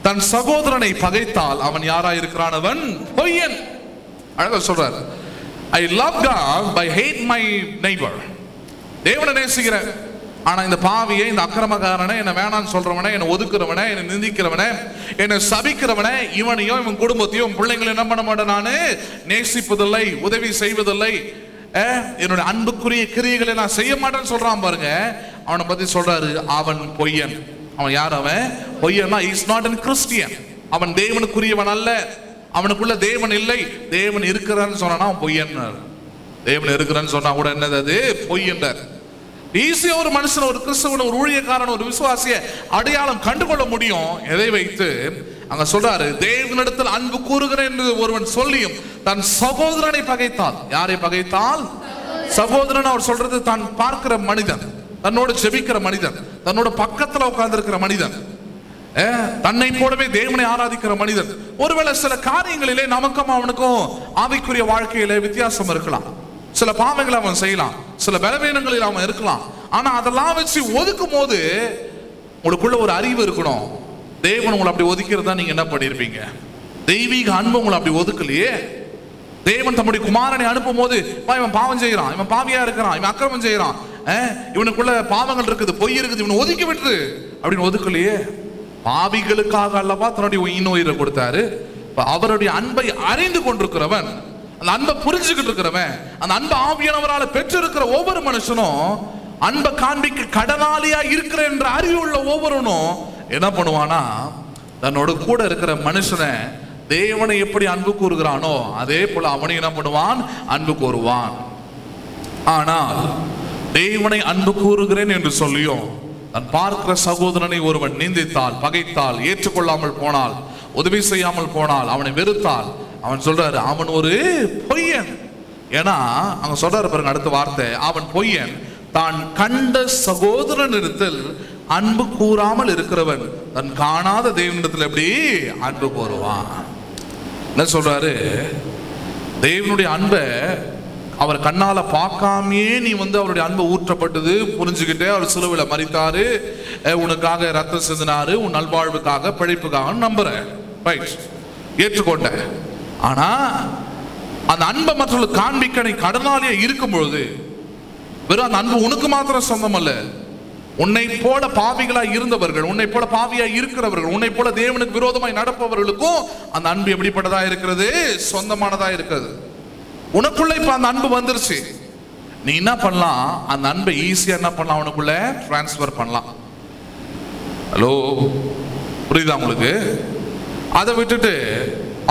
தன் சகோதரனை பகைத்தால் அவன் யாரா இருக்கிறான் அவன்? பொய்யன். அழகா சொல்றாரு. I love God by hate my neighbour தேவனை நேசிக்கிறேன் ஆனா இந்த பாவியை இந்த அக்கிரமக்காரனை என்ன வேணாம்னு சொல்றவனை என்னை ஒதுக்குறவனை என்னை நிந்திக்கிறவனை என்னை சபிக்கிறவனை இவனையும் இவன் குடும்பத்தையும் பிள்ளைங்களை என்ன பண்ண மாட்டேன் நானு? நேசிப்பதில்லை உதவி செய்வதில்லை. என்னுடைய அன்புக்குரிய கிரியைகளை நான் செய்ய மாட்டேன்னு சொல்றான் பாருங்க. அவனை பத்தி சொல்றாரு அவன் பொய்யன். அவன் யார் அவன்? பொய்யன்னா இஸ் நாட் அன் கிறிஸ்டியன் அவன் தேவனுக்குரியவன் அல்ல. அவனுக்குள்ள தேவன் இல்லை. தேவன் இருக்கிறான்னு சொன்னா அவன் பொய்யன் தேவன் இருக்கிறான்னு சொன்னா கூட என்னது அது? பொய்யன்றார் ஈஸியா ஒரு மனுஷன் ஒரு கிறிஸ்தவன் ஒரு ஊழியக்காரன் ஒரு விசுவாசிய அடையாளம் கண்டுகொள்ள முடியும். எதை வைத்து? அங்க சொல்றாரு தேவனிடத்தில் அன்பு கூறுகிறேன் என்று ஒருவன் சொல்லியும் தன் சகோதரனை பகைத்தான் யாரை பகைத்தால்? சகோதரன் அவர் சொல்றது தான் பார்க்கிற மனிதன். தன்னோடு ஜெபிக்கிற மனிதன் தன்னோட பக்கத்துல உட்கார்ந்திருக்கிற மனிதன் தன்னை போலவே தேவனை ஆராதிக்கிற மனிதன். ஒருவேளை சில காரியங்களிலே நமக்கும் அவனுக்கும் ஆவிக்குரிய வாழ்க்கையில வித்தியாசம் இருக்கலாம். சில பாவங்களை அவன் செய்யலாம் சில பலவீனங்களில் அவன் இருக்கலாம். ஆனா அதெல்லாம் வச்சு ஒதுக்கும் போது உங்களுக்குள்ள ஒரு அறிவு இருக்கணும். தேவன் உங்களை அப்படி ஒதுக்கிறதா நீங்க என்ன பண்ணிருப்பீங்க? தெய்வீக அன்பு உங்களை அப்படி ஒதுக்கலையே. தேவன் தம்முடைய குமாரனை அனுப்பும் போது "பா, இவன் பாவம் செய்யறான் இவன் பாவியா இருக்கிறான் இவன் அக்கிரமம் செய்யறான் இவனுக்குள்ள பாவங்கள் இருக்குது பொய் இருக்குது இவனை ஒதுக்கி விட்டுரு அப்படின்னு ஒதுக்கலையே. பாவிகளுக்காக அல்லவா தன்னுடைய இன்னுயிரை கொடுத்தாரு. அவருடைய அன்பை அறிந்து கொண்டிருக்கிறவன் அந்த அன்பை புரிஞ்சுக்கிட்டு இருக்கிறவன் அந்த அன்பை ஆவியானவரால் பெற்றிருக்கிற ஒவ்வொரு மனுஷனும் அன்பை காண்பிக்க கடனாளியா இருக்கிற என்ற அறிவு உள்ள ஒவ்வொருவனும் என்ன பண்ணுவானா தன்னோட கூட இருக்கிற மனுஷனை தேவனை எப்படி அன்பு கூறுகிறானோ அதே போல அவனை என்ன பண்ணுவான் அன்பு கூறுவான். ஆனால் தேவனை அன்பு கூறுகிறேன் என்று சொல்லியும் தன் பார்க்கிற சகோதரனை ஒருவன் நிந்தித்தால் பகைத்தால் ஏற்றுக்கொள்ளாமல் போனால் உதவி செய்யாமல் போனால் அவனை வெறுத்தால் அவன் சொல்றாரு அவன் ஒரு பொய்யன். ஏன்னா அவங்க சொல்றாரு பாருங்க அடுத்த வார்த்தை அவன் பொய்யன் தான் கண்ட சகோதரனிடத்தில் அன்பு கூறாமல் இருக்கிறவன் தன் காணாத தெய்வனிடத்தில் எப்படி அன்பு கூறுவான்? என்ன சொல்றாரு? தேவனுடைய அன்பை அவர் கண்ணால பார்க்காமயே நீ வந்து அவருடைய அன்பை ஊற்றப்பட்டது புரிஞ்சுக்கிட்டே அவர் சிலுவையில் மறித்தாரு உனக்காக ரத்தம் செஞ்சினாரு உன் நல்வாழ்வுக்காக பிழைப்புக்காக நம்புற ரைட் ஏற்றுக்கொண்ட. ஆனா அந்த அன்பை மற்றவர்களுக்கு காண்பிக்க நீ கடனாளியா இருக்கும் பொழுது வெறும் அந்த அன்பு உனக்கு மாத்திரம் சொந்தம் அல்ல உன்னை போல பாவிகளாய் இருந்தவர்கள் உன்னை போல பாவியாய் இருக்கிறவர்கள் உன்னை போல தேவனுக்கு விரோதமாய் நடப்பவர்களுக்கும் அந்த அன்பு எப்படிப்பட்டதா இருக்கிறது? சொந்தமானதா இருக்கிறது. உனக்குள்ள இப்ப அந்த அன்பு வந்துருச்சு. நீ என்ன பண்ணலாம்? அந்த அன்பை ஈஸியா என்ன பண்ணலாம் உனக்குள்ள? டிரான்ஸ்ஃபர் பண்ணலாம். ஹலோ புரியுதா உங்களுக்கு? அதை விட்டுட்டு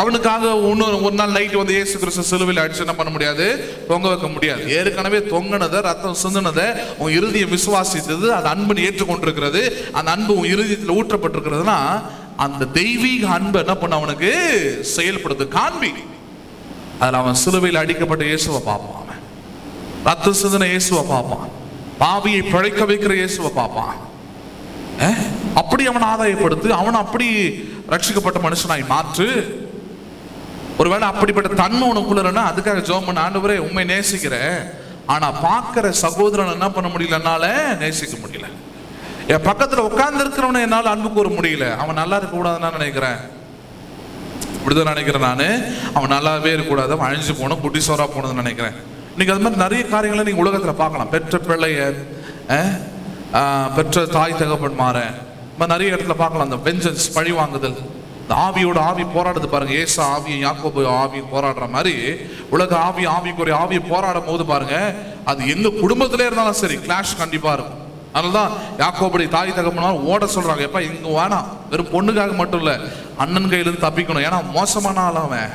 அவனுக்காக ஒன்று ஒரு நாள் நைட் வந்து இயேசு கிறிஸ்து சிலுவையில் அடிச்சு என்ன பண்ண முடியாது? தொங்க வைக்க முடியாது. ஏற்கனவே தொங்கினதை ரத்தம் சிந்தினதை உன் இறுதியை விசுவாசித்தது அது அன்பு ஏற்றுக்கொண்டிருக்கிறது. அந்த அன்பு உன் இறுதியத்தில் ஊற்றப்பட்டிருக்கிறதுனா அந்த தெய்வீக அன்பு என்ன பண்ண அவனுக்கு? செயல்படுது காண்பி. அதில் அவன் சிலுவையில் அடிக்கப்பட்ட இயேசுவை பார்ப்பான் அவன். ரத்த சிந்தனை இயேசுவை பார்ப்பான். பாவியை பிழைக்க வைக்கிற இயேசுவை பார்ப்பான். அப்படி அவன் ஆதாயப்படுத்து அவன் அப்படி ரட்சிக்கப்பட்ட மனுஷனாய் மாற்று. ஒருவேளை அப்படிப்பட்ட தன்மை உனக்குள்ள அதுக்காக ஜோம் பண்ண. ஆண்டவரே உண்மை நேசிக்கிறேன். ஆனா பார்க்கிற சகோதரன் என்ன பண்ண முடியல? என்னால நேசிக்க முடியல. என் பக்கத்துல உட்கார்ந்து இருக்கிறவனை என்னால அன்பு கூற முடியல. அவன் நல்லா இருக்க கூடாதுன்னு நினைக்கிறேன். இப்படிதான் நினைக்கிறேன் நான். அவன் நல்லாவே இருக்கக்கூடாது அவன் அழிஞ்சு போகணும் குட்டிசோரா போனதுன்னு நினைக்கிறேன். இன்னைக்கு அது மாதிரி நிறைய காரியங்களை நீங்க உலகத்துல பார்க்கலாம். பெற்ற பிள்ளைய பெற்ற தாய் தகப்பன் மாற நிறைய இடத்துல பார்க்கலாம். அந்த வெஞ்சன்ஸ் பழி வாங்குதல். இந்த ஆவியோட ஆவி போராடுது பாருங்க. ஏசா ஆவியும் யாக்கோபு ஆவி போராடுற மாதிரி உலக ஆவி ஆவிக்குரிய ஆவியை போராடும் போது பாருங்க அது எங்க குடும்பத்திலே இருந்தாலும் சரி கிளாஷ் கண்டிப்பா இருக்கும். அதனாலதான் யாக்கோபடி தாய் தகப்பனாலும் ஓட சொல்றாங்க எப்ப இங்க வேணாம் வெறும் பொண்ணுக்காக மட்டும் இல்ல அண்ணன் கையில இருந்து தப்பிக்கணும். ஏன்னா மோசமான ஆள் அவன்.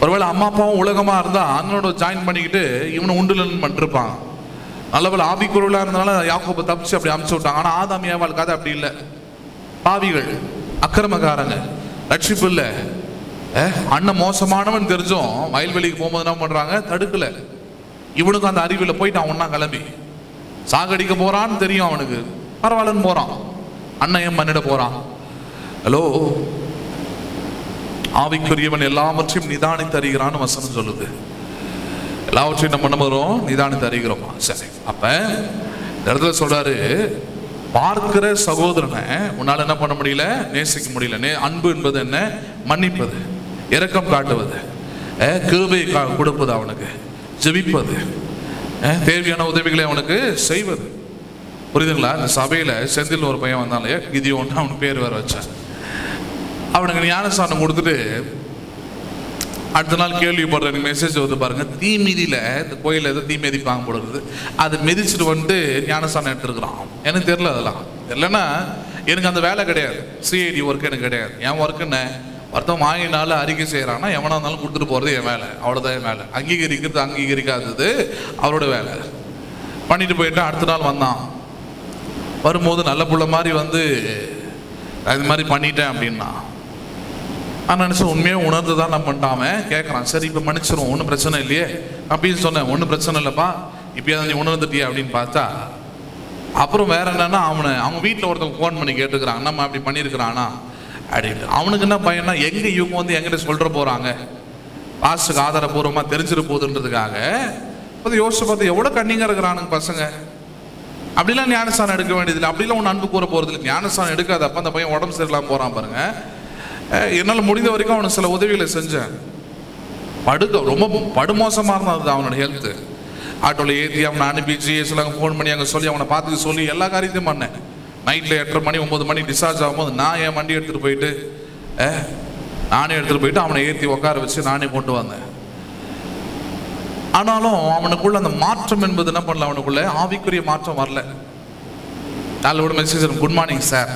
ஒருவேளை அம்மா அப்பாவும் உலகமா இருந்தா அண்ணனோட ஜாயின் பண்ணிக்கிட்டு இவனை உண்டுலன்னு பண்ணிருப்பான் நல்லவேளை ஆவிக்குருளா இருந்தனால யாக்கோபை தப்பிச்சு அப்படி அமுச்சு விட்டாங்க ஆனா ஆதாம் ஏவாள் அப்படி இல்லை. பாவிகள். அக்கிரமக்காரங்க. ரட்சிப்பு இல்லை. அண்ணன் மோசமானவன் தெரிஞ்சும் வயல்வெளிக்கு போகும்போது என்ன பண்ணுறாங்க தடுக்கல. இவனுக்கும் அந்த அறிவில் போயிட்டு அவன் ஒன்றா கிளம்பி. சாகடிக்க போகிறான்னு தெரியும் அவனுக்கு. பரவாயில்லன்னு போகிறான் அண்ணன் ஏன் மன்னிட போகிறான் ஹலோ? ஆவிக்குரியவன் எல்லாவற்றையும் நிதானித்து அறிகிறான்னு வசனம் சொல்லுது. எல்லாவற்றையும் நம்ம என்ன பண்ணுறோம்? நிதானித்து அறிகிறோமா சரி. அப்போ இடத்துல சொல்கிறாரு பார்க்கிற சகோதரனை உன்னால் என்ன பண்ண முடியல? நேசிக்க முடியல. நே அன்பு என்பது என்ன? மன்னிப்பது இரக்கம் காட்டுவது அஹ், கிருபை கா- கொடுப்பது அவனுக்கு ஜெபிப்பது தேவையான உதவிகளை அவனுக்கு செய்வது. புரியுதுங்களா? இந்த சபையில் செந்தில் ஒரு பையன் வந்தாலே கிதியோன்னு அவனுக்கு பேர் வேற வச்சான். அவனுக்கு ஞானஸ்தானம் கொடுத்துட்டு அடுத்த நாள் கேள்விப்படுற எனக்கு மெசேஜ் வந்து பாருங்க. தீமிதியில இந்த கோயிலில் ஏதோ தீ மிதிப்பாங்க போடுறது. அது மிதிச்சுட்டு வந்துட்டு ஞானஸ்தானம் எடுத்துருக்குறான். எனக்கு தெரியல அதெல்லாம். இல்லைன்னா எனக்கு அந்த வேலை கிடையாது. சிஐடி ஒர்க் எனக்கு கிடையாது. என் ஒர்க் என்ன? ஒருத்தன் வாங்கினால அறிக்கை செய்கிறான்னா எவனா இருந்தாலும் கொடுத்துட்டு போகிறது என் வேலை. அவ்வளோதான் என் வேலை. அங்கீகரிக்கிறது அங்கீகரிக்காதது அவரோட வேலை. பண்ணிட்டு போயிட்டு அடுத்த நாள் வந்தான். வரும்போது நல்ல புள்ள மாதிரி வந்து அது இது மாதிரி பண்ணிட்டேன் அப்படின்னா நான் நினச்சேன் உண்மையாக உணர்ந்து தான் நான் பண்ணாமல் கேட்குறான் சரி இப்போ மன்னிச்சிரும் ஒன்றும் பிரச்சனை இல்லையே. அப்படின்னு சொன்னேன் ஒன்றும் பிரச்சனை இல்லைப்பா. இப்போயாவது நீ உணர்ந்துட்டியா அப்படின்னு பார்த்தா அப்புறம் வேற என்னன்னா அவனை அவங்க வீட்டில் ஒருத்தவங்க ஃபோன் பண்ணி கேட்டுக்கிறான். நம்ம அப்படி பண்ணியிருக்கிறானா? அப்படின்ட்டு அவனுக்கு என்ன பையனா எங்கே இவங்க வந்து எங்கிட்ட சொல்கிற போகிறாங்க பாஸ்டுக்கு ஆதாரபூர்வமாக தெரிஞ்சிட போகுதுன்றதுக்காக பார்த்து யோசிச்சு பார்த்து எவ்வளோ கண்ணிங்க இருக்கிறானுங்க பசங்க. அப்படிலாம் ஞானஸ்தானம் எடுக்க வேண்டியதில்லை. அப்படிலாம் ஒன்று அன்பு கூற போகிறது இல்லை ஞானஸ்தானம் எடுக்காதப்ப அந்த பையன் உடம்பு சரியில்லாமல் போகிறான் பாருங்கள் என்னால் முடிந்த வரைக்கும் அவனுக்கு சில உதவிகளை செஞ்சேன். படுக்க ரொம்ப படுமோசமாக இருந்தது அவனோட ஹெல்த்து ஆட்டோவில் ஏற்றி அவனை அனுப்பி ஜிஎஸ்ல அங்கே ஃபோன் பண்ணி அங்கே சொல்லி அவனை பார்த்துக்க சொல்லி எல்லா காரியத்தையும் பண்ணேன். நைட்டில் எட்டரை மணி ஒம்பது மணி டிஸ்சார்ஜ் ஆகும்போது நான் என் வண்டி எடுத்துகிட்டு போயிட்டு அஹ், நானே எடுத்துகிட்டு போயிட்டு அவனை ஏற்றி உட்கார வச்சு நானே கொண்டு வந்தேன். ஆனாலும் அவனுக்குள்ள அந்த மாற்றம் என்பது என்ன பண்ணல அவனுக்குள்ள ஆவிக்குரிய மாற்றம் வரல. நாலு மெசேஜ் குட் மார்னிங் சார்.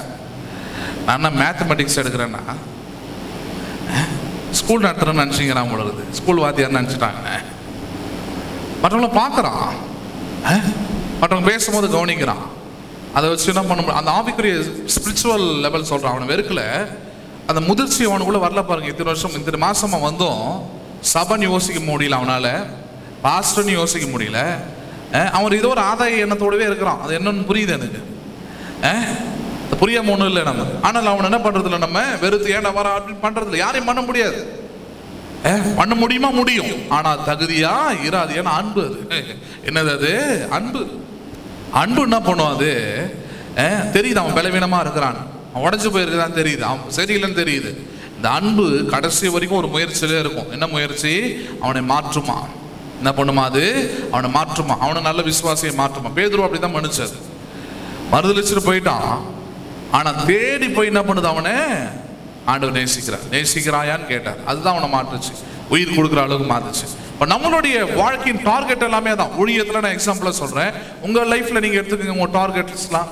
நான் மேத்தமெட்டிக்ஸ் எடுக்கிறேன்னா ஸ்கூல் நடத்துறேன்னு நினச்சிங்கிறான் உங்களுக்கு. ஸ்கூல் வாத்தியார் நினச்சிட்டாங்க. மற்றவங்கள பார்க்குறான். மற்றவங்க பேசும்போது கவனிக்கிறான். அதை வச்சு என்ன பண்ண முடியும்? அந்த ஆவிக்குரிய ஸ்பிரிச்சுவல் லெவல் சொல்கிறான் அவனை வெறுக்கல. அந்த முதிர்ச்சி அவனுக்குள்ளே வரல பாருங்க. இத்தனை வருஷம் இத்தனை மாதமாக வந்தும் சபன் யோசிக்க முடியல அவனால். பாஸ்டர்னு யோசிக்க முடியல. அஹ் அவன் ஏதோ ஒரு ஆதாய எண்ணத்தோடவே இருக்கிறான். அது என்னன்னு புரியுது எனக்கு. புரியாம ஒன்றும் இல்லை நம்ம. ஆனால் அவன் என்ன பண்றது இல்லை நம்ம வெறுத்து ஏன்டா வர அப்படின்னு பண்றது இல்லை யாரையும் பண்ண முடியாது. பண்ண முடியுமா? முடியும். ஆனா தகுதியா இராது ஏன்னா அன்பு அது. என்னது அது? அன்பு. அன்பு என்ன பண்ணும் அது? தெரியுது அவன் பலவீனமா இருக்கிறான். அவன் உடஞ்சு போயிருக்கிறான் தெரியுது. அவன் சரியில்லைன்னு தெரியுது. இந்த அன்பு கடைசி வரைக்கும் ஒரு முயற்சியிலே இருக்கும். என்ன முயற்சி? அவனை மாற்றுமா. என்ன பண்ணுமா அது? அவனை மாற்றுமா. அவனை நல்ல விசுவாசியை மாற்றுமா. பேதுரு அப்படிதான் மன்னிச்சது மறுதளிச்சுட்டு போயிட்டான். ஆனா தேடி போய் என்ன பண்ணுது அவனை? ஆண்டவர் நேசிக்கிறார். நேசிக்கிறாயான்னு கேட்டார். அதுதான் அவனை மாற்றுச்சு. உயிர் கொடுக்குற அளவுக்கு மாறுச்சு இப்போ நம்மளுடைய வாழ்க்கையின் டார்கெட் எல்லாமே தான் ஊழியத்தில் நான் எக்ஸாம்பிளாக சொல்கிறேன் உங்கள் லைஃப்பில் நீங்கள் எடுத்துக்கோங்க உங்கள் டார்கெட்ஸ்லாம்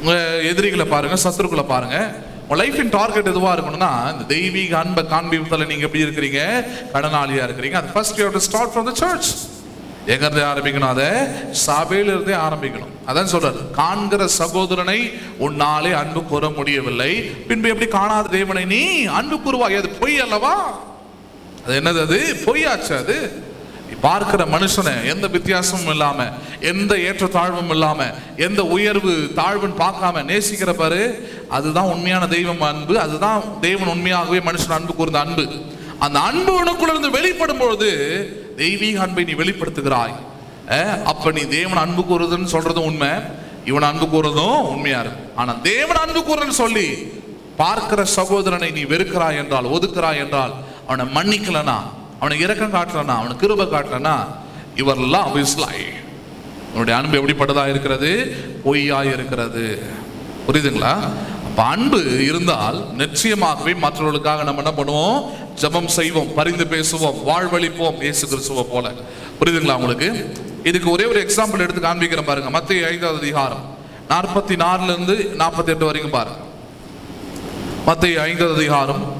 உங்கள் எதிரிகளை பாருங்கள் சத்துருக்களை பாருங்கள் உங்கள் லைஃபின் டார்கெட் எதுவாக இருக்கணும்னா இந்த தெய்வீக அன்பை காண்பிப்பதில் நீங்கள் எப்படி இருக்கிறீங்க? கடனாளியாக இருக்கிறீங்க. அது first you to start from the church எங்கிருந்து ஆரம்பிக்கணும்? அதை சபையிலிருந்தே ஆரம்பிக்கணும். அதான் சொல்றாரு காண்கிற சகோதரனை உன்னாலே அன்பு கூற முடியவில்லை. பின்பு எப்படி காணாத தேவனை நீ அன்பு கூறுவாய் அது பொய் அல்லவா? அது என்னது அது? பொய்யாச்சு அது? பார்க்கிற மனுஷனை எந்த வித்தியாசமும் இல்லாம எந்த ஏற்றத்தாழ்வும் இல்லாம எந்த உயர்வு தாழ்வுன்னு பார்க்காம நேசிக்கிற பாரு அதுதான் உண்மையான தெய்வம் அன்பு அதுதான் தெய்வன் உண்மையாகவே மனுஷன் அன்பு கூர்ந்த அன்பு. அந்த அன்பு உனக்குள்ள இருந்து வெளிப்படும் பொழுது தெய்வீக அன்பை நீ வெளிப்படுத்துகிறாய். அப்ப நீ தேவன் அன்பு கூறுதுன்னு சொல்றதும் உண்மை. இவன் அன்பு கூறுறதும் உண்மையா இருக்கும் ஆனா தேவன் அன்பு கூறுறன்னு சொல்லி பார்க்கிற சகோதரனை நீ வெறுக்கிறாய் என்றால் ஒதுக்குறாய் என்றால் அவனை மன்னிக்கலனா அவனை இரக்கம் காட்டலனா அவனுக்கு கிருப காட்டலனா இவர் லவ் இஸ் லை உன்னுடைய அன்பு எப்படிப்பட்டதா இருக்கிறது? பொய்யா இருக்கிறது. புரியுதுங்களா? அப்ப அன்பு இருந்தால் நிச்சயமாகவே மற்றவர்களுக்காக நம்ம என்ன பண்ணுவோம்? ஜெபம் செய்வோம் பரிந்து பேசுவோம் வாழ்வழிப்போம் இயேசு கிறிஸ்துவ போல. புரியுதுங்களா உங்களுக்கு? இதுக்கு ஒரே ஒரு எக்ஸாம்பிள் எடுத்து காண்பிக்கிறேன் பாருங்க. மத்திய ஐந்தாவது அதிகாரம். நாற்பத்தி நாலுல இருந்து நாற்பத்தி எட்டு வரைக்கும் பாருங்க. மத்திய ஐந்தாவது அதிகாரம்.